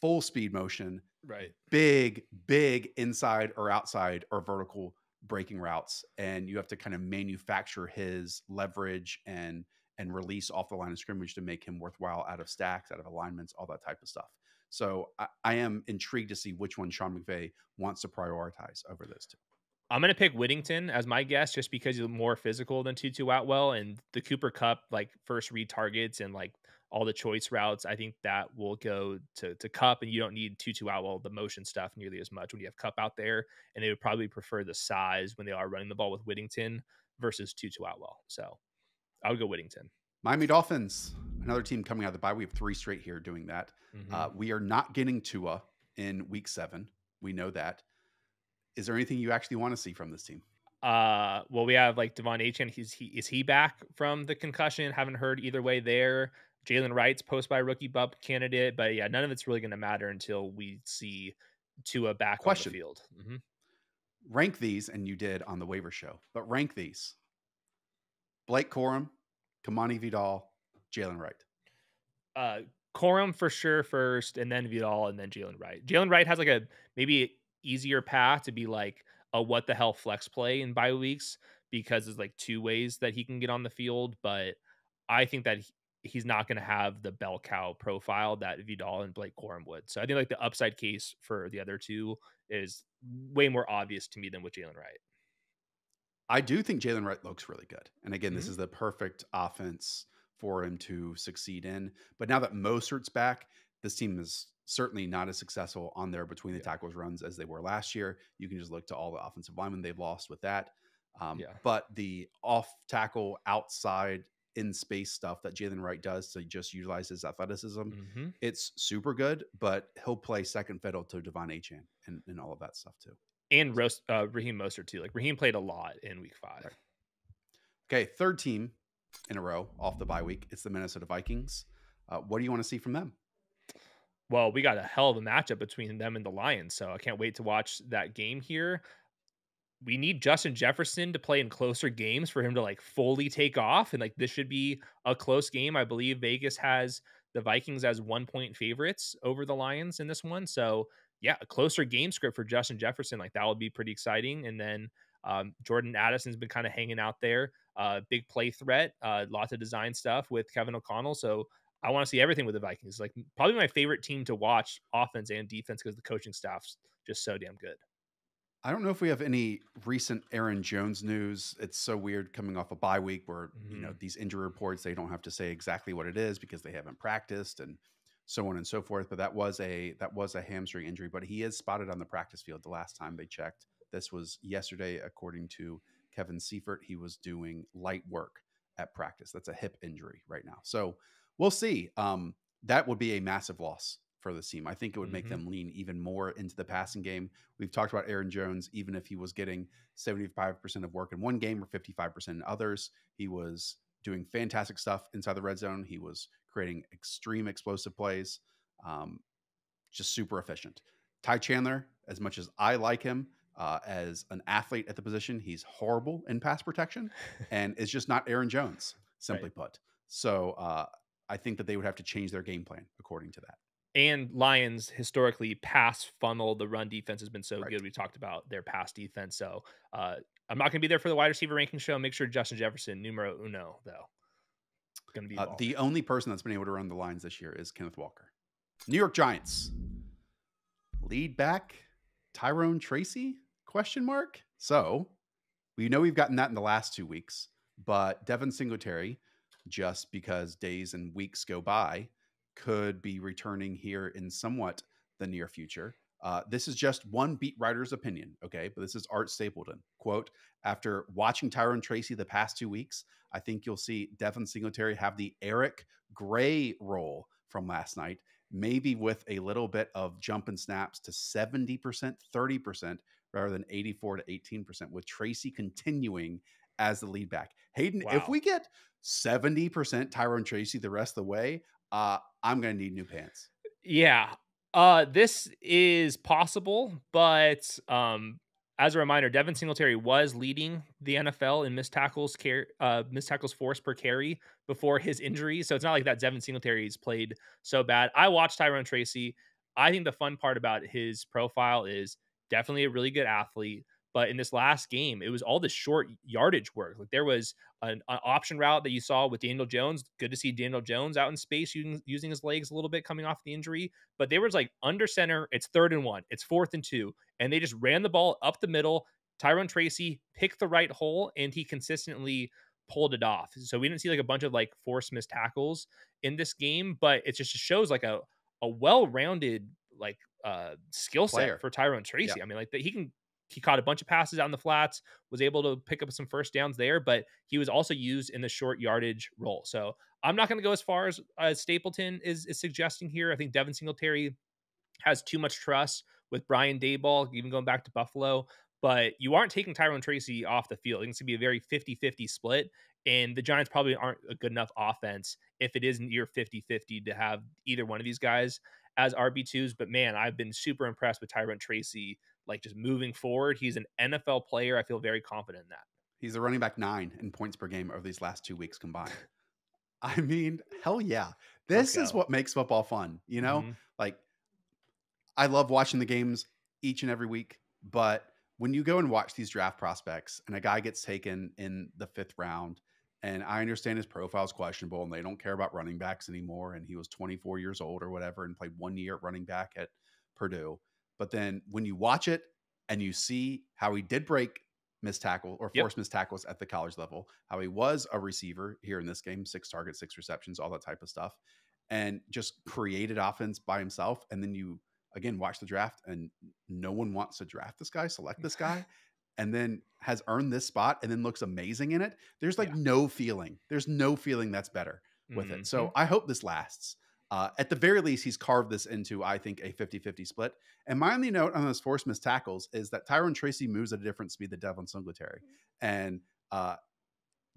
full speed motion, right? Big, big inside or outside or vertical breaking routes, and you have to kind of manufacture his leverage and and release off the line of scrimmage to make him worthwhile out of stacks, out of alignments, all that type of stuff. So I, I am intrigued to see which one Sean McVay wants to prioritize over those two. I'm gonna pick Whittington as my guess, just because he's more physical than Tutu Atwell, and the Cooper Kupp like first read targets and like all the choice routes. I think that will go to to Kupp, and you don't need Tutu Atwell the motion stuff nearly as much when you have Kupp out there. And they would probably prefer the size when they are running the ball with Whittington versus Tutu Atwell. So I would go Whittington. Miami Dolphins, another team coming out of the bye. We have three straight here doing that. Mm-hmm. Uh, we are not getting Tua in Week Seven. We know that. Is there anything you actually want to see from this team? Uh, well, we have like De'Von Achane. He's he is he back from the concussion? Haven't heard either way there. Jaylen Wright's post by rookie bump candidate, but yeah, none of it's really going to matter until we see Tua back Question. on the field. Mm-hmm. Rank these, and you did on the waiver show, but rank these: Blake Corum, Kimani Vidal, Jaylen Wright. Uh, Corum for sure first, and then Vidal, and then Jaylen Wright. Jaylen Wright has like a maybe easier path to be like a what the hell flex play in bye weeks because there's like two ways that he can get on the field, but I think that he's not going to have the bell cow profile that Vidal and Blake Corum would. So I think like the upside case for the other two is way more obvious to me than with Jaylen Wright. I do think Jaylen Wright looks really good. And again, mm-hmm. this is the perfect offense for him to succeed in. But now that Mostert's back, this team is certainly not as successful on their between the yeah. tackles runs as they were last year. You can just look to all the offensive linemen they've lost with that. Um, yeah. But the off tackle outside in space stuff that Jaylen Wright does to just utilize his athleticism. Mm-hmm. It's super good, but he'll play second fiddle to De'Von Achane and, and all of that stuff too. And Roast, uh, Raheem Mostert too. Like Raheem played a lot in week five. Right. Okay, third team in a row off the bye week. It's the Minnesota Vikings. Uh, what do you want to see from them? Well, we got a hell of a matchup between them and the Lions, so I can't wait to watch that game here we need Justin Jefferson to play in closer games for him to like fully take off. And like this should be a close game. I believe Vegas has the Vikings as one point favorites over the Lions in this one. So yeah, a closer game script for Justin Jefferson. Like that would be pretty exciting. And then Um, Jordan Addison's been kind of hanging out there. Uh, big play threat, uh, lots of design stuff with Kevin O'Connell. So I want to see everything with the Vikings. Like probably my favorite team to watch, offense and defense, because the coaching staff's just so damn good. I don't know if we have any recent Aaron Jones news. It's so weird coming off a bye week where mm-hmm. you know mm-hmm. these injury reports they don't have to say exactly what it is because they haven't practiced and so on and so forth. But that was a that was a hamstring injury. But he is spotted on the practice field the last time they checked. This was yesterday, according to Kevin Seifert. He was doing light work at practice. That's a hip injury right now. So we'll see. Um, that would be a massive loss for the team. I think it would make mm-hmm. them lean even more into the passing game. We've talked about Aaron Jones, even if he was getting 75% of work in one game or 55% in others, he was doing fantastic stuff inside the red zone. He was creating extreme explosive plays, um, just super efficient. Ty Chandler, as much as I like him uh, as an athlete at the position, he's horrible in pass protection and is just not Aaron Jones, simply right. put. So uh, I think that they would have to change their game plan according to that and Lions historically pass funnel. The run defense has been so right. good. We talked about their pass defense. So uh, I'm not going to be there for the wide receiver ranking show. Make sure Justin Jefferson, numero uno, though. It's going to be uh, the only person that's been able to run the lines this year is Kenneth Walker. New York Giants lead back Tyrone Tracy? Question mark. So we know we've gotten that in the last two weeks, but Devin Singletary, just because days and weeks go by, could be returning here in somewhat the near future. Uh, this is just one beat writer's opinion, okay? But this is Art Stapleton. Quote After watching Tyrone Tracy the past two weeks, I think you'll see Devin Singletary have the Eric Gray role from last night, maybe with a little bit of jump and snaps to 70%, 30%, rather than 84 to 18%, with Tracy continuing as the lead back. Hayden, wow. if we get 70% Tyrone Tracy the rest of the way, uh, I'm going to need new pants. Yeah. Uh, this is possible, but um, as a reminder, Devin Singletary was leading the NFL in missed tackles, car- uh, missed tackles force per carry before his injury. So it's not like that Devin Singletary's played so bad. I watched Tyrone Tracy. I think the fun part about his profile is definitely a really good athlete. But in this last game, it was all this short yardage work. Like there was an, an, option route that you saw with Daniel Jones. Good to see Daniel Jones out in space using, using his legs a little bit coming off the injury. But there was like under center, it's third and one, it's fourth and two. And they just ran the ball up the middle. Tyrone Tracy picked the right hole and he consistently pulled it off. So we didn't see like a bunch of like force missed tackles in this game, but it just shows like a, a well rounded like uh skill set for Tyrone Tracy. Yeah. I mean, like that he can he caught a bunch of passes out in the flats, was able to pick up some first downs there, but he was also used in the short yardage role. So I'm not going to go as far as Stapleton is, is suggesting here. I think Devin Singletary has too much trust with Brian Daboll, even going back to Buffalo. But you aren't taking Tyrone Tracy off the field. It's going to be a very 50 50 split. And the Giants probably aren't a good enough offense if it is near 50 50 to have either one of these guys as RB2s. But man, I've been super impressed with Tyrone Tracy like just moving forward. He's an NFL player. I feel very confident in that. He's a running back nine in points per game over these last two weeks combined. I mean, hell yeah. This is what makes football fun, you know? Mm-hmm. Like I love watching the games each and every week, but when you go and watch these draft prospects and a guy gets taken in the fifth round, and I understand his profile is questionable and they don't care about running backs anymore, and he was 24 years old or whatever and played one year at running back at Purdue. But then when you watch it and you see how he did break missed tackle or force yep. missed tackles at the college level, how he was a receiver here in this game, six targets, six receptions, all that type of stuff, and just created offense by himself. And then you again watch the draft and no one wants to draft this guy, select this guy. and then has earned this spot and then looks amazing in it. There's like yeah. no feeling. There's no feeling that's better with mm-hmm. it. So. I hope this lasts. Uh, at the very least, he's carved this into, I think, a 50 50 split. And my only note on those force missed tackles is that Tyrone Tracy moves at a different speed than Devin Singletary. And uh,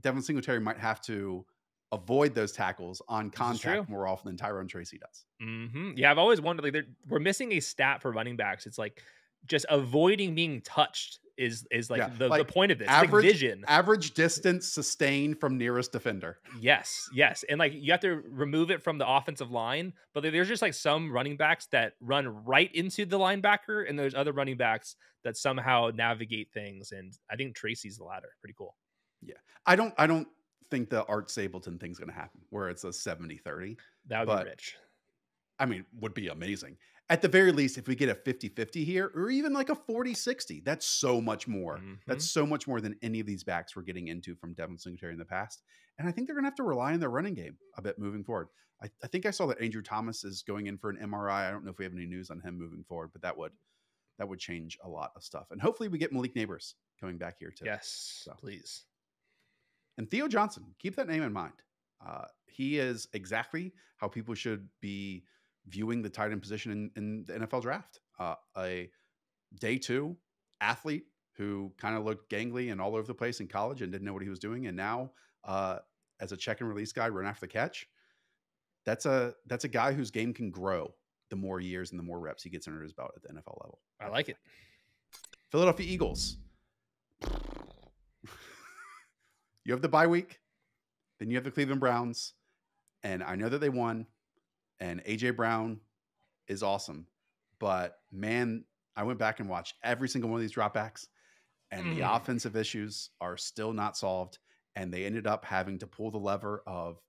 Devin Singletary might have to avoid those tackles on contact more often than Tyrone Tracy does. Mm-hmm. Yeah, I've always wondered like we're missing a stat for running backs. It's like just avoiding being touched is is like, Yeah, the, like, the point of this. It's like vision. Average distance sustained from nearest defender. Yes, yes. And like you have to remove it from the offensive line, but there's just like some running backs that run right into the linebacker, and there's other running backs that somehow navigate things. And I think Tracy's the latter. Pretty cool. Yeah. I don't I don't think the Art Stapleton thing's gonna happen where it's a 70-30. That would But- be rich. I mean, would be amazing. At the very least, if we get a 50-50 here, or even like a 40-60, that's so much more. Mhm. That's so much more than any of these backs we're getting into from Devin Singletary in the past. And I think they're going to have to rely on their running game a bit moving forward. I, I think I saw that Andrew Thomas is going in for an MRI. I don't know if we have any news on him moving forward, but that would that would change a lot of stuff. And hopefully we get Malik Nabers coming back here too. yes, So. please. And Theo Johnson, keep that name in mind. Uh, he is exactly how people should be viewing the tight end position in, in the NFL draft. Uh, a day two athlete who kind of looked gangly and all over the place in college and didn't know what he was doing, and now uh, as a check and release guy, run after the catch. That's a that's a guy whose game can grow the more years and the more reps he gets under his belt at the NFL level. I like it. Philadelphia Eagles. you have the bye week, then you have the Cleveland Browns, and I know that they won, and AJ Brown is awesome, but man, I went back and watched every single one of these dropbacks, and the Mm. offensive issues are still not solved, and they ended up having to pull the lever of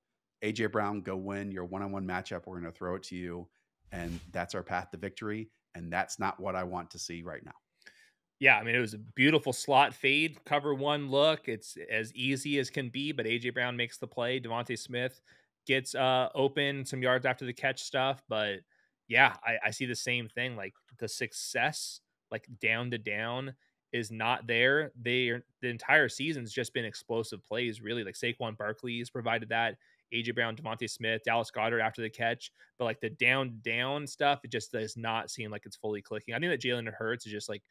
AJ Brown, go win your one-on-one matchup. We're going to throw it to you, and that's our path to victory, and that's not what I want to see right now. Yeah, I mean, it was a beautiful slot fade, cover one look. It's as easy as can be, but AJ Brown makes the play. DeVonta Smith gets uh open some yards after the catch stuff. But yeah, I, I see the same thing. Like the success, like down to down, is not there. They are the entire season's just been explosive plays, really. Like Saquon Barkley has provided that. AJ Brown, DeVonta Smith, Dallas Goedert after the catch, but like the down down stuff, it just does not seem like it's fully clicking. I think that Jalen Hurts is just like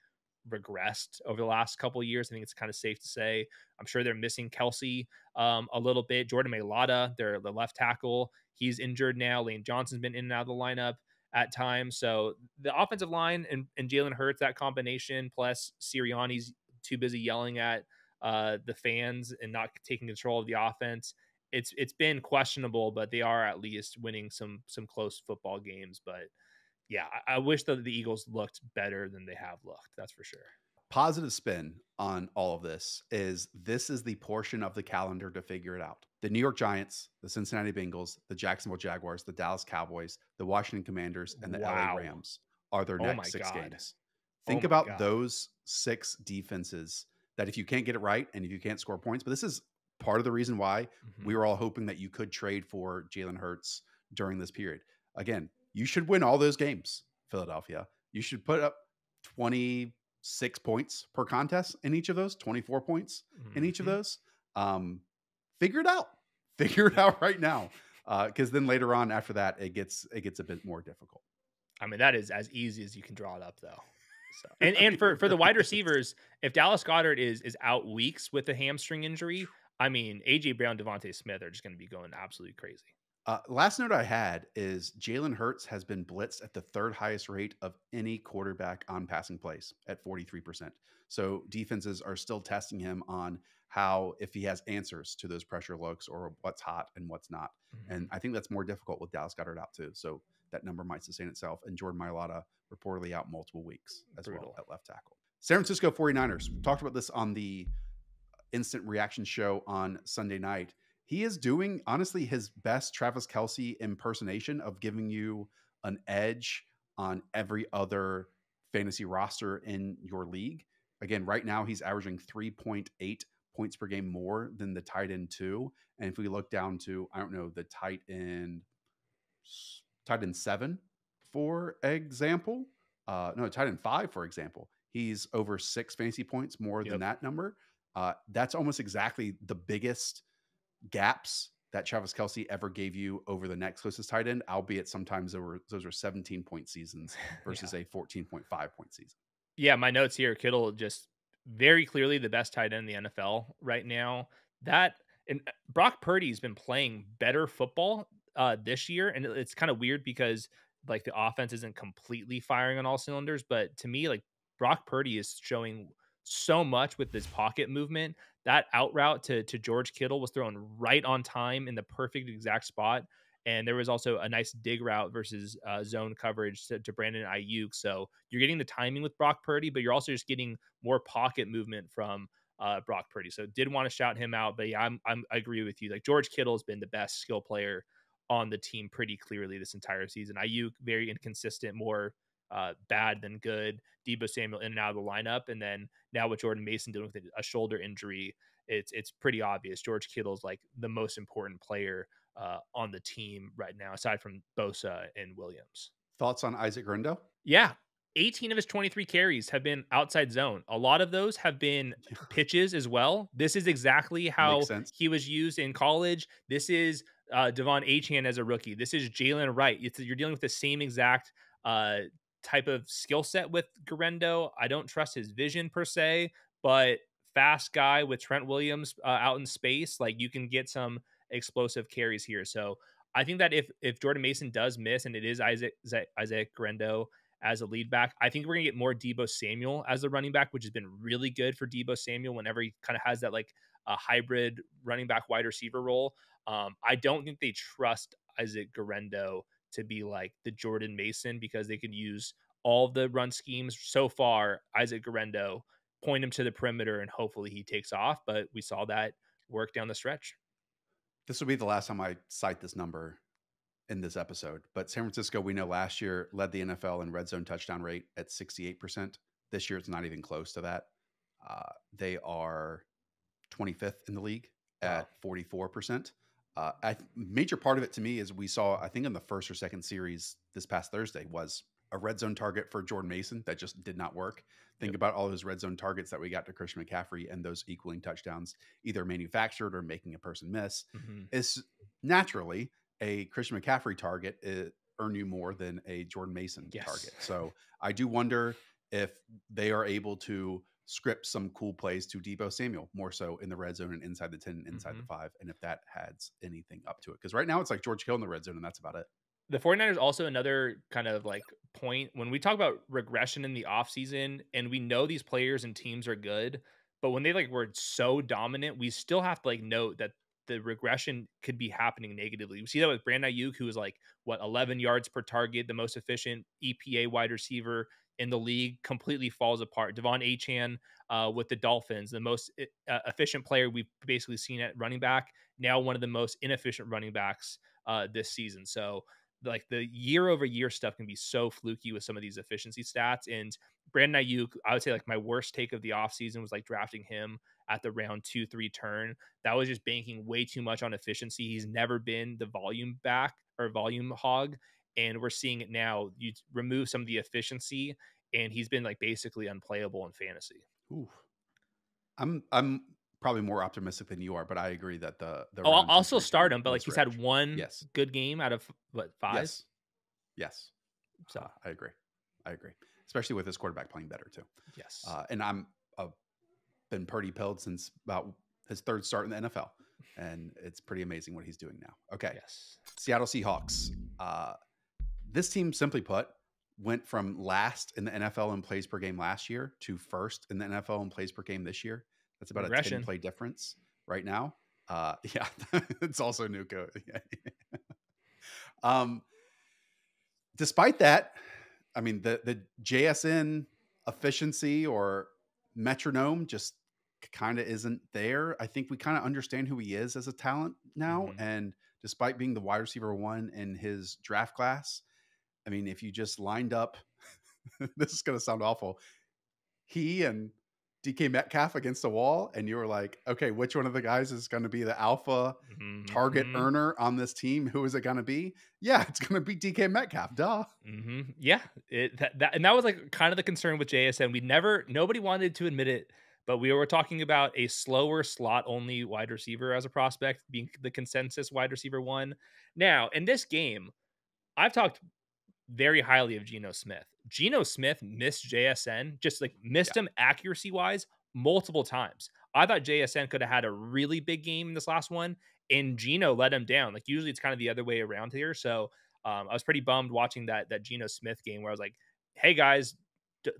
regressed over the last couple of years. I think it's kind of safe to say. I'm sure they're missing Kelce um, a little bit. Jordan Mailata, their the left tackle, he's injured now. Lane Johnson's been in and out of the lineup at times. So the offensive line and, and Jalen Hurts, that combination, plus Sirianni's too busy yelling at uh, the fans and not taking control of the offense. It's it's been questionable, but they are at least winning some some close football games. But yeah, I, I wish that the Eagles looked better than they have looked. That's for sure. positive spin on all of this is this is the portion of the calendar to figure it out. The New York Giants, the Cincinnati Bengals, the Jacksonville Jaguars, the Dallas Cowboys, the Washington Commanders, and the Wow. LA Rams are their Oh next six God. games. Oh Think my about God. those six defenses that if you can't get it right and if you can't score points, but this is part of the reason why Mhm. we were all hoping that you could trade for Jalen Hurts during this period. Again, you should win all those games, Philadelphia. You should put up 26 points per contest in each of those, 24 points in each of Mhm. those. Um, figure it out. Figure it out right now. Because then later on, after that, it gets it gets a bit more difficult. I mean, that is as easy as you can draw it up, though. So, and and for for the wide receivers, if Dallas Goedert is is out weeks with a hamstring injury, I mean, AJ Brown, DeVonta Smith are just going to be going absolutely crazy. Uh, last note I had is Jalen Hurts has been blitzed at the third highest rate of any quarterback on passing plays at 43%. So defenses are still testing him on how, if he has answers to those pressure looks or what's hot and what's not. And I think that's more difficult with Dallas Goedert out too. So that number might sustain itself. And Jordan Mailata reportedly out multiple weeks as Brutal. well at left tackle. San Francisco 49ers. We talked about this on the instant reaction show on Sunday night. He is doing honestly his best Travis Kelce impersonation of giving you an edge on every other fantasy roster in your league. Again, right now he's averaging 3.8 points per game more than the tight end two. And if we look down to, I don't know, the tight end, tight end seven, for example, uh, no, tight end five, for example, he's over six fantasy points more Yep. than that number. Uh, that's almost exactly the biggest gaps that Travis Kelce ever gave you over the next closest tight end, albeit sometimes there were those were 17 point seasons versus a 14.5 point season. Yeah, my notes here. Kittle just very clearly the best tight end in the NFL right now. That and uh, Brock Purdy's been playing better football uh, this year, and it's kind of weird because like the offense isn't completely firing on all cylinders. But to me, like Brock Purdy is showing so much with this pocket movement. That out route to, to George Kittle was thrown right on time in the perfect exact spot. And there was also a nice dig route versus uh, zone coverage to, to Brandon Aiyuk. So you're getting the timing with Brock Purdy, but you're also just getting more pocket movement from uh, Brock Purdy. So did want to shout him out, but yeah, I'm, I'm I agree with you. Like George Kittle has been the best skill player on the team pretty clearly this entire season. Aiyuk very inconsistent, more uh, bad than good. Deebo Samuel in and out of the lineup, and then now with Jordan Mason dealing with a shoulder injury, it's it's pretty obvious George Kittle's like the most important player uh, on the team right now, aside from Bosa and Williams. Thoughts on Isaac Guerendo? Yeah, 18 of his 23 carries have been outside zone. A lot of those have been pitches as well. This is exactly how he was used in college. This is uh, De'Von Achane as a rookie. This is Jaylen Wright. It's, you're dealing with the same exact uh, type of skill set with Guerendo. I don't trust his vision per se, but fast guy with Trent Williams uh, out in space, like you can get some explosive carries here. So I think that if if Jordan Mason does miss and it is Isaac Isaac Guerendo as a lead back, I think we're gonna get more Deebo Samuel as the running back, which has been really good for Deebo Samuel whenever he kind of has that like a hybrid running back wide receiver role. Um, I don't think they trust Isaac Guerendo to be like the Jordan Mason because they could use all the run schemes so far. Isaac Guerendo point him to the perimeter and hopefully he takes off. But we saw that work down the stretch. This will be the last time I cite this number in this episode. But San Francisco, we know last year led the NFL in red zone touchdown rate at 68%. This year, it's not even close to that. Uh, they are 25th in the league at wow. 44%. Uh, a major part of it to me is we saw, I think in the first or second series this past Thursday was a red zone target for Jordan Mason that just did not work. Think yep. about all those red zone targets that we got to Christian McCaffrey and those equaling touchdowns, either manufactured or making a person miss. Mm-hmm. Is naturally a Christian McCaffrey target it earn you more than a Jordan Mason yes. target. So I do wonder if they are able to script some cool plays to Deebo Samuel more so in the red zone and inside the 10 and inside mm-hmm. the 5 and if that adds anything up to it cuz right now it's like George Hill in the red zone and that's about it. The 49ers also another kind of like point when we talk about regression in the offseason and we know these players and teams are good but when they like were so dominant we still have to like note that the regression could be happening negatively. We see that with Brandon Aiyuk, who is like what 11 yards per target, the most efficient EPA wide receiver in the league completely falls apart. De'Von Achane uh, with the Dolphins, the most uh, efficient player we've basically seen at running back, now one of the most inefficient running backs uh, this season. So like the year over year stuff can be so fluky with some of these efficiency stats. And Brandon Aiyuk, I would say like my worst take of the offseason was like drafting him at the round two, three turn. That was just banking way too much on efficiency. He's never been the volume back or volume hog and we're seeing it now. You remove some of the efficiency, and he's been like basically unplayable in fantasy. Ooh. I'm I'm probably more optimistic than you are, but I agree that the the oh, I'll also start him, but like he's had one yes. good game out of what five? Yes, yes. So uh, I agree, I agree, especially with his quarterback playing better too. Yes, uh, and I'm uh, been pretty pilled since about his third start in the NFL, and it's pretty amazing what he's doing now. Okay, yes, Seattle Seahawks. Uh, this team, simply put, went from last in the NFL in plays per game last year to first in the NFL in plays per game this year. That's about a 10 play difference right now. Uh, yeah, it's also new code. um, despite that, I mean, the, the JSN efficiency or metronome just kind of isn't there. I think we kind of understand who he is as a talent now. Mm-hmm. And despite being the wide receiver one in his draft class, I mean, if you just lined up, this is going to sound awful. He and DK Metcalf against the wall, and you were like, okay, which one of the guys is going to be the alpha mm-hmm, target mm-hmm. earner on this team? Who is it going to be? Yeah, it's going to be DK Metcalf. Duh. Mm-hmm. Yeah, it, that, that, and that was like kind of the concern with JSN. We never, nobody wanted to admit it, but we were talking about a slower slot only wide receiver as a prospect being the consensus wide receiver one. Now, in this game, I've talked very highly of Geno Smith. Geno Smith missed JSN, just like missed yeah. him accuracy wise multiple times. I thought JSN could have had a really big game in this last one, and Geno let him down. Like usually it's kind of the other way around here. So um, I was pretty bummed watching that that Geno Smith game where I was like, "Hey guys,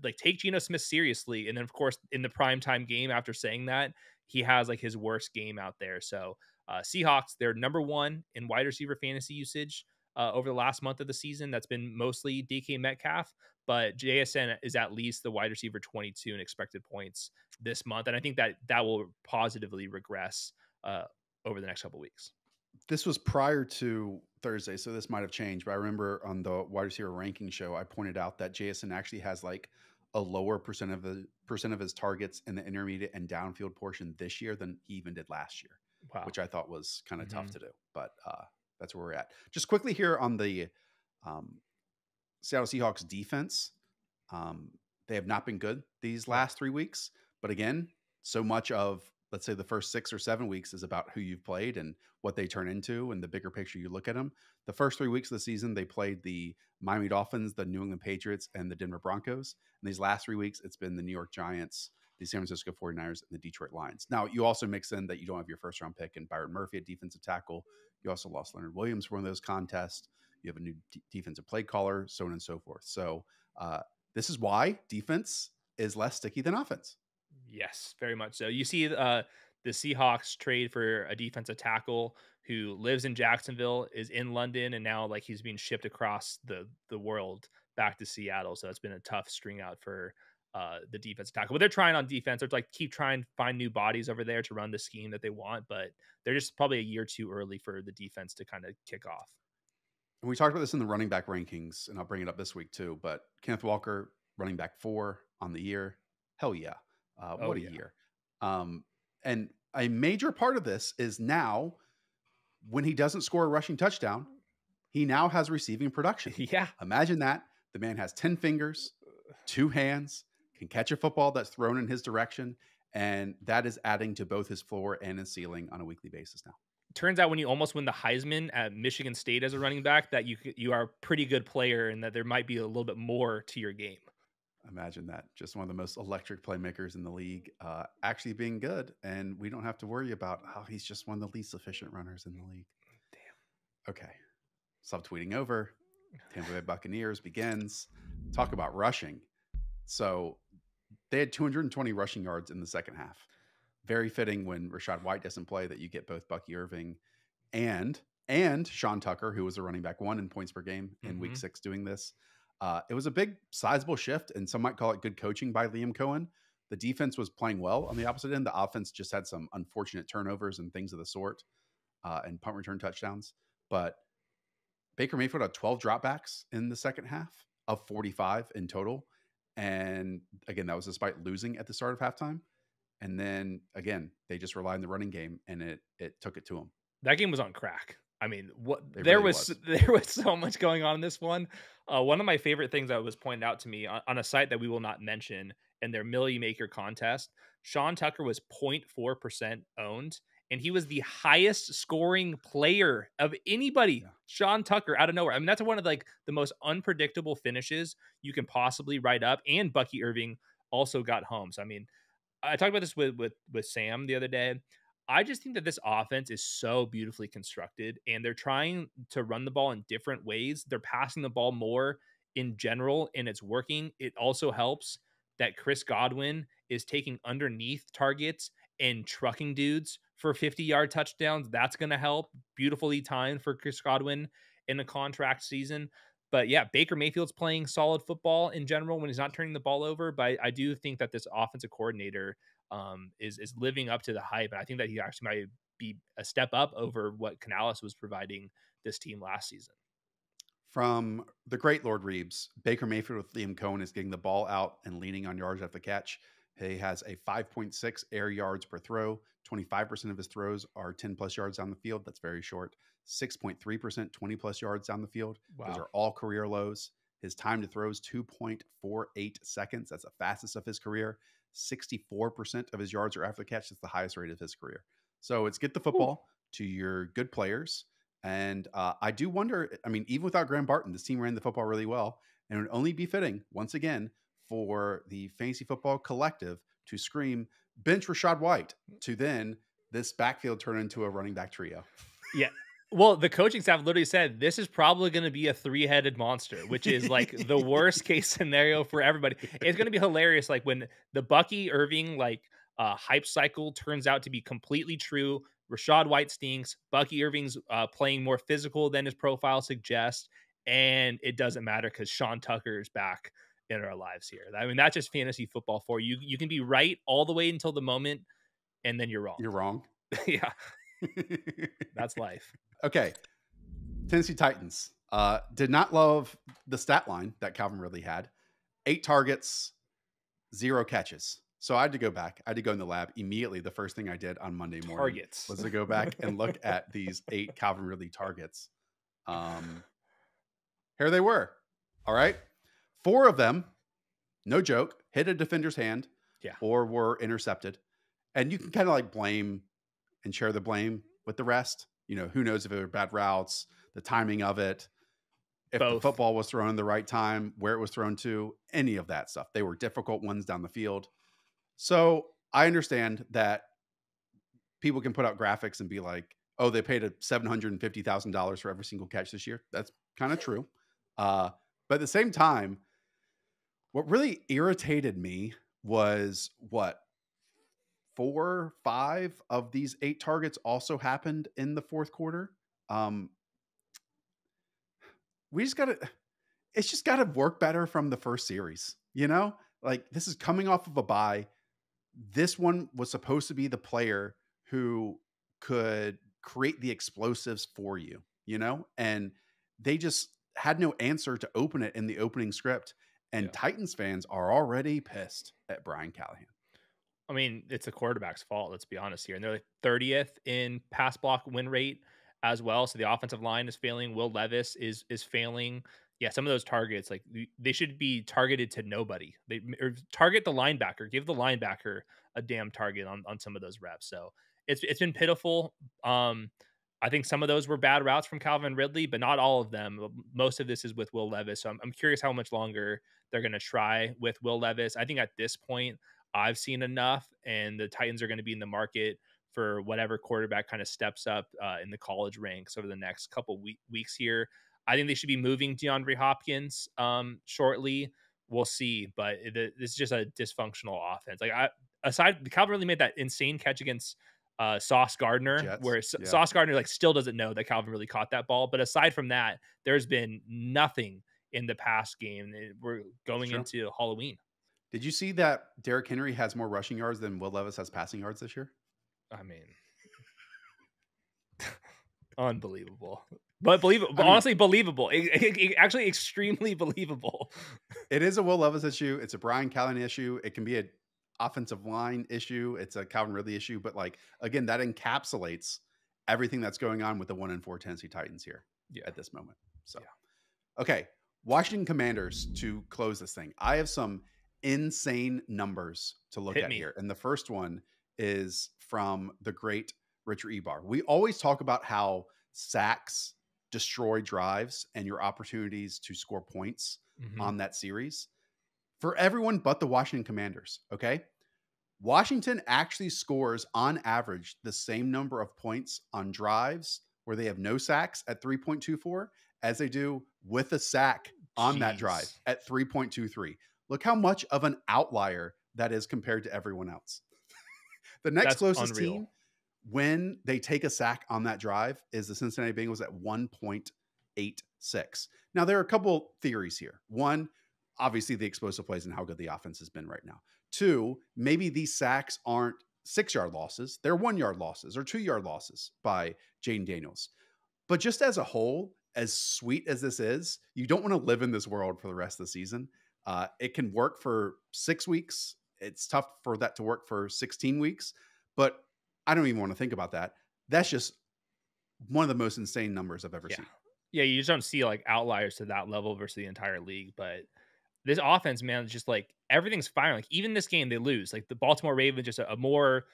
like take Geno Smith seriously. And then of course in the primetime game after saying that, he has like his worst game out there. So uh, Seahawks, they're number one in wide receiver fantasy usage uh, over the last month of the season. That's been mostly DK Metcalf, but JSN is at least the wide receiver 22 in expected points this month, and I think that that will positively regress uh, over the next couple weeks. This was prior to Thursday, so this might have changed. But I remember on the wide receiver ranking show, I pointed out that JSN actually has like a lower percent of the percent of his targets in the intermediate and downfield portion this year than he even did last year, wow. which I thought was kind of mm-hmm. tough to do. But uh, that's where we're at. Just quickly here on the um, Seattle Seahawks defense. Um, they have not been good these last three weeks, but again, so much of let's say the first six or seven weeks is about who you've played and what they turn into and the bigger picture you look at them. The first three weeks of the season, they played the Miami Dolphins, the New England Patriots, and the Denver Broncos. And these last three weeks, it's been the New York Giants, the San Francisco 49ers, and the Detroit Lions. Now, you also mix in that you don't have your first round pick and Byron Murphy at defensive tackle. You also lost Leonard Williams for one of those contests. You have a new d- defensive play caller, so on and so forth. So, uh, this is why defense is less sticky than offense. Yes, very much so. You see uh, the Seahawks trade for a defensive tackle who lives in Jacksonville, is in London, and now like he's being shipped across the the world back to Seattle. So it's been a tough string out for uh, the defensive tackle. But they're trying on defense. They're like keep trying to find new bodies over there to run the scheme that they want. But they're just probably a year too early for the defense to kind of kick off. And we talked about this in the running back rankings, and I'll bring it up this week too. But Kenneth Walker, running back four on the year, hell yeah, uh, oh, what a yeah. year! Um, and a major part of this is now when he doesn't score a rushing touchdown, he now has receiving production. Yeah, imagine that. The man has ten fingers, two hands, can catch a football that's thrown in his direction, and that is adding to both his floor and his ceiling on a weekly basis now. Turns out when you almost win the Heisman at Michigan State as a running back, that you you are a pretty good player, and that there might be a little bit more to your game. Imagine that. Just one of the most electric playmakers in the league, uh, actually being good, and we don't have to worry about how oh, he's just one of the least efficient runners in the league. Damn. Okay. Subtweeting over. Tampa Bay Buccaneers begins. Talk about rushing. So they had 220 rushing yards in the second half. Very fitting when Rachaad White doesn't play that you get both Bucky Irving and and Sean Tucker, who was a running back one in points per game in mm-hmm. week six doing this. Uh, it was a big, sizable shift, and some might call it good coaching by Liam Coen. The defense was playing well on the opposite end. The offense just had some unfortunate turnovers and things of the sort, uh, and punt return touchdowns. But Baker Mayfield had 12 dropbacks in the second half of 45 in total. And again, that was despite losing at the start of halftime. And then again, they just relied on the running game and it it took it to them. That game was on crack. I mean, what it there really was, was, there was so much going on in this one. Uh, one of my favorite things that was pointed out to me on, on a site that we will not mention in their Milly Maker contest, Sean Tucker was 0.4% owned and he was the highest scoring player of anybody. Yeah. Sean Tucker out of nowhere. I mean, that's one of like the most unpredictable finishes you can possibly write up. And Bucky Irving also got home. So I mean, I talked about this with with with Sam the other day. I just think that this offense is so beautifully constructed, and they're trying to run the ball in different ways. They're passing the ball more in general, and it's working. It also helps that Chris Godwin is taking underneath targets and trucking dudes for 50 yard touchdowns. That's going to help. Beautifully timed for Chris Godwin in a contract season. But yeah, Baker Mayfield's playing solid football in general when he's not turning the ball over. But I do think that this offensive coordinator um, is is living up to the hype, and I think that he actually might be a step up over what Canales was providing this team last season. From the great Lord Reeves, Baker Mayfield with Liam Coen is getting the ball out and leaning on yards after the catch. He has a 5.6 air yards per throw. 25% of his throws are 10 plus yards down the field. That's very short. 6.3%, 20 plus yards down the field. Wow. Those are all career lows. His time to throw is 2.48 seconds. That's the fastest of his career. 64% of his yards are after the catch. That's the highest rate of his career. So it's get the football Ooh. to your good players. And uh, I do wonder, I mean, even without Graham Barton, this team ran the football really well. And it would only be fitting, once again, for the fantasy football collective to scream bench Rachaad White to then this backfield turn into a running back trio. Yeah. Well, the coaching staff literally said this is probably going to be a three-headed monster, which is like the worst case scenario for everybody. It's going to be hilarious, like when the Bucky Irving like uh, hype cycle turns out to be completely true. Rachaad White stinks. Bucky Irving's uh, playing more physical than his profile suggests, and it doesn't matter because Sean Tucker is back in our lives here. I mean, that's just fantasy football for you. You can be right all the way until the moment, and then you're wrong. You're wrong. yeah, that's life. Okay, Tennessee Titans uh, did not love the stat line that Calvin Ridley had. Eight targets, zero catches. So I had to go back. I had to go in the lab immediately. The first thing I did on Monday morning Targets. was to go back and look at these eight Calvin Ridley targets. Um, here they were. All right. Four of them, no joke, hit a defender's hand Yeah. or were intercepted. And you can kind of like blame and share the blame with the rest. You know, who knows if it were bad routes, the timing of it, if the football was thrown in the right time, where it was thrown to, any of that stuff. They were difficult ones down the field. So I understand that people can put out graphics and be like, oh, they paid a $750,000 for every single catch this year. That's kind of true. Uh, but at the same time, what really irritated me was what four, five of these eight targets also happened in the fourth quarter. Um, we just got to, it's just got to work better from the first series, you know? Like this is coming off of a buy. This one was supposed to be the player who could create the explosives for you, you know? And they just had no answer to open it in the opening script. And Yeah. Titans fans are already pissed at Brian Callahan. I mean, it's the quarterback's fault. Let's be honest here. And they're like 30th in pass block win rate as well. So the offensive line is failing. Will Levis is is failing. Yeah, some of those targets like they should be targeted to nobody. They or target the linebacker. Give the linebacker a damn target on on some of those reps. So it's it's been pitiful. Um, I think some of those were bad routes from Calvin Ridley, but not all of them. Most of this is with Will Levis. So I'm, I'm curious how much longer they're going to try with Will Levis. I think at this point, I've seen enough, and the Titans are going to be in the market for whatever quarterback kind of steps up uh, in the college ranks over the next couple we- weeks here. I think they should be moving DeAndre Hopkins um, shortly. We'll see, but it, this is just a dysfunctional offense. Like I, aside, Calvin Ridley made that insane catch against uh, Sauce Gardner, Jets, where S- yeah. Sauce Gardner like still doesn't know that Calvin Ridley caught that ball. But aside from that, there's been nothing in the past game. Eh, We're going true. into Halloween. Did you see that Derrick Henry has more rushing yards than Will Levis has passing yards this year? I mean, unbelievable, but believable. I mean- honestly, believable. It- it- it- actually, extremely believable. It is a Will Levis issue. It's a Brian Callahan issue. It can be an offensive line issue. It's a Calvin Ridley issue. But like again, that encapsulates everything that's going on with the one and four Tennessee Titans here Yeah. at this moment. So, Yeah. okay, Washington Commanders to close this thing. I have some insane numbers to look Hit at me. here, and the first one is from the great Richard Ebar. We always talk about how sacks destroy drives and your opportunities to score points Mhm. on that series for everyone but the Washington Commanders. Okay. Washington actually scores on average the same number of points on drives where they have no sacks at 3.24 as they do with a sack on that drive at 3.23. Look how much of an outlier that is compared to everyone else. the next That's closest unreal. team when they take a sack on that drive is the Cincinnati Bengals at 1.86. Now, there are a couple theories here. One, obviously the explosive plays and how good the offense has been right now. Two, maybe these sacks aren't six yard losses, they're one yard losses or two yard losses by Jayden Daniels. But just as a whole, as sweet as this is, you don't want to live in this world for the rest of the season. Uh, it can work for six weeks. It's tough for that to work for 16 weeks, but I don't even want to think about that. That's just one of the most insane numbers I've ever Yeah. seen. yeah, you just don't see like outliers to that level versus the entire league. But this offense, man, is just like everything's firing. Like even this game, they lose. Like the Baltimore Ravens, just a, a more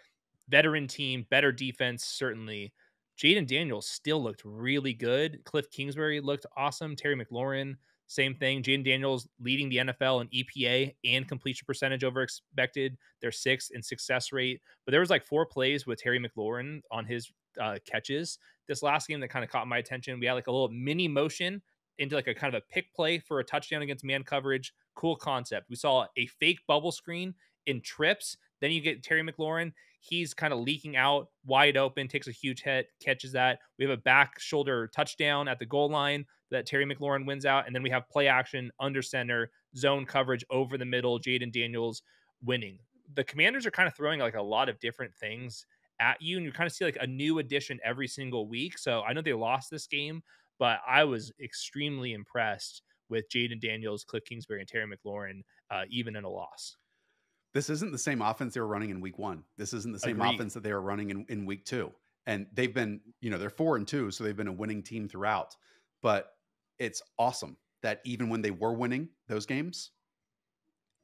veteran team, better defense, certainly. Jayden Daniels still looked really good. Cliff Kingsbury looked awesome. Terry McLaurin, same thing. Jayden Daniels leading the NFL in EPA and completion percentage over expected. They're sixth in success rate. But there was like four plays with Terry McLaurin on his uh, catches this last game that kind of caught my attention. We had like a little mini motion into like a kind of a pick play for a touchdown against man coverage. Cool concept. We saw a fake bubble screen in trips. Then you get Terry McLaurin. He's kind of leaking out wide open, takes a huge hit, catches that. We have a back shoulder touchdown at the goal line that Terry McLaurin wins out. And then we have play action under center, zone coverage over the middle, Jayden Daniels winning. The commanders are kind of throwing like a lot of different things at you, and you kind of see like a new addition every single week. So I know they lost this game, but I was extremely impressed with Jayden Daniels, Cliff Kingsbury, and Terry McLaurin, uh, even in a loss. This isn't the same offense they were running in week one. This isn't the same Agreed. offense that they were running in, in week two. And they've been, you know, they're four and two, so they've been a winning team throughout. But it's awesome that even when they were winning those games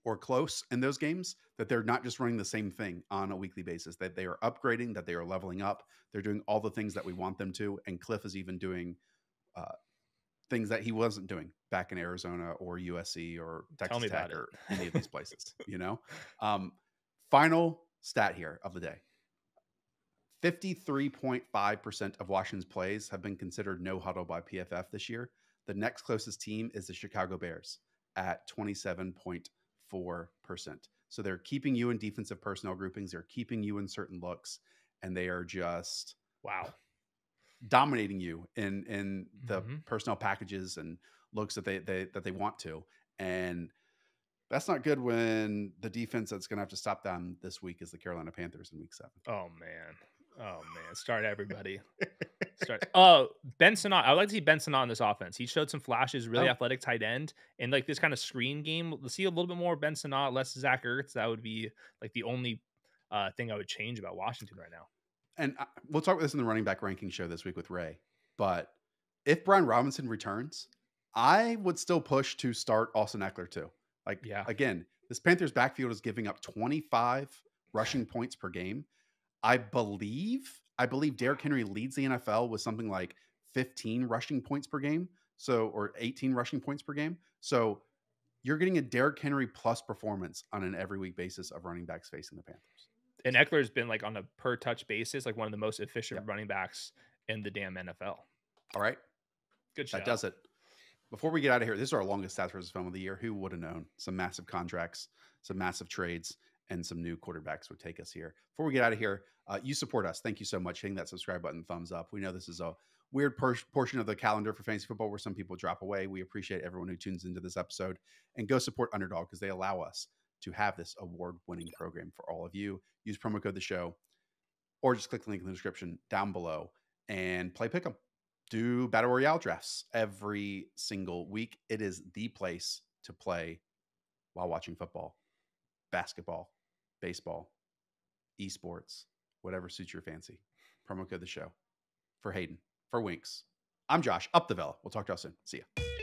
or close in those games, that they're not just running the same thing on a weekly basis, that they are upgrading, that they are leveling up. They're doing all the things that we want them to. And Cliff is even doing uh, things that he wasn't doing back in Arizona or USC or Texas Tech or any of these places, you know? Um, final stat here of the day 53.5% of Washington's plays have been considered no huddle by PFF this year. The next closest team is the Chicago Bears at 27.4%. So they're keeping you in defensive personnel groupings, they're keeping you in certain looks, and they are just wow dominating you in in the mm-hmm. personnel packages and looks that they, they that they want to. And that's not good when the defense that's going to have to stop them this week is the Carolina Panthers in week seven. Oh man. Oh man, start everybody. start. Oh, Ben Sinnott. I would like to see Ben Sinnott in this offense. He showed some flashes, really oh. athletic tight end, and like this kind of screen game. Let's see a little bit more Ben Sinnott, less Zach Ertz. That would be like the only uh, thing I would change about Washington right now and I, we'll talk about this in the running back ranking show this week with Ray. But if Brian Robinson returns, I would still push to start Austin Ekeler too. Like, yeah. again, this Panthers backfield is giving up 25 rushing points per game. I believe, I believe Derrick Henry leads the NFL with something like 15 rushing points per game. So, or 18 rushing points per game. So, you're getting a Derrick Henry plus performance on an every week basis of running backs facing the Panthers and Ekeler's been like on a per touch basis, like one of the most efficient yep. running backs in the damn NFL. All right. Good shot. That does it. Before we get out of here, this is our longest stats versus film of the year. Who would have known? Some massive contracts, some massive trades, and some new quarterbacks would take us here. Before we get out of here, uh, you support us. Thank you so much. Hitting that subscribe button, thumbs up. We know this is a weird por- portion of the calendar for fantasy football where some people drop away. We appreciate everyone who tunes into this episode and go support Underdog because they allow us to have this award winning program for all of you. Use promo code the show or just click the link in the description down below and play pick 'em. Do battle royale drafts every single week. It is the place to play while watching football, basketball, baseball, esports, whatever suits your fancy. Promo code the show for Hayden, for Winks. I'm Josh, up the Vela. We'll talk to y'all soon. See ya.